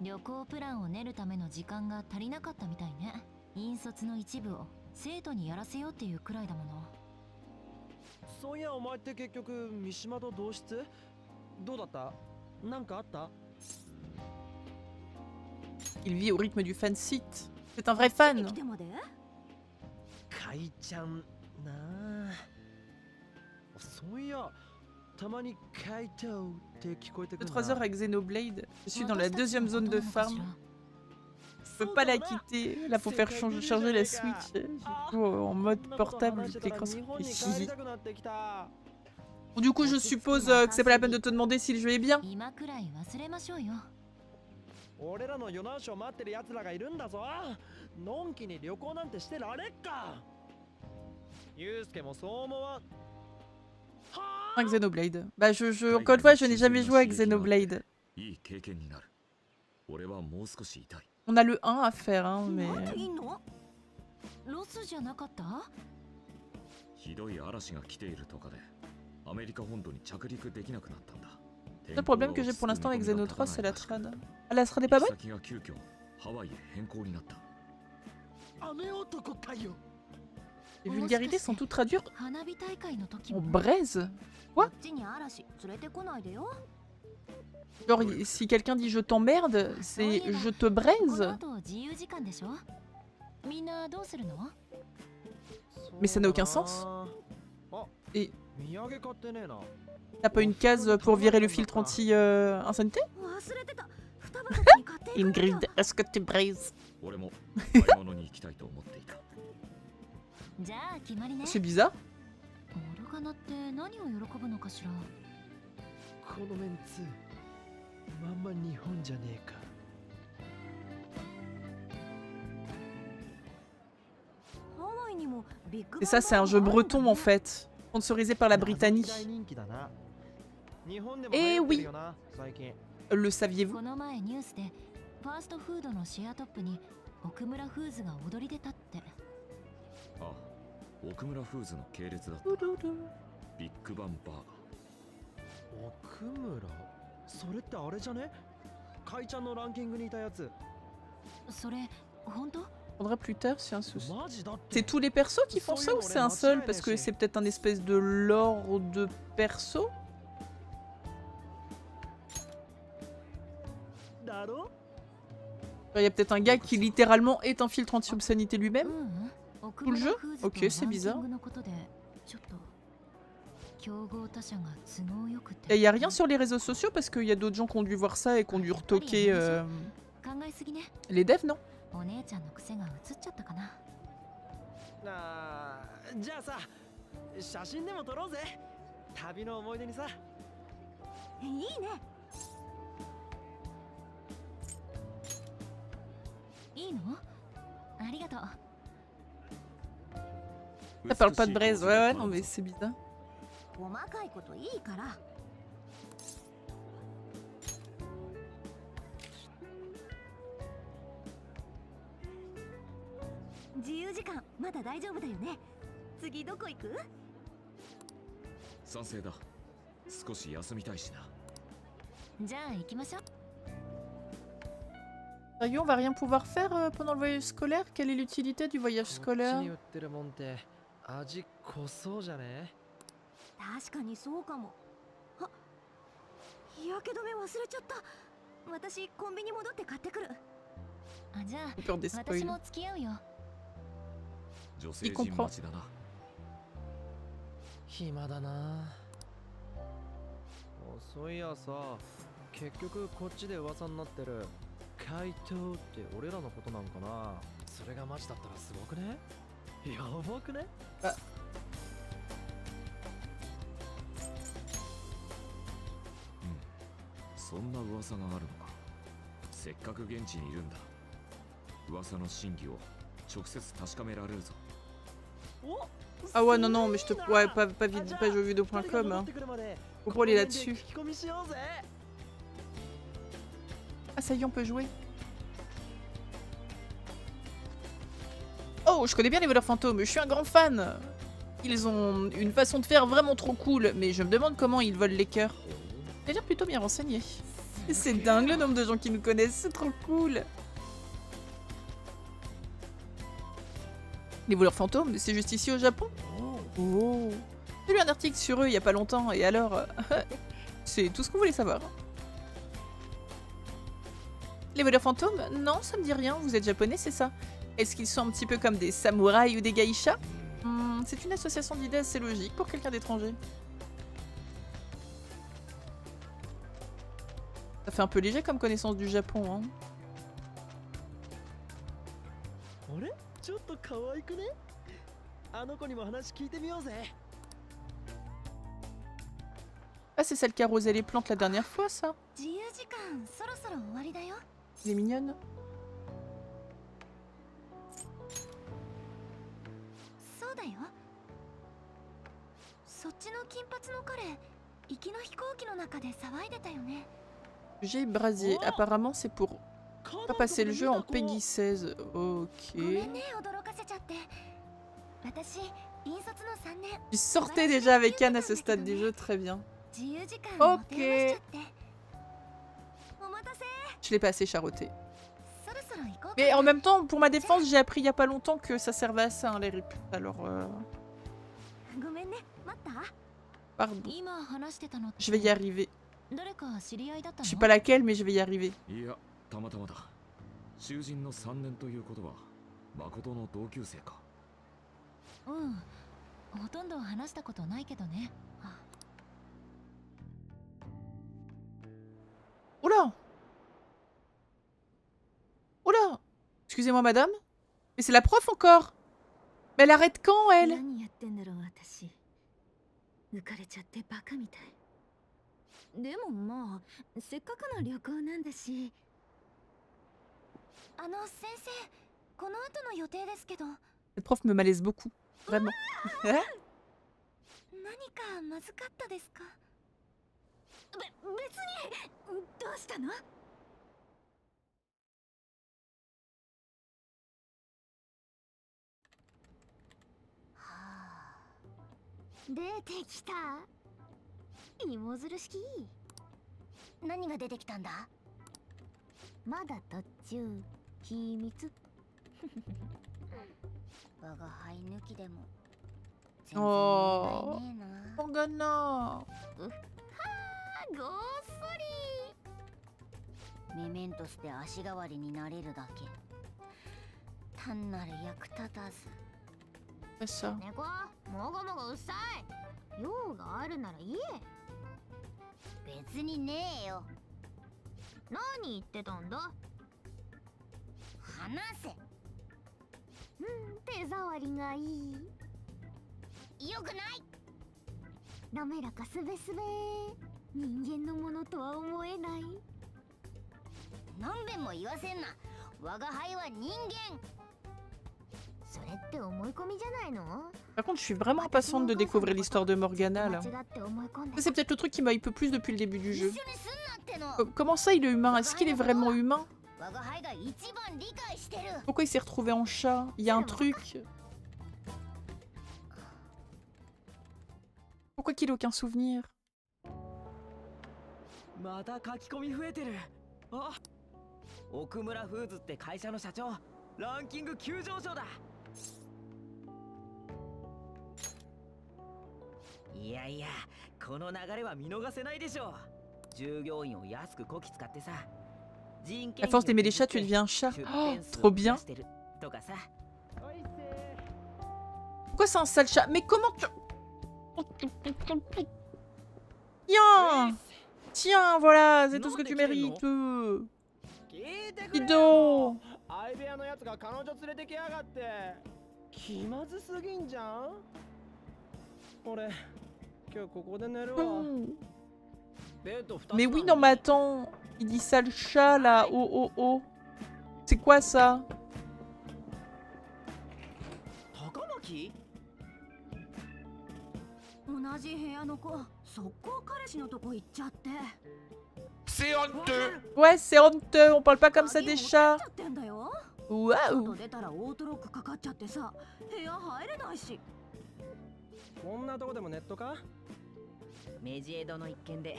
旅行プランを練るための時間が足りなかったみたいね。引率の一部を生徒にやらせようっていうくらいだもの。そういやお前って結局三島と同室？どうだった？なんかあった？Il vit au rythme du fan site. C'est un vrai fan. 来てまでかいちゃんなあそういやたまにカイトって聞こえてくる 3 heures avec Xenoblade. Je suis dans la deuxième zone de farm. Je peux pas la quitter. Là, faut faire changer, charger la Switch. euh, Du coup, en mode portable, vu que l'écran se fait Bon, Du coup, je suppose euh, que c'est pas la peine de te demander si le jeu est bien. 今くらい忘れましょうよ俺らの世直しを待ってる奴らがいるんだぞのんきに旅行なんてしてられっかユうスケもそう思わん Un Xenoblade. Bah, je, je, encore une fois, je n'ai jamais joué à Xenoblade. いい経験になる俺はもう少し痛い On a le 1 à faire, hein, mais. いいのロスじゃなかったひどい嵐が来ているとかでアメリカ本土に着陸できなくなったんだ Le seul problème que j'ai pour l'instant avec Xeno 3, c'est la trad. Ah, la trad est pas bonne Les vulgarités sont toutes traduites en braise. Quoi Genre, si quelqu'un dit « je t'emmerde », c'est « je te braise ». Mais ça n'a aucun sens. Ah. Et... T'as pas une case pour virer le filtre anti-insanité euh, Ingrid, est-ce que tu braises? 俺も買い物に行きたいと思っていたじゃあ決まりね C'est bizarre. オルガナって何を喜ぶのかしらこのメンツまんま日本じゃねえか ハワイにもビッグ Et ça, c'est un jeu breton en fait. Sponsorisé par la Britannie. 大人気だな日本でも Eh 流行ってる oui よな最近 Le saviez-vous この前ニュースで ファーストフードのシェアトップに奥村フーズが踊り出たってあ奥村フーズの系列だったビッグバンバー奥村それってあれじゃねかいちゃんのランキングにいたやつそれ本当 Faudra plus tard si un souci. マジだって C'est tous les persos qui font ça ou c'est un seul Parce que c'est peut-être un espèce de lore de perso だろ Il y a peut-être un gars qui littéralement est un filtre anti-obscénité lui-même Tout le jeu Ok, c'est bizarre. Et il n'y a rien sur les réseaux sociaux parce qu'il y a d'autres gens qui ont dû voir ça et qui ont dû retoquer euh, les devs, non いいのありがとう Elle parle pas de braise, ouais, ouais, non, mais c'est bizarre. Sanseida, 少し休みたいしな。じゃあ行きましょう。Sérieux, on va rien pouvoir faire euh, pendant le voyage scolaire Quelle est l'utilité du voyage scolaire 確かにそうかもあ日焼け止め忘れちゃった私コンビニ戻って買ってくるあじゃあ私.も付き合うよ女性陣待ちだな暇だなそういやさ結局こっちで噂になってる怪盗って俺らのことなんかなそれがマジだったらすごくねやばくねあそんな噂があるのかせっかく現地にいるんだ噂の真偽を直接確かめられるぞ Ah ouais, non, non, mais je te... Ouais, pas, pas, vite, pas jeuxvideo.com, hein. Faut pas aller là-dessus. Ah ça y est, on peut jouer. Oh, je connais bien les voleurs fantômes, je suis un grand fan Ils ont une façon de faire vraiment trop cool, mais je me demande comment ils volent les cœurs. D'ailleurs, plutôt bien renseigné. C'est dingue le nombre de gens qui nous connaissent, c'est trop cool Les voleurs fantômes, c'est juste ici au Japon Oh J'ai lu un article sur eux il y a pas longtemps, et alors... c'est tout ce qu'on voulait savoir. Les voleurs fantômes Non, ça me dit rien, vous êtes japonais, c'est ça Est-ce qu'ils sont un petit peu comme des samouraïs ou des gaïchas hmm, C'est une association d'idées assez logique pour quelqu'un d'étranger. Ça fait un peu léger comme connaissance du Japon, hein. Ah, c'est celle qui a arrosé les plantes la dernière fois, ça. Elle est mignonne. J'ai brasier. Apparemment, c'est pour pas passer le jeu en Peggy 16. Ok. Tu sortais déjà avec Anne à ce stade du jeu, très bien. Ok. Je l'ai pas assez charotté. そろそろ行こうか Mais en même temps, pour ma défense, j'ai appris il y a pas longtemps que ça servait à ça, hein, les rips. Alors, euh, ごめんね待った pardon. 今話してたのって Je vais y arriver. 誰か知り合いだったの Je sais pas laquelle, mais je vais y arriver. いやたまたまだ囚人の3年ということは誠の同級生かうんほとんど話したことないけどね Oh là Excusez-moi, madame Mais c'est la prof encore. Mais elle arrête quand, elle? Cette prof me malaise beaucoup. Vraiment. 出てきた？芋づる式？何が出てきたんだ？まだ途中秘密？我が輩抜きでも。Oh, 全然問題ねえな。Morgana はあごっそメメントスで足代わりになれるだけ。単なる役立たず C'est ça. り猫もごもごうっさい。用があるなら言え。別にねえよ。何言ってたんだ？話せ。うん手触りがいい。よくない。滑らかすべすべ。人間のものとは思えない。何遍も言わせんな。我が輩は人間。Par contre, je suis vraiment impatiente de découvrir l'histoire de Morgana, là. C'est peut-être le truc qui m'a un peu plus depuis le début du jeu. Comment ça, il est humain? Est-ce qu'il est vraiment humain? Pourquoi il s'est retrouvé en chat? Il y a un truc... Pourquoi qu'il ait aucun souvenir? また書き込み増えてるあ奥村フーズって会社の社長ランキング急上昇だいやいやこの流れは見逃せないでしょ従業員を安くこき使ってさ人件 À force d'aimer les chats, tu deviens un chat. Oh, trop bien. とかさ Pourquoi c'est un sale chat Mais comment tu... Tiens Tiens, voilà, c'est tout ce que tu mérites. euh. 聞いてく Dis れ donc よ 相部屋のやつが彼女連れてきやがって気まずすぎんじゃん？俺今日ここで寝るわ Non. ベッド2つ Mais oui, non, mais attends. Il dit sale chat là. Oh, oh, oh. C'est quoi ça? 高巻同じ部屋の子速攻彼氏のとこ行っちゃって C'est honteux. Ouais, c'est honteux. On parle pas comme ça des chats. Waouh. 外出たらオートロックかかっちゃってさ。部屋入れない。しこんなとこでもネットかメジエドの一件で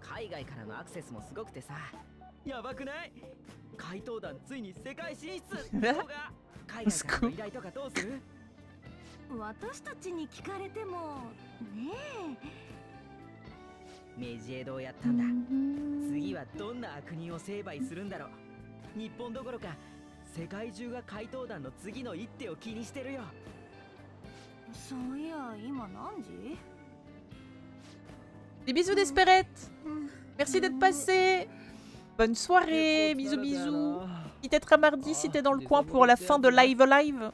海外からのアクセスもすごくてさ。やばくない。怪盗団ついに世界進出海外からの依頼とかどうする私たちに聞かれてもねメジエドをやったんだ次はどんな悪人を成敗するんだろう日本どころか世界中が怪盗団の次の一手を気にしてるよえそういや今何時 Des bisous d'Espérette. Merci d'être passé. Bonne soirée. Bisous, bisous. Peut-être à mardi si t'es dans le coin pour la fin de Live Live.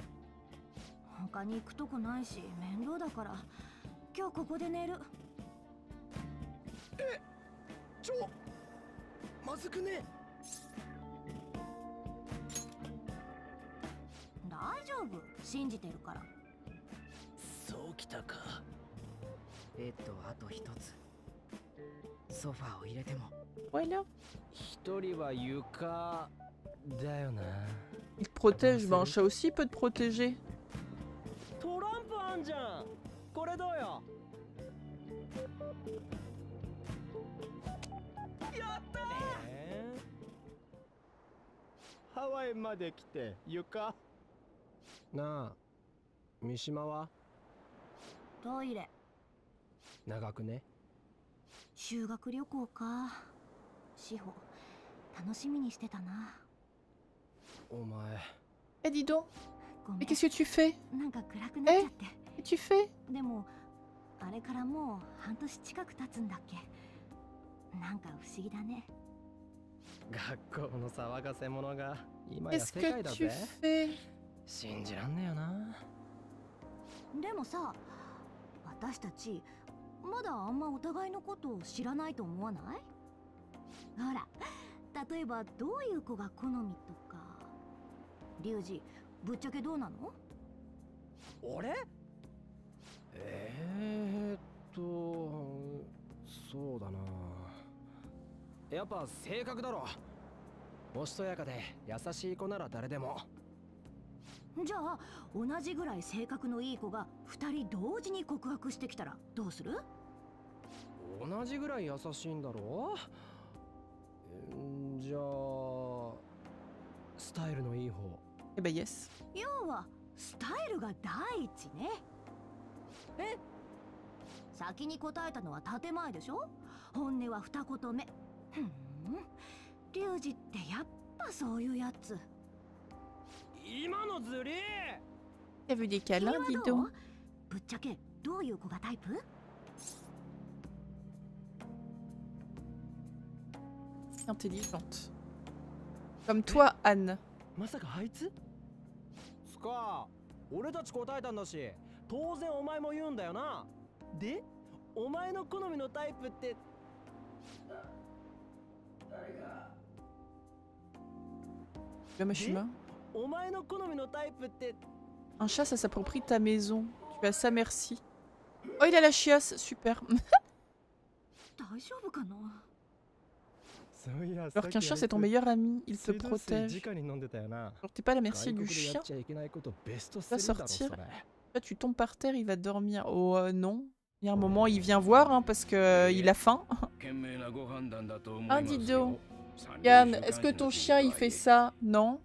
他に行くとこないし面倒だから今日ここで寝るちょまずくね。大丈夫。信じてるから。そうきたか。ベッドはあと一つ。ソファーを入れても。Voilà. 一人は床だよな。Il te protège. Ben, un chat aussi peut te protéger. トランプあんじゃんこれどうよ？やったえ。ーハワイまで来て床なあ三島は？トイレ。長くね？修学旅行か。志保楽しみにしてたな。お前。Eh, dis donc. Mais ん qu'est-ce que tu fais? なんか暗くなっちゃって、Qu'est-ce que tu fais? でもあれからもう半年近く経つんだっけなんか不思議だね。学校の騒がせ者が今や世界だぜ。信じらんねえよな。でもさ私たちまだあんまお互いのことを知らないと思わない？ほら例えばどういう子が好みとか。リュウジぶっちゃけどうなの？俺？えー、っとそうだなやっぱ性格だろ。おしとやかで優しい子なら誰でも。じゃあ同じぐらい性格のいい子が2人同時に告白してきたらどうする？同じぐらい優しいんだろ？じゃあスタイルのいい方。えば yes 要はスタイルが第一ね。え？先に答えたのは建前でしょ？本音は二言目ふん。リュウジってやっぱそういうやつ。今のずり T'as vu des câlins, dis donc ぶっちゃけどういう子がタイプ？Intelligente. Comme toi, Anne. まさかあいつ？スカ俺たち答えたんだし。当然お前も言うんだよな。でお前の好みのタイプって？Un chat, ça s'approprie ta maison. Tu as sa merci. Oh, il a la chiasse, super. Alors qu'un chat c'est ton meilleur ami, il te protège. Alors t'es pas à la merci du chien. Tu vas sortir. Tu tombes par terre, il va dormir. Oh euh, non. Il y a un moment, il vient voir hein, parce que euh, il a faim. Ah, dis donc. Yann, est-ce que ton chien il fait ça? Non.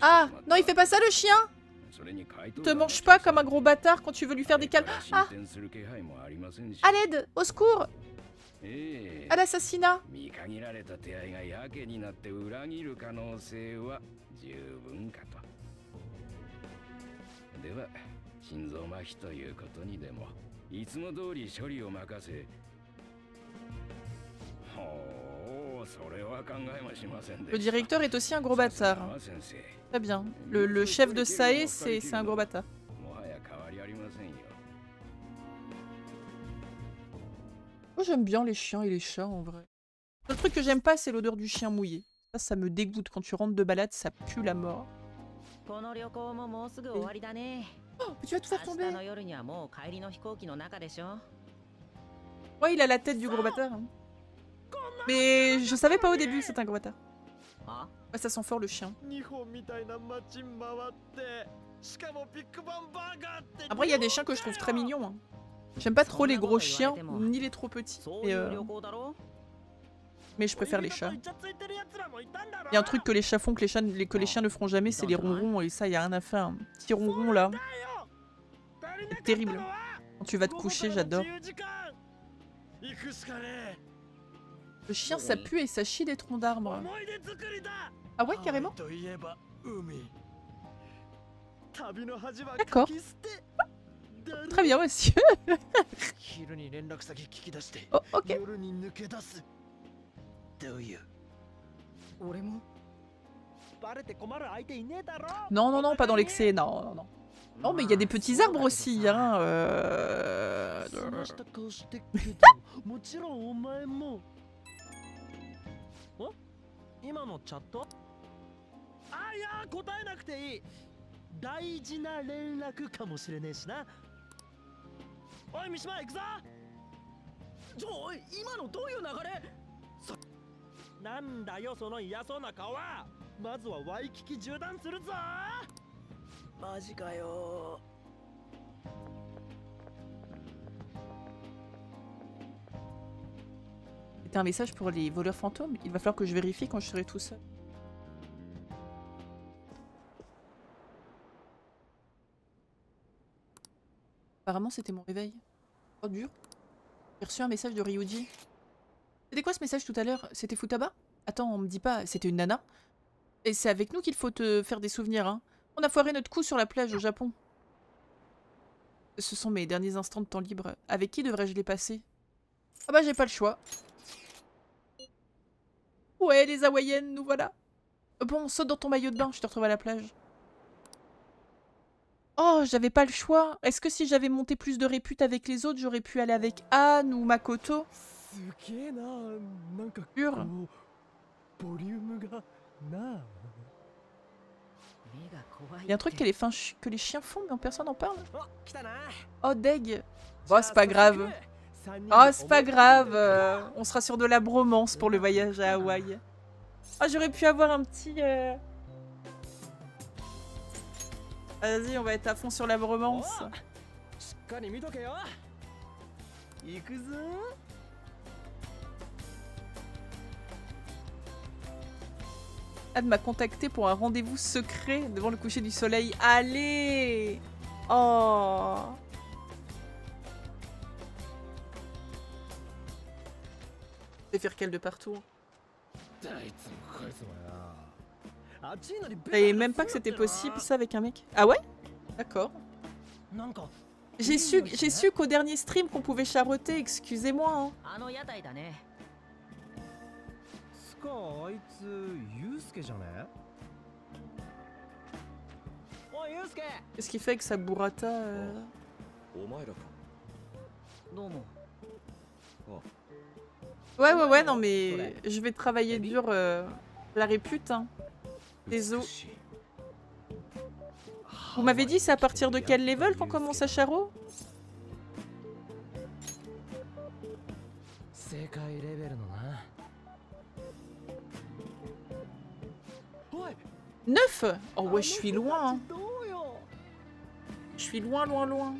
Ah Non, il fait pas ça le chien? Te mange pas comme un gros bâtard quand tu veux lui faire des câlins. Ah À l'aide Au secours À l'assassinat 見限られた手合いがやけになって裏切る可能性は十分かとでは心臓麻痺ということにでもいつも通り処理を任せほうそれは考えもしませんで Le directeur est aussi un gros bâtard. hein. 先生 Très bien. Le, le chef de Sae, c'est c'est un gros bâtard. もはや変わりありませんよ Moi j'aime bien les chiens et les chats en vrai. Le truc que j'aime pas, c'est l'odeur du chien mouillé. Ça, ça me dégoûte. Quand tu rentres de balade, ça pue la mort. この旅行ももうすぐ終わりだね tu vas tout faire 明 tomber 日の夜にはもう帰りの飛行機の中でしょ Ouais, il a la tête du gros bâtard. hein. Mais je savais pas au début que c'était un gros bâtard. Ah Ouais, ça sent fort le chien. 日本みたいな街回ってしかもビッグバンバーガーって Après, il y a des chiens que je trouve très mignons. hein. J'aime pas trop les gros chiens, ni les trop petits. そう Mais, いう euh, 旅行だろ Mais je préfère les chats. Il y a un truc que les chats font que les, chiens ne feront jamais, c'est les ronrons. Et ça, il y a rien à faire. Un petit ronron là. Terrible. Quand tu vas te coucher, j'adore. Le chien, ça pue et ça chie des troncs d'arbres. Ah ouais, carrément D'accord. Très bien, monsieur. oh, ok. Oh, 夜に抜け出すどういう俺もバレて困る相手いねえだろ Non, non, non, pas dans l'excès. Non, non, non. Non, mais il y a des petits arbres aussi. Hein. euh, なんだよその嫌そうな顔はまずはワイキキ縦断するぞマジかよ C'était un message pour les voleurs fantômes. Il va falloir que je vérifie quand je serai tout seul. Apparemment, c'était mon réveil. Oh, dur. J'ai reçu un message de Ryuji. C'était quoi ce message tout à l'heure? C'était Futaba? Attends, on me dit pas, c'était une nana Et c'est avec nous qu'il faut te faire des souvenirs, hein. On a foiré notre coup sur la plage au Japon. Ce sont mes derniers instants de temps libre. Avec qui devrais-je les passer? Ah bah j'ai pas le choix. Ouais, les hawaïennes, nous voilà. Bon, saute dans ton maillot de bain, je te retrouve à la plage. Oh, j'avais pas le choix. Est-ce que si j'avais monté plus de répute avec les autres, j'aurais pu aller avec Anne ou Makoto? すげえななんか Pur. こうボリュームがなあ Il y a un truc que les, fins chi- que les chiens font, mais personne n'en parle. お来たな Oh, deg. Oh, c'est pas grave. Oh, c'est pas grave. euh, on sera sur de la bromance pour le voyage à Hawaï. Ah, j'aurais pu avoir un petit... euh, Vas-y, on va être à fond sur la bromance. しっかり見とけよ行くぞ hâte m'a contacté pour un rendez-vous secret devant le coucher du soleil. Allez Oh Je faire qu'elle de partout. Hein. Et même pas que c'était possible ça avec un mec. Ah ouais? D'accord. J'ai su, su qu'au dernier stream qu'on pouvait charreter, excusez-moi. Hein. あの屋台だねつかあいつユウスケじゃねおいユウスケ Qu'est-ce qu'il fait avec sa burrata euh お前らかどうも Ouais, ouais, ouais, non mais je vais travailler dur euh, la répute. Hein. Les os. Vous m'avez dit c'est à partir de quel level qu'on commence à charo 9 Oh ouais, je suis loin. Je suis loin, loin, loin.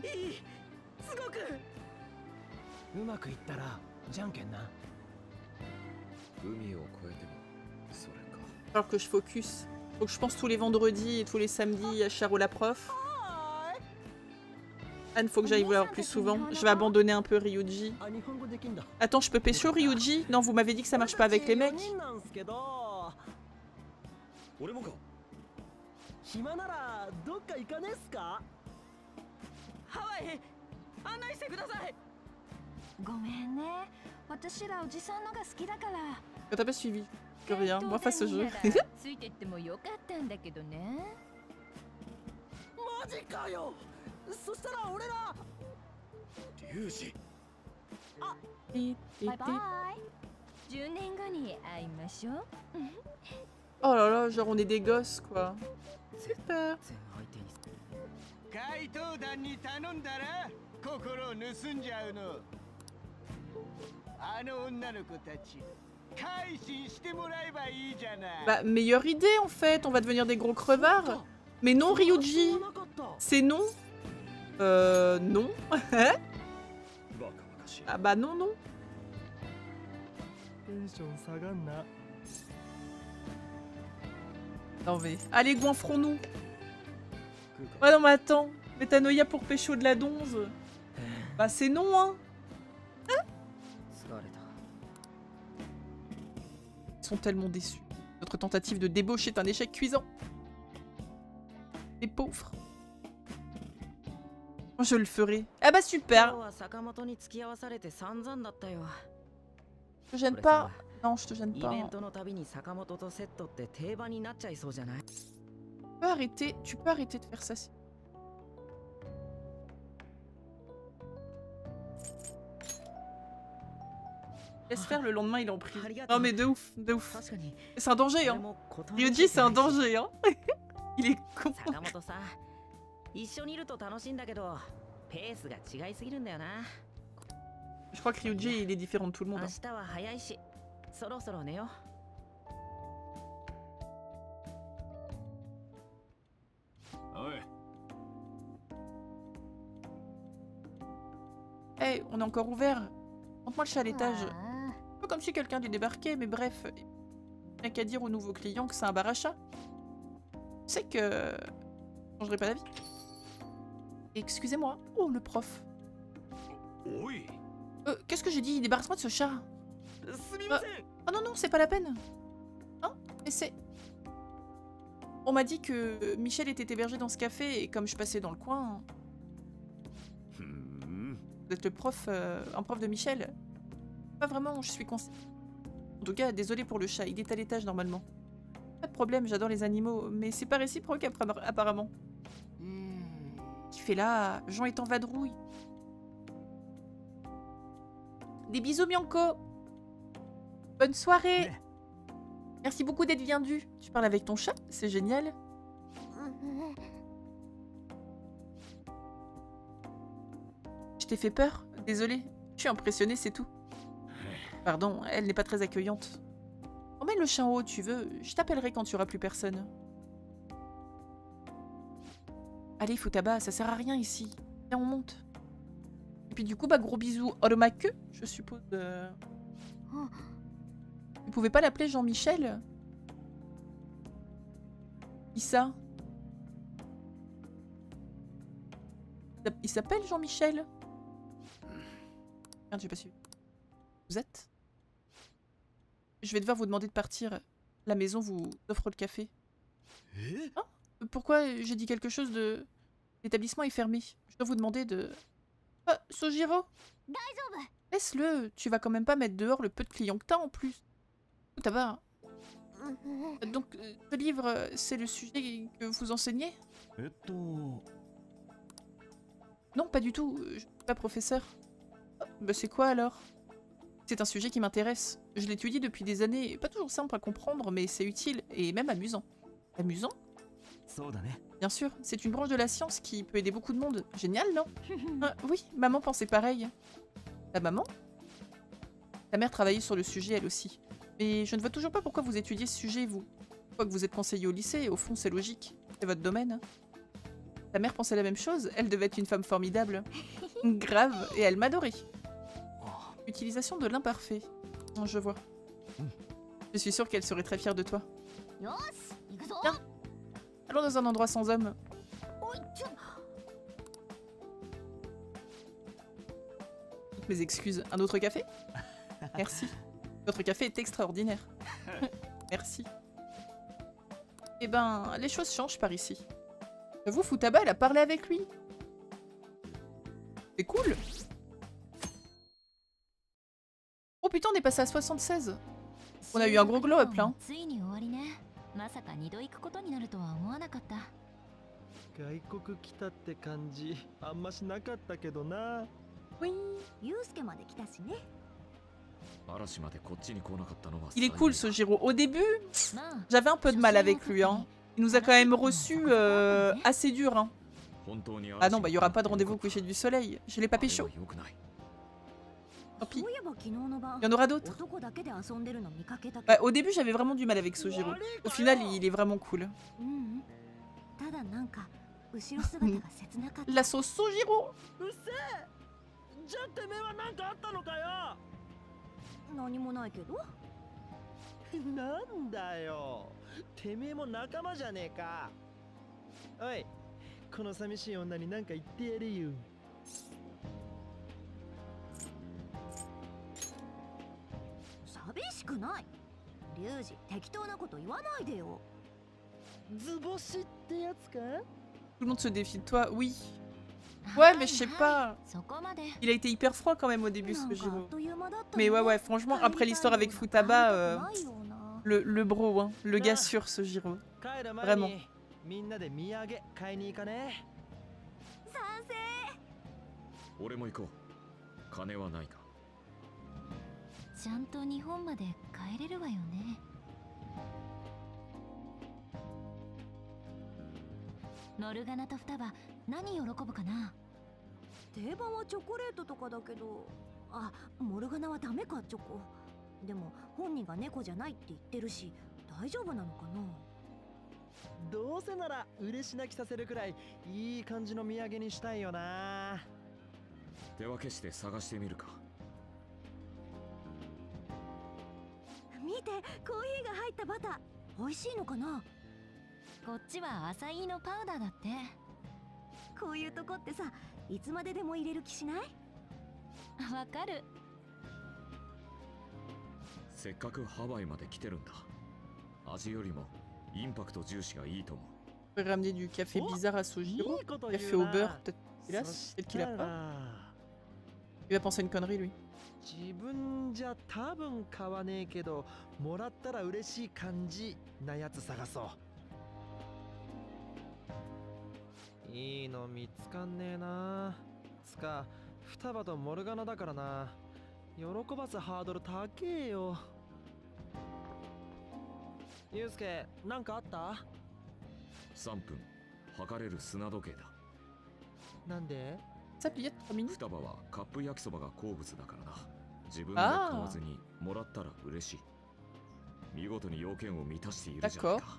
Alors que je focus. Faut que je pense tous les vendredis et tous les samedis à Charo la prof. Anne, faut que j'aille voir plus souvent. Je vais abandonner un peu Ryuji. Attends, je peux pécho Ryuji? Non, vous m'avez dit que ça marche pas avec les mecs. 暇ならどっか行かねえっすか？ハワイ案内してください。ごめんね。私らおじさんのが好きだから。T'as pas suivi. Que rien. Moi face au jeu. ついてってもよかったんだけどね。マジかよ。そしたら俺ら。リュウジバイバイ。10年後に会いましょう。Oh là là, genre on est des gosses quoi. Super. 怪盗団に頼んだら心を盗んじゃうのあの女の子たち改心してもらえばいいじゃない Bah, meilleure idée en fait, on va devenir des gros crevards. Mais non, Ryuji. C'est non. Euh, non. バカバカしい ah bah non, non. Non mais... Allez, goinfrons-nous Ouais non mais attends, Métanoïa pour pécho de la donze Bah c'est non hein Hein Ils sont tellement déçus. Notre tentative de débauche est un échec cuisant. Les pauvres. Je le ferai. Ah bah super J'aime pas Non, je te gêne イ pas. ベン hein. トのたびに坂本とセットって定番になっちゃいそうじゃない Tu peux arrêter, tu peux arrêter de faire ça. si- Laisse faire le lendemain, il est en prison. Non mais de ouf, de ouf. C'est un danger, hein. Ryuji, c'est un danger, hein. il est con. 坂本さ一緒にいると楽しいんだけどペースが違いすぎるんだよな Je crois que Ryuji, il est différent de tout le monde. 明 hein. 日は早いしそろそろ寝よ Eh, on est encore ouvert. Montre-moi le chat à l'étage. Un peu comme si quelqu'un allait débarquer, mais bref. Il n'y a qu'à dire aux nouveaux clients que c'est un bar à chat. Tu sais que... Je changerai pas d'avis. Excusez-moi. Oh, le prof. Oui. Euh, qu'est-ce que j'ai dit Débarrasse-moi de ce chat. Ah oh non, non, c'est pas la peine. Non, mais. On m'a dit que Michel était hébergé dans ce café et comme je passais dans le coin... Hmm. Vous êtes le prof, euh, un prof de Michel Pas vraiment, je suis con... En tout cas, désolé pour le chat, il est à l'étage normalement. Pas de problème, j'adore les animaux, mais c'est pas réciproque apparemment. Hmm. Qui fait là Jean est en vadrouille. Des bisous, Bianco Bonne soirée Merci beaucoup d'être venu. Tu parles avec ton chat C'est génial. Je t'ai fait peur Désolée. Je suis impressionnée, c'est tout. Pardon, elle n'est pas très accueillante. Emmène le chien en haut, tu veux. Je t'appellerai quand tu auras plus personne. Allez, Futaba, ça sert à rien ici. Viens, on monte. Et puis du coup, bah gros bisous. Oromaku, je suppose. euh. Vous pouvez pas l'appeler Jean-Michel? Qui ça Il s'appelle Jean-Michel? Merde, j'ai pas suivi. Vous êtes? Je vais devoir vous demander de partir. La maison vous offre le café. Hein Pourquoi j'ai dit quelque chose de... L'établissement est fermé? Je dois vous demander de... Ah, Sojiro? Laisse-le, tu vas quand même pas mettre dehors le peu de clients que t'as en plus. Tabac. Donc, euh, ce livre, c'est le sujet que vous enseignez? Euh, non, pas du tout. Euh, je suis pas professeur. Ah, bah c'est quoi alors? C'est un sujet qui m'intéresse. Je l'étudie depuis des années. Pas toujours simple à comprendre, mais c'est utile et même amusant. Amusant? Bien sûr, c'est une branche de la science qui peut aider beaucoup de monde. Génial, non? Ah, oui, maman pensait pareil. Ta maman? Ta mère travaillait sur le sujet, elle aussi. Mais je ne vois toujours pas pourquoi vous étudiez ce sujet, vous. Une fois que vous êtes conseiller au lycée, au fond, c'est logique. C'est votre domaine. Hein. Ta mère pensait la même chose. Elle devait être une femme formidable. Grave. Et elle m'adorait. Utilisation de l'imparfait. Je vois. Je suis sûre qu'elle serait très fière de toi. Bien. Allons dans un endroit sans hommes. Oh, Mes excuses. Un autre café? Merci. Votre café est extraordinaire. Merci. Eh ben, les choses changent par ici. J'avoue, Futaba, elle a parlé avec lui. C'est cool. Oh putain, on est passé à 76. On a eu un gros glow up là. hein. つ il est cool ce Giro. Au début, ah. j'avais un peu de mal avec lui. Hein. Il nous a quand même reçu euh, hein. assez dur. Hein. Ah non, bah il n'y aura pas de rendez-vous couché du soleil. Je l'ai pas pécho. Tant. Il y en aura d'autres. Bah, au début, j'avais vraiment du mal avec ce Giro. Au final, il est vraiment cool. Mm-hmm. La sauce Sojiro 何もないけど？なんだよ。てめえも仲間じゃねえか。おいこの寂しい女に何か言ってやれよ。寂しくない。リュウジ適当なこと言わないでよ。図星ってやつか？Tout le monde se défie de toi, oui. Ouais, mais je sais pas. Il a été hyper froid quand même au début, ce Jiro. Mais ouais, ouais, franchement, après l'histoire avec Futaba, euh, le, bro, hein, le gars sûr, ce Jiro. Vraiment. モルガナと双葉何喜ぶかな？定番はチョコレートとかだけどあモルガナはダメかチョコ。でも本人が猫じゃないって言ってるし大丈夫なのかな？どうせなら嬉し泣きさせるくらいいい感じの土産にしたいよな。手分けして探してみるか。見てコーヒーが入ったバター。美味しいのかな？こっちはアサイーのパウダーだって。こういうとこってさいつまででも入れる気しない？わかる。せっかくハワイまで来てるんだ。味よりもインパクト重視がいいと思う。Ramener du café bizarre à Sojiro. Café au beurre, peut-être a, peut-être qu'il a pas. Il va penser à une connerie, lui. 自分じゃ多分買わねえけどもらったら嬉しい感じなやつ探そういいの見つかんねえな。つか双葉とモルガナだからな。喜ばすハードル高えよ。ユうスケなんかあった？3分測れる砂時計だ。なんで？Ça, il y a 3 minutes. 双葉はカップ焼きそばが好物だからな。自分で買わずにもらったら嬉しい。見事に要件を満たしているじゃないか。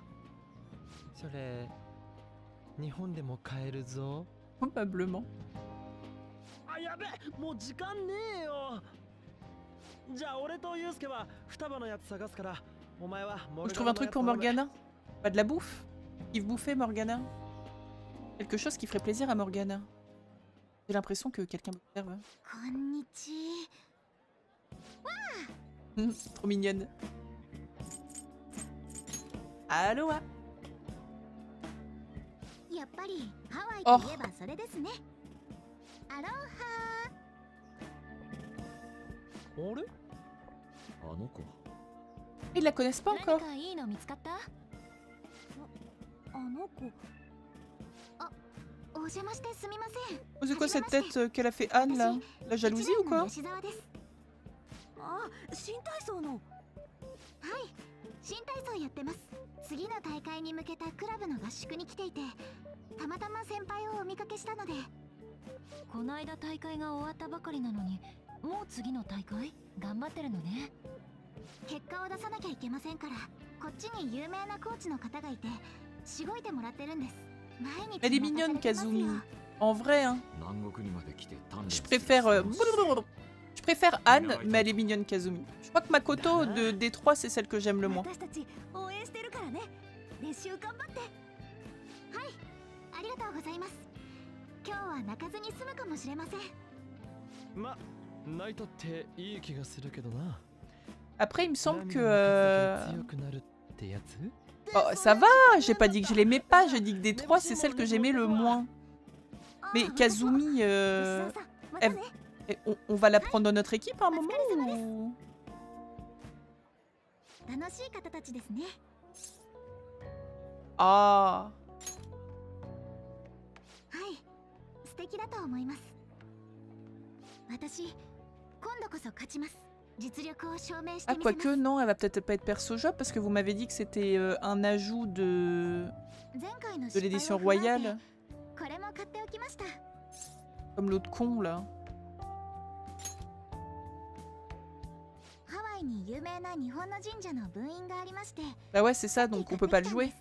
それ Probablement. Faut que je trouve un truc pour Morgana Pas de la bouffe Yves Bouffet, Morgana Quelque chose qui ferait plaisir à Morgana. J'ai l'impression que quelqu'un me m'observe. Hum, trop mignonne. Aloha やっぱりハワイといえばそれですね。アローハー。あれ？あの子。いらこですパンか。何かいいの見つかった？あ,あの子。お邪魔してすみません。おじこせてつけらふいあん。ジャルジーおか。あ、新体。新体操やってます。次の大会に向けたクラブの合宿に来ていてたまたま先輩をお見かけしたので。こないだ大会が終わったばかりなのにもう次の大会？頑張ってるのね。結果を出さなきゃいけませんからこっちに有名なコーチの方がいてしごいてもらってるんです。毎日 Elle よ。Kazumi. En vrai hein. Je préfère... euh, Je préfère Anne, mais elle est mignonne Kazumi. Je crois que Makoto ah. de D3, c'est celle que j'aime le moins. Après, il me semble que... Euh, oh, ça va J'ai pas dit que je l'aimais pas, j'ai dit que des trois, c'est celle que j'aimais le moins. Mais Kazumi... Euh... Elle, et on, va la prendre dans notre équipe à un moment ou... Ah. Ah, quoique, non, elle va peut-être pas être perso job parce que vous m'avez dit que c'était euh, un ajout de, de l'édition royale. Comme l'autre con, là. Bah ouais, c'est ça, donc on peut pas le jouer.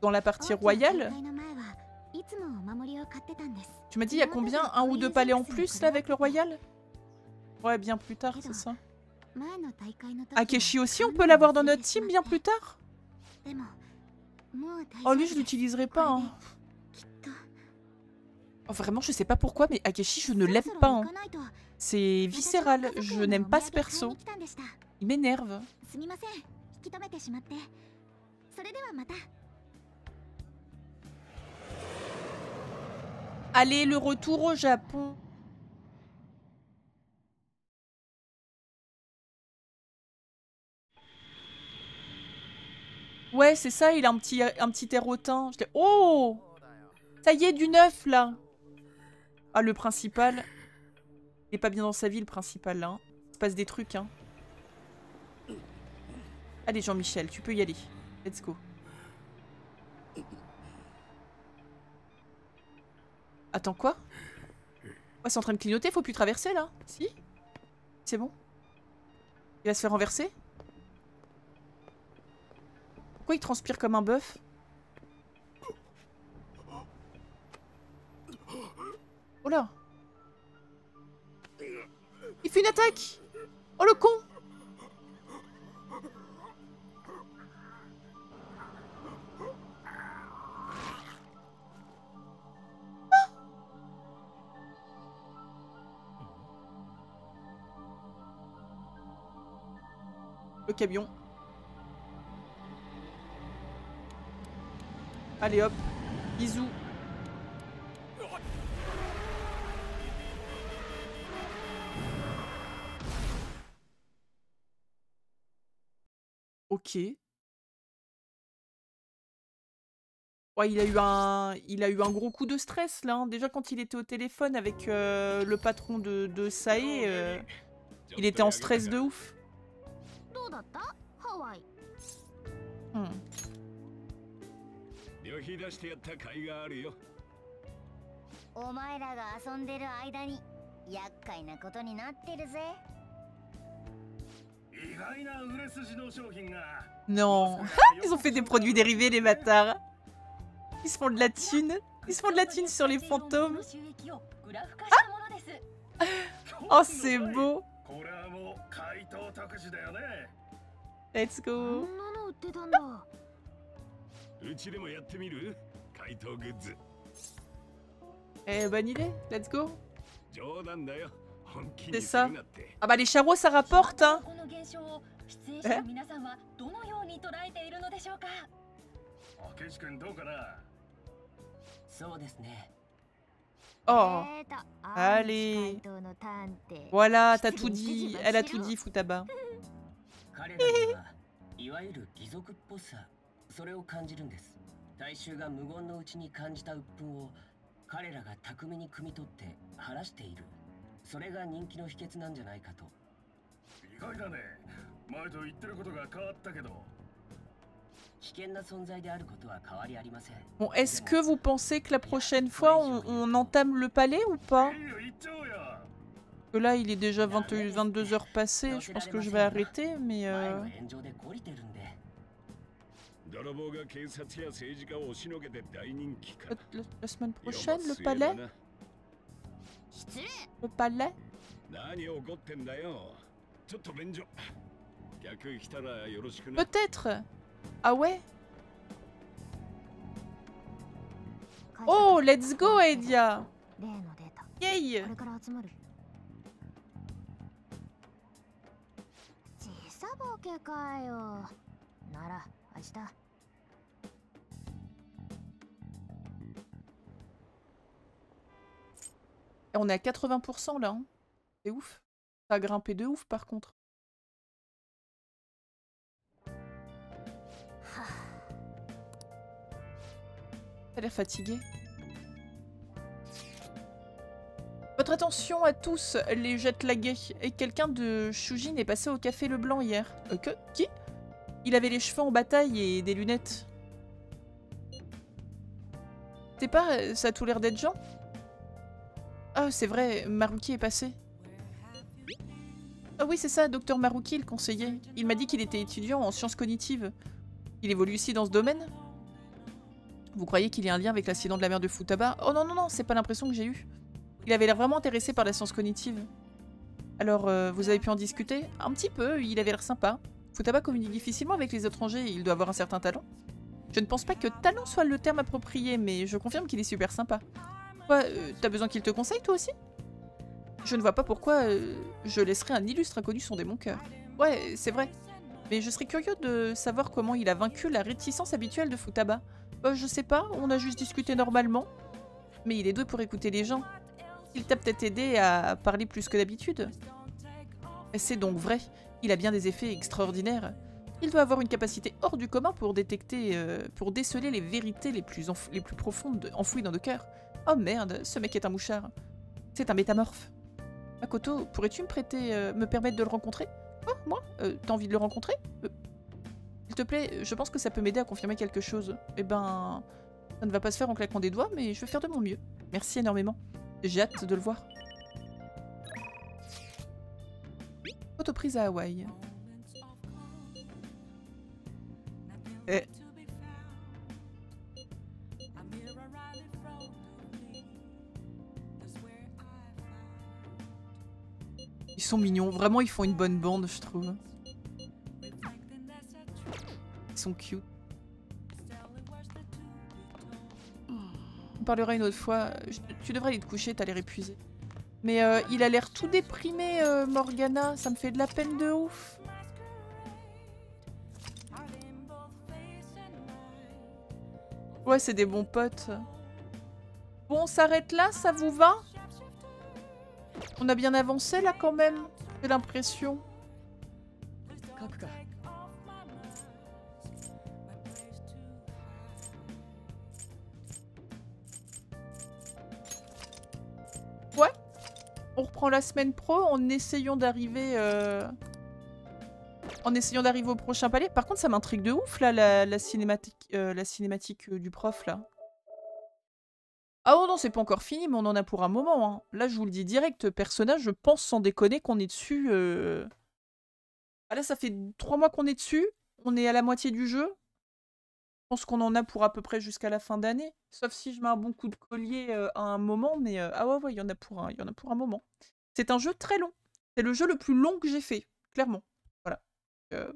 Dans la partie royale Tu m'as dit, il y a combien? Un ou deux palais en plus, là, avec le royal? Ouais, bien plus tard, c'est ben, ça. Akeshi aussi, on peut l'avoir dans notre team bien plus tard? Oh, lui, je l'utiliserai pas, oh, Vraiment, je sais pas pourquoi, mais Akeshi, je ne l'aime pas. C'est viscéral, je n'aime pas ce perso. Il m'énerve. Allez, le retour au Japon. Ouais, c'est ça, il a un petit, un petit. Oh Ça y est, du neuf, là Ah, le principal... Il est pas bien dans sa vie, le principal, là. hein. Il se passe des trucs, hein. Allez, Jean-Michel, tu peux y aller. Let's go. Attends, quoi? C'est en train de clignoter, faut plus traverser, là Si? C'est bon Il va se faire renverser Pourquoi il transpire comme un bœuf? Oh là Il fait une attaque Oh le con Le camion. Allez hop, bisous. Ouais, il a eu un, il a eu un gros coup de stress là. Hein. Déjà quand il était au téléphone avec euh, le patron de, de Sae, euh, il était en stress de ouf. Hmm. Non. Ils ont fait des produits dérivés, les bâtards. Ils se font de la thune. Ils se font de la thune sur les fantômes. Ah oh, c'est beau. Let's go. Eh, bonne idée. Let's go. C'est ça. Ah bah les charros ça rapporte hein. Oh Allez Voilà, t'as tout dit. Elle a tout dit, Futaba. それを感じるんです大衆が無言のうちに感じた鬱憤を彼らが巧みに汲み取って晴らしているそれが人気の秘訣なんじゃないかと意外だね前と言ってることが変わったけど Bon, est-ce que vous pensez que la prochaine fois on, on entame le palais ou pas que là il est déjà 20, 22 heures passées, je pense que je vais arrêter, mais euh... La, la semaine prochaine, le palais 失礼。おっぱれ何怒ってんだよ。ちょっと便所。逆来たらよろしくね。Peut-être。Ah ouais Oh, let's go, Edia Yay 時差ボケかよ。なら明日。On est à 80% là. Hein. C'est ouf. Ça a grimpé de ouf par contre. a l'air fatigué. Votre attention à tous, les jets lagués. Et quelqu'un de Shujin est passé au Café Leblanc hier. Euh, que? Qui? Il avait les cheveux en bataille et des lunettes. C'est pas... Ça a tout l'air d'être Jean? Ah, c'est vrai, Maruki est passé. Ah oui, c'est ça, docteur Maruki, le conseiller. Il m'a dit qu'il était étudiant en sciences cognitives. Il évolue ici dans ce domaine Vous croyez qu'il y a un lien avec l'accident de la mer de Futaba? Oh non, non, non, c'est pas l'impression que j'ai eue. Il avait l'air vraiment intéressé par la science cognitive. Alors, euh, vous avez pu en discuter? Un petit peu, il avait l'air sympa. Futaba communique difficilement avec les étrangers, il doit avoir un certain talent. Je ne pense pas que talent soit le terme approprié, mais je confirme qu'il est super sympa. Euh, t'as besoin qu'il te conseille toi aussi? Je ne vois pas pourquoi euh, je laisserais un illustre inconnu sonder mon cœur. Ouais, c'est vrai. Mais je serais curieux de savoir comment il a vaincu la réticence habituelle de Futaba. Euh, je sais pas, on a juste discuté normalement. Mais il est doué pour écouter les gens. Il t'a peut-être aidé à parler plus que d'habitude. C'est donc vrai, il a bien des effets extraordinaires. Il doit avoir une capacité hors du commun pour détecter, pour déceler les vérités les plus, les plus profondes enfouies dans nos cœurs. Oh merde, ce mec est un mouchard. C'est un métamorphe. Makoto, pourrais-tu me prêter, euh, me permettre de le rencontrer? Oh, moi? Euh, T'as envie de le rencontrer? Euh, S'il te plaît, je pense que ça peut m'aider à confirmer quelque chose. Eh ben, ça ne va pas se faire en claquant des doigts, mais je vais faire de mon mieux. Merci énormément. J'ai hâte de le voir. Photo prise à Hawaï. Eh. Sont mignons. Vraiment, ils font une bonne bande, je trouve. Ils sont cute. On parlera une autre fois. tu devrais aller te coucher, t'as l'air épuisé. Mais euh, il a l'air tout déprimé, euh, Morgana. Ça me fait de la peine de ouf. Ouais, c'est des bons potes. Bon, on s'arrête là, ça vous va? On a bien avancé là quand même, j'ai l'impression. Ouais. On reprend la semaine pro en essayant d'arriver... Euh, en essayant d'arriver au prochain palais. Par contre, ça m'intrigue de ouf, là, la, cinématique, euh, euh, du prof, là. Ah non, c'est pas encore fini, mais on en a pour un moment. Hein. Là, je vous le dis direct, personnage, je pense sans déconner qu'on est dessus. Euh... Ah là, ça fait trois mois qu'on est dessus. On est à la moitié du jeu. Je pense qu'on en a pour à peu près jusqu'à la fin d'année. Sauf si je mets un bon coup de collier euh, à un moment, mais euh, ah ouais, ouais, il y en a pour un, il y en a pour un moment. C'est un jeu très long. C'est le jeu le plus long que j'ai fait, clairement. Voilà. Euh,